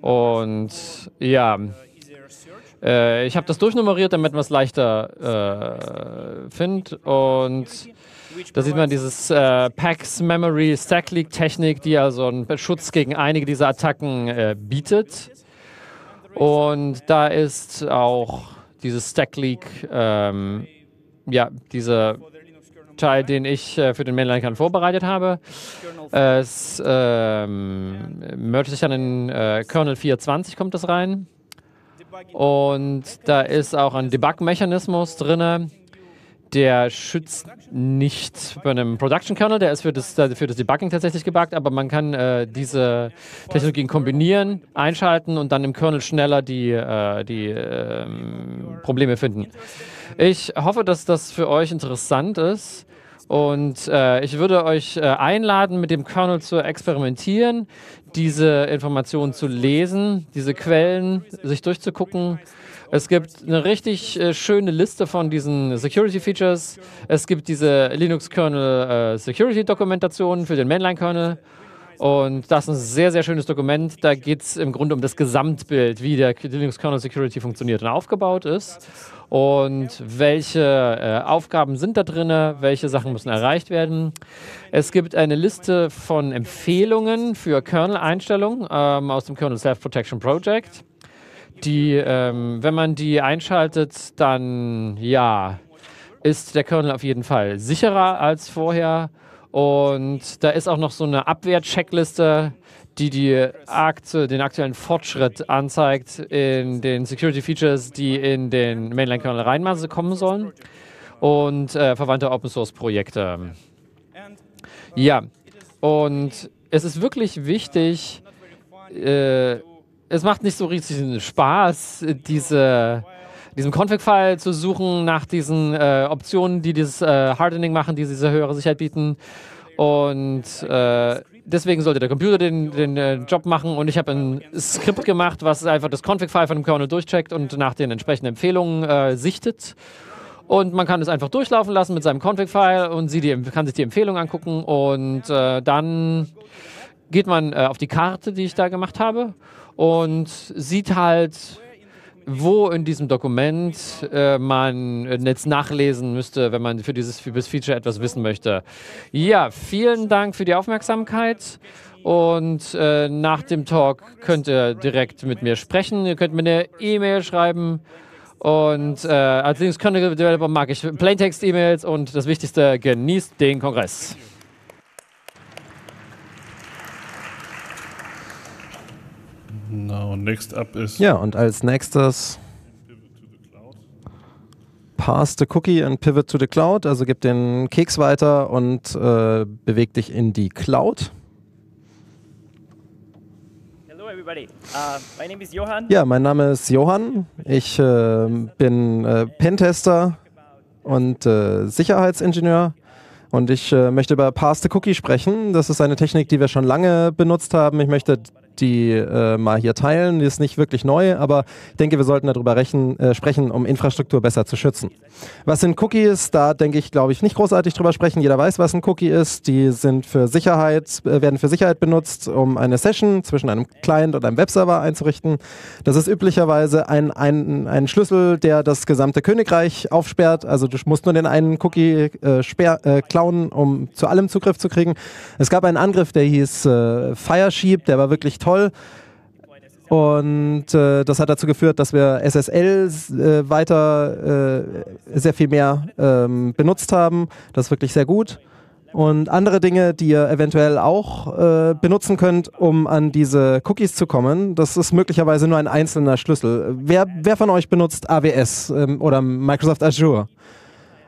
Und ja, äh, ich habe das durchnummeriert, damit man es leichter äh, findet. Und da sieht man dieses äh, Packs Memory Stack Leak Technik, die also einen Schutz gegen einige dieser Attacken äh, bietet. Und da ist auch dieses Stack Leak, ähm, ja, dieser Teil, den ich äh, für den Mainline-Kern vorbereitet habe. Es ähm, mergt sich dann in äh, Kernel 4.20 kommt das rein. Und da ist auch ein Debug-Mechanismus drin, der schützt nicht bei einem Production Kernel, der ist für das, für das Debugging tatsächlich gebuggt, aber man kann äh, diese Technologien kombinieren, einschalten und dann im Kernel schneller die, äh, die äh, Probleme finden. Ich hoffe, dass das für euch interessant ist. Und äh, ich würde euch äh, einladen, mit dem Kernel zu experimentieren, diese Informationen zu lesen, diese Quellen sich durchzugucken. Es gibt eine richtig äh, schöne Liste von diesen Security Features. Es gibt diese Linux Kernel äh, Security Dokumentation für den Mainline Kernel. Und das ist ein sehr, sehr schönes Dokument. Da geht es im Grunde um das Gesamtbild, wie der Linux Kernel Security funktioniert und aufgebaut ist. Und welche äh, Aufgaben sind da drin, welche Sachen müssen erreicht werden. Es gibt eine Liste von Empfehlungen für Kernel-Einstellungen ähm, aus dem Kernel Self-Protection Project. Die, ähm, wenn man die einschaltet, dann ja, ist der Kernel auf jeden Fall sicherer als vorher. Und da ist auch noch so eine Abwehr-Checkliste, die, die Akte, den aktuellen Fortschritt anzeigt in den Security Features, die in den Mainline-Kernel reinmaße kommen sollen und äh, verwandte Open-Source-Projekte. Ja, und es ist wirklich wichtig, äh, es macht nicht so richtig Spaß, diese diesem Config-File zu suchen nach diesen äh, Optionen, die dieses äh, Hardening machen, die diese höhere Sicherheit bieten. Und äh, deswegen sollte der Computer den, den äh, Job machen. Und ich habe ein Skript gemacht, was einfach das Config-File von dem Kernel durchcheckt und nach den entsprechenden Empfehlungen äh, sichtet. Und man kann es einfach durchlaufen lassen mit seinem Config-File und die, kann sich die Empfehlung angucken. Und äh, dann geht man auf die Karte, die ich da gemacht habe und sieht halt, wo in diesem Dokument äh, man jetzt nachlesen müsste, wenn man für dieses Feature etwas wissen möchte. Ja, vielen Dank für die Aufmerksamkeit. Und äh, nach dem Talk könnt ihr direkt mit mir sprechen. Ihr könnt mir eine E-Mail schreiben. Und äh, als Linux Kernel Developer mag ich Plaintext-E-Mails und das Wichtigste, genießt den Kongress. Now, next up is ja, und als nächstes Pass the Cookie and Pivot to the Cloud. Also gib den Keks weiter und äh, beweg dich in die Cloud. Hello everybody. Uh, my name is Johann. Ja, mein Name ist Johann. Ich äh, bin äh, Pentester und äh, Sicherheitsingenieur. Und ich äh, möchte über Pass the Cookie sprechen. Das ist eine Technik, die wir schon lange benutzt haben. Ich möchte die äh, mal hier teilen. Die ist nicht wirklich neu, aber ich denke, wir sollten darüber rechen, äh, sprechen, um Infrastruktur besser zu schützen. Was sind Cookies? Da denke ich, glaube ich, nicht großartig drüber sprechen. Jeder weiß, was ein Cookie ist. Die sind für Sicherheit, äh, werden für Sicherheit benutzt, um eine Session zwischen einem Client und einem Webserver einzurichten. Das ist üblicherweise ein, ein, ein Schlüssel, der das gesamte Königreich aufsperrt. Also du musst nur den einen Cookie äh, sperr, äh, klauen, um zu allem Zugriff zu kriegen. Es gab einen Angriff, der hieß äh, Firesheep, der war wirklich toll. Und äh, das hat dazu geführt, dass wir SSL äh, weiter äh, sehr viel mehr ähm, benutzt haben. Das ist wirklich sehr gut. Und andere Dinge, die ihr eventuell auch äh, benutzen könnt, um an diese Cookies zu kommen, das ist möglicherweise nur ein einzelner Schlüssel. Wer, wer von euch benutzt AWS ähm, oder Microsoft Azure?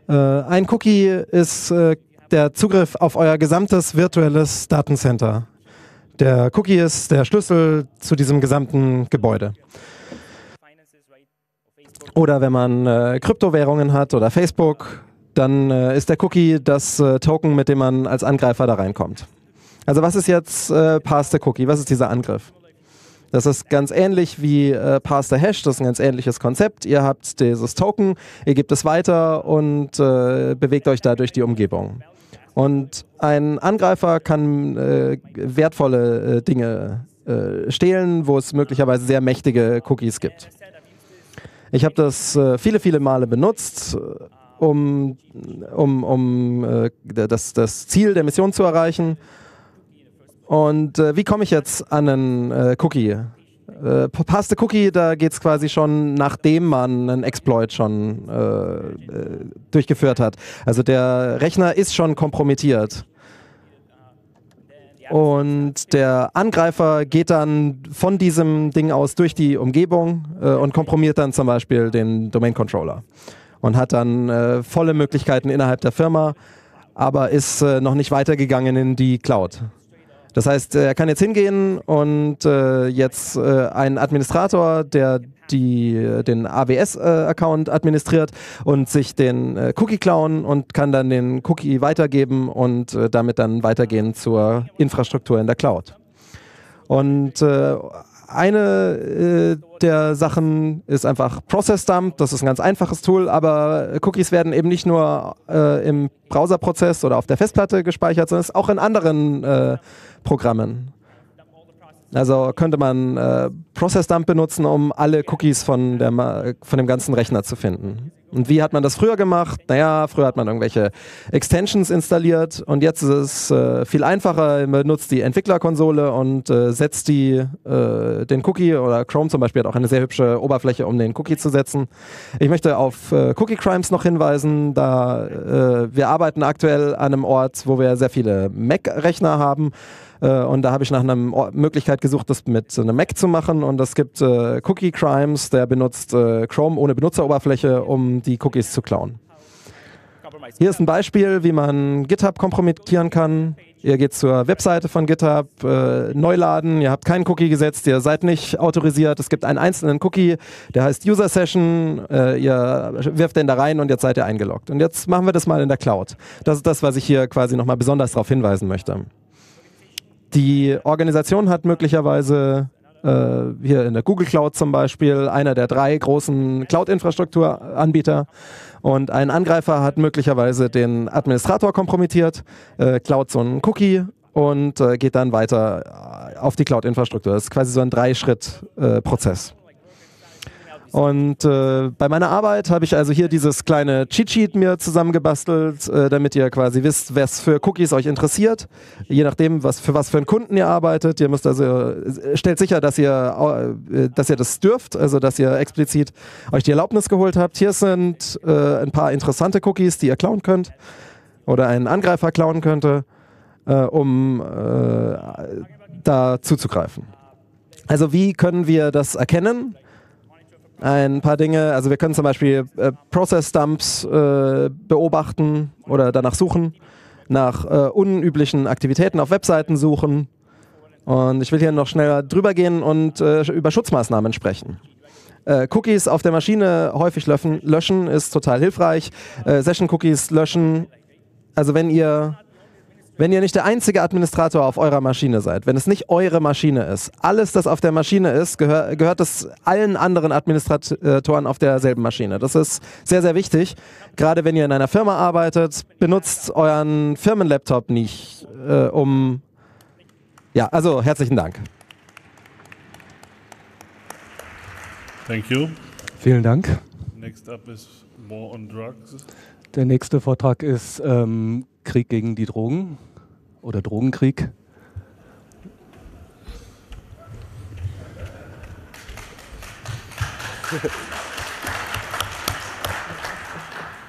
Äh, ein Cookie ist äh, der Zugriff auf euer gesamtes virtuelles Datencenter. Der Cookie ist der Schlüssel zu diesem gesamten Gebäude. Oder wenn man äh, Kryptowährungen hat oder Facebook, dann äh, ist der Cookie das äh, Token, mit dem man als Angreifer da reinkommt. Also was ist jetzt äh, Pass the Cookie? Was ist dieser Angriff? Das ist ganz ähnlich wie äh, Pass the Hash, das ist ein ganz ähnliches Konzept. Ihr habt dieses Token, ihr gebt es weiter und äh, bewegt euch da durch die Umgebung. Und ein Angreifer kann äh, wertvolle äh, Dinge äh, stehlen, wo es möglicherweise sehr mächtige Cookies gibt. Ich habe das äh, viele, viele Male benutzt, äh, um, um, um äh, das, das Ziel der Mission zu erreichen. Und wie komme ich jetzt an einen Cookie? Äh, Paste Cookie, da geht es quasi schon, nachdem man einen Exploit schon äh, äh, durchgeführt hat. Also der Rechner ist schon kompromittiert. Und der Angreifer geht dann von diesem Ding aus durch die Umgebung äh, und kompromiert dann zum Beispiel den Domain Controller und hat dann äh, volle Möglichkeiten innerhalb der Firma, aber ist äh, noch nicht weitergegangen in die Cloud. Das heißt, er kann jetzt hingehen und äh, jetzt äh, einen Administrator, der die, den AWS-Account äh, administriert und sich den äh, Cookie klauen und kann dann den Cookie weitergeben und äh, damit dann weitergehen zur Infrastruktur in der Cloud. Und äh, eine äh, der Sachen ist einfach Process Dump. Das ist ein ganz einfaches Tool, aber Cookies werden eben nicht nur äh, im Browserprozess oder auf der Festplatte gespeichert, sondern auch in anderen äh, Programmen. Also könnte man äh, Process Dump benutzen, um alle Cookies von, der, von dem ganzen Rechner zu finden. Und wie hat man das früher gemacht? Naja, früher hat man irgendwelche Extensions installiert und jetzt ist es äh, viel einfacher. Man benutzt die Entwicklerkonsole und äh, setzt die, äh, den Cookie oder Chrome zum Beispiel hat auch eine sehr hübsche Oberfläche, um den Cookie zu setzen. Ich möchte auf äh, Cookie Crimes noch hinweisen, da äh, wir arbeiten aktuell an einem Ort, wo wir sehr viele Mac-Rechner haben äh, und da habe ich nach einer Möglichkeit gesucht, das mit einem Mac zu machen. Und es gibt äh, Cookie Crimes, der benutzt äh, Chrome ohne Benutzeroberfläche, um die Cookies zu klauen. Hier ist ein Beispiel, wie man GitHub kompromittieren kann. Ihr geht zur Webseite von GitHub, äh, neu laden, ihr habt keinen Cookie gesetzt, ihr seid nicht autorisiert. Es gibt einen einzelnen Cookie, der heißt User Session. Äh, ihr wirft den da rein und jetzt seid ihr eingeloggt. Und jetzt machen wir das mal in der Cloud. Das ist das, was ich hier quasi nochmal besonders darauf hinweisen möchte. Die Organisation hat möglicherweise äh, hier in der Google Cloud zum Beispiel einer der drei großen Cloud-Infrastrukturanbieter und ein Angreifer hat möglicherweise den Administrator kompromittiert, äh, klaut so einen Cookie und äh, geht dann weiter auf die Cloud-Infrastruktur. Das ist quasi so ein Drei-Schritt-Prozess. Und äh, bei meiner Arbeit habe ich also hier dieses kleine Cheat-Sheet mir zusammengebastelt, äh, damit ihr quasi wisst, was für Cookies euch interessiert. Je nachdem, was für was für einen Kunden ihr arbeitet. Ihr müsst also, äh, stellt sicher, dass ihr, äh, dass ihr das dürft, also dass ihr explizit euch die Erlaubnis geholt habt. Hier sind äh, ein paar interessante Cookies, die ihr klauen könnt oder einen Angreifer klauen könnte, äh, um da zuzugreifen. Also wie können wir das erkennen? Ein paar Dinge. Also wir können zum Beispiel äh, Process Dumps äh, beobachten oder danach suchen, nach äh, unüblichen Aktivitäten auf Webseiten suchen. Und ich will hier noch schneller drüber gehen und äh, über Schutzmaßnahmen sprechen. Äh, Cookies auf der Maschine häufig löschen, löschen ist total hilfreich. Äh, Session-Cookies löschen. Also wenn ihr wenn ihr nicht der einzige Administrator auf eurer Maschine seid, wenn es nicht eure Maschine ist, alles, das auf der Maschine ist, gehör, gehört es allen anderen Administratoren auf derselben Maschine. Das ist sehr, sehr wichtig. Gerade wenn ihr in einer Firma arbeitet, benutzt euren Firmenlaptop nicht, äh, um... Ja, also herzlichen Dank. Thank you. Vielen Dank. Next up is War on Drugs. Der nächste Vortrag ist ähm, Krieg gegen die Drogen oder Drogenkrieg.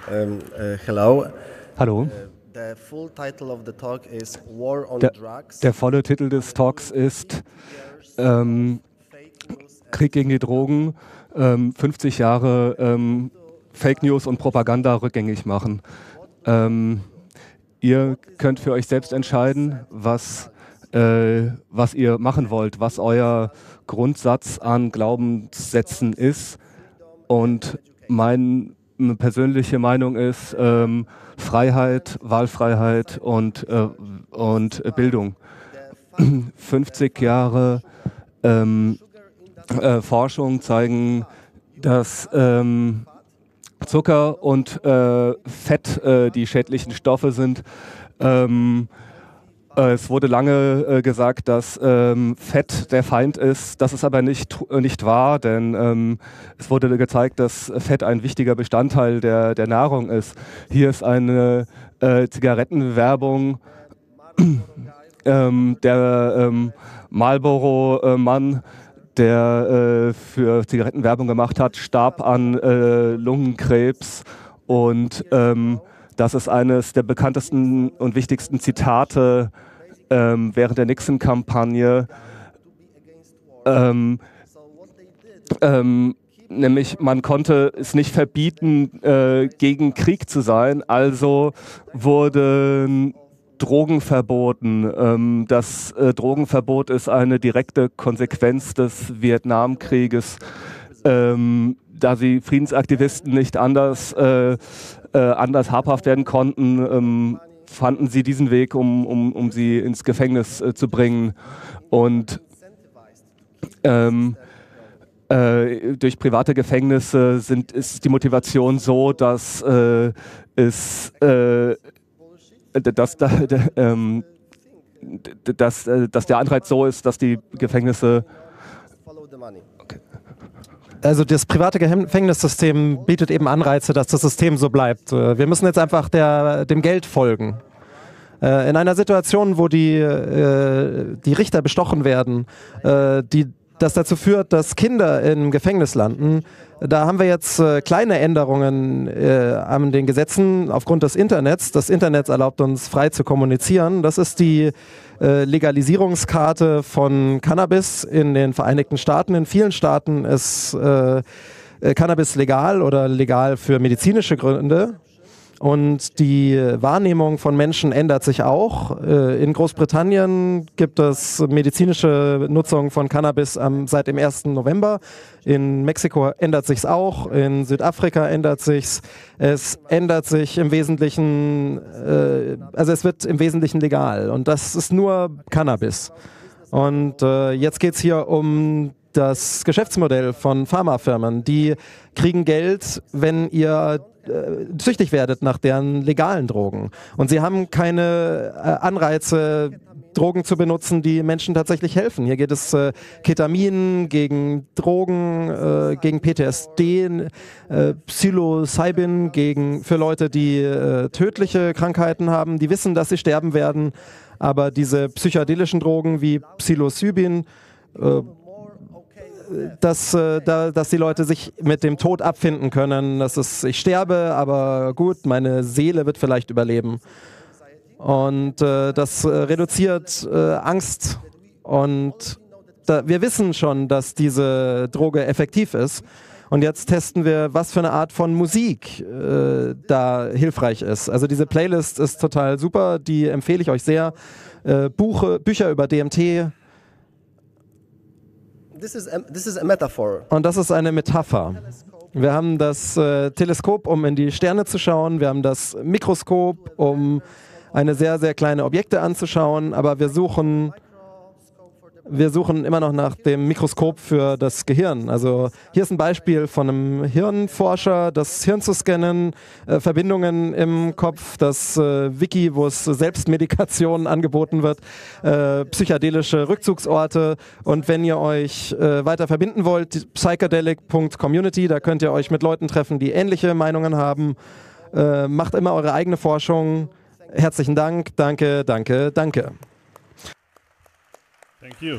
um, uh, hello. Hallo. Der, der, volle Titel des Talks ist ähm, Krieg gegen die Drogen, ähm, 50 Jahre ähm, Fake News und Propaganda rückgängig machen. Ähm, ihr könnt für euch selbst entscheiden, was, äh, was ihr machen wollt, was euer Grundsatz an Glaubenssätzen ist. Und meine persönliche Meinung ist ähm, Freiheit, Wahlfreiheit und, äh, und Bildung. 50 Jahre ähm, äh, Forschung zeigen, dass ähm, Zucker und äh, Fett äh, die schädlichen Stoffe sind. Ähm, äh, es wurde lange äh, gesagt, dass ähm, Fett der Feind ist. Das ist aber nicht, nicht wahr, denn ähm, es wurde gezeigt, dass Fett ein wichtiger Bestandteil der, der Nahrung ist. Hier ist eine äh, Zigarettenwerbung. Ähm, der ähm, Marlboro-Mann der äh, für Zigarettenwerbung gemacht hat, starb an äh, Lungenkrebs und ähm, das ist eines der bekanntesten und wichtigsten Zitate ähm, während der Nixon-Kampagne. Ähm, ähm, nämlich man konnte es nicht verbieten, äh, gegen Krieg zu sein, also wurden Drogen verboten. Ähm, das äh, Drogenverbot ist eine direkte Konsequenz des Vietnamkrieges. Ähm, da sie Friedensaktivisten nicht anders, äh, äh, anders habhaft werden konnten, ähm, fanden sie diesen Weg, um, um, um sie ins Gefängnis äh, zu bringen. Und ähm, äh, durch private Gefängnisse sind, ist die Motivation so, dass äh, es dass, ähm, dass, äh, dass der Anreiz so ist, dass die Gefängnisse okay. Also das private Gefängnissystem bietet eben Anreize, dass das System so bleibt. Äh, wir müssen jetzt einfach der, dem Geld folgen. Äh, in einer Situation, wo die, die Richter bestochen werden, die das dazu führt, dass Kinder im Gefängnis landen. Da haben wir jetzt äh, kleine Änderungen äh, an den Gesetzen aufgrund des Internets. Das Internet erlaubt uns frei zu kommunizieren. Das ist die äh, Legalisierungskarte von Cannabis in den Vereinigten Staaten. In vielen Staaten ist äh, äh, Cannabis legal oder legal für medizinische Gründe. Und die Wahrnehmung von Menschen ändert sich auch. Äh, in Großbritannien gibt es medizinische Nutzung von Cannabis seit dem 1. November. In Mexiko ändert sich auch. In Südafrika ändert sich es. ändert sich im Wesentlichen, äh, also es wird im Wesentlichen legal. Und das ist nur Cannabis. Und äh, jetzt geht es hier um das Geschäftsmodell von Pharmafirmen. Die kriegen Geld, wenn ihr äh, süchtig werdet nach deren legalen Drogen. Und sie haben keine äh, Anreize, Drogen zu benutzen, die Menschen tatsächlich helfen. Hier geht es äh, Ketamin gegen Drogen, äh, gegen PTSD, äh, Psilocybin gegen, für Leute, die äh, tödliche Krankheiten haben, die wissen, dass sie sterben werden. Aber diese psychedelischen Drogen wie Psilocybin äh, dass, äh, da, dass die Leute sich mit dem Tod abfinden können. Das ist, ich sterbe, aber gut, meine Seele wird vielleicht überleben. Und äh, das äh, reduziert äh, Angst. Und da, wir wissen schon, dass diese Droge effektiv ist. Und jetzt testen wir, was für eine Art von Musik äh, da hilfreich ist. Also diese Playlist ist total super, die empfehle ich euch sehr. Äh, Buche, Bücher über DMT, this is a, this is a metaphor. Und das ist eine Metapher. Wir haben das äh, Teleskop, um in die Sterne zu schauen. Wir haben das Mikroskop, um eine sehr, sehr kleine Objekte anzuschauen. Aber wir suchen wir suchen immer noch nach dem Mikroskop für das Gehirn. Also hier ist ein Beispiel von einem Hirnforscher, das Hirn zu scannen, äh, Verbindungen im Kopf, das äh, Wiki, wo es Selbstmedikation angeboten wird, äh, psychedelische Rückzugsorte. Und wenn ihr euch äh, weiter verbinden wollt, psychedelic.community, da könnt ihr euch mit Leuten treffen, die ähnliche Meinungen haben. Äh, macht immer eure eigene Forschung. Herzlichen Dank, danke, danke, danke. Thank you.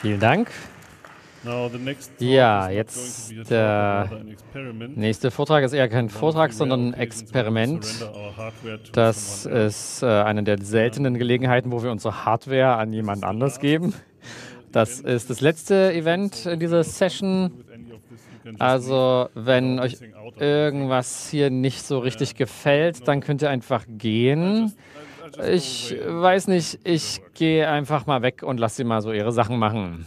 Vielen Dank. Ja, jetzt der nächste Vortrag ist eher kein Vortrag, sondern ein Experiment. Das ist äh, eine der seltenen Gelegenheiten, wo wir unsere Hardware an jemand anders geben. Das ist das letzte Event in dieser Session. Also, wenn euch irgendwas hier nicht so richtig gefällt, dann könnt ihr einfach gehen. Ich weiß nicht, ich gehe einfach mal weg und lasse sie mal so ihre Sachen machen.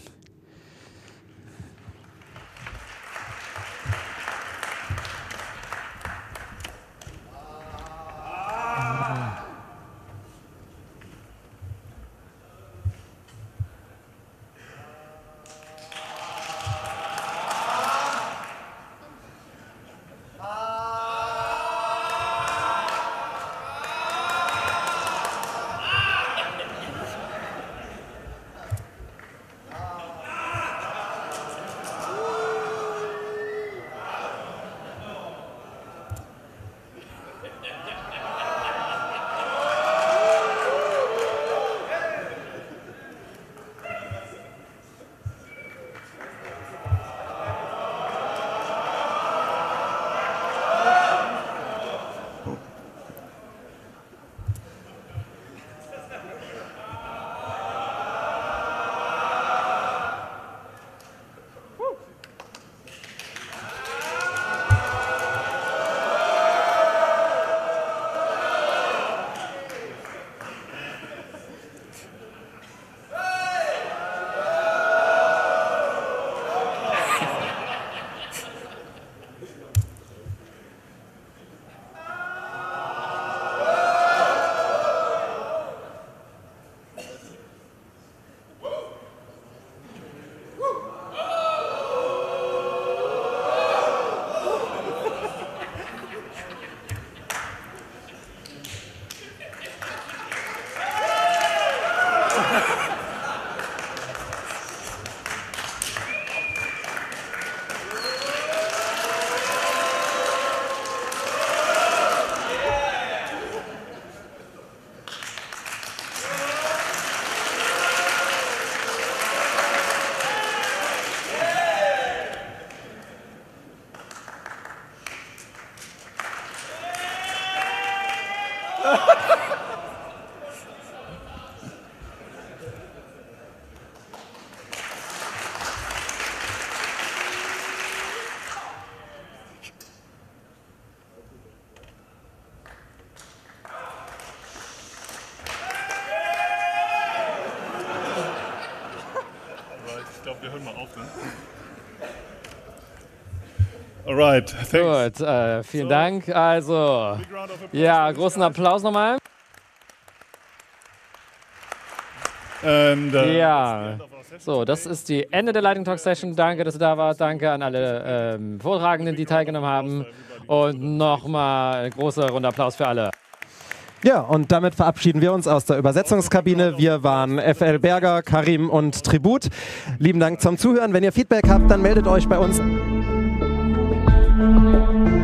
Alright, Gut, äh, vielen so, Dank. Also, ja, großen Applaus nochmal. And, uh, ja, so, das ist die Ende der Lighting Talk Session. Danke, dass ihr da wart. Danke an alle ähm, Vortragenden, die teilgenommen haben. Und nochmal ein großer runder Applaus für alle. Ja, und damit verabschieden wir uns aus der Übersetzungskabine. Wir waren FL Berger, Karim und Tribut. Lieben Dank zum Zuhören. Wenn ihr Feedback habt, dann meldet euch bei uns. Thank you.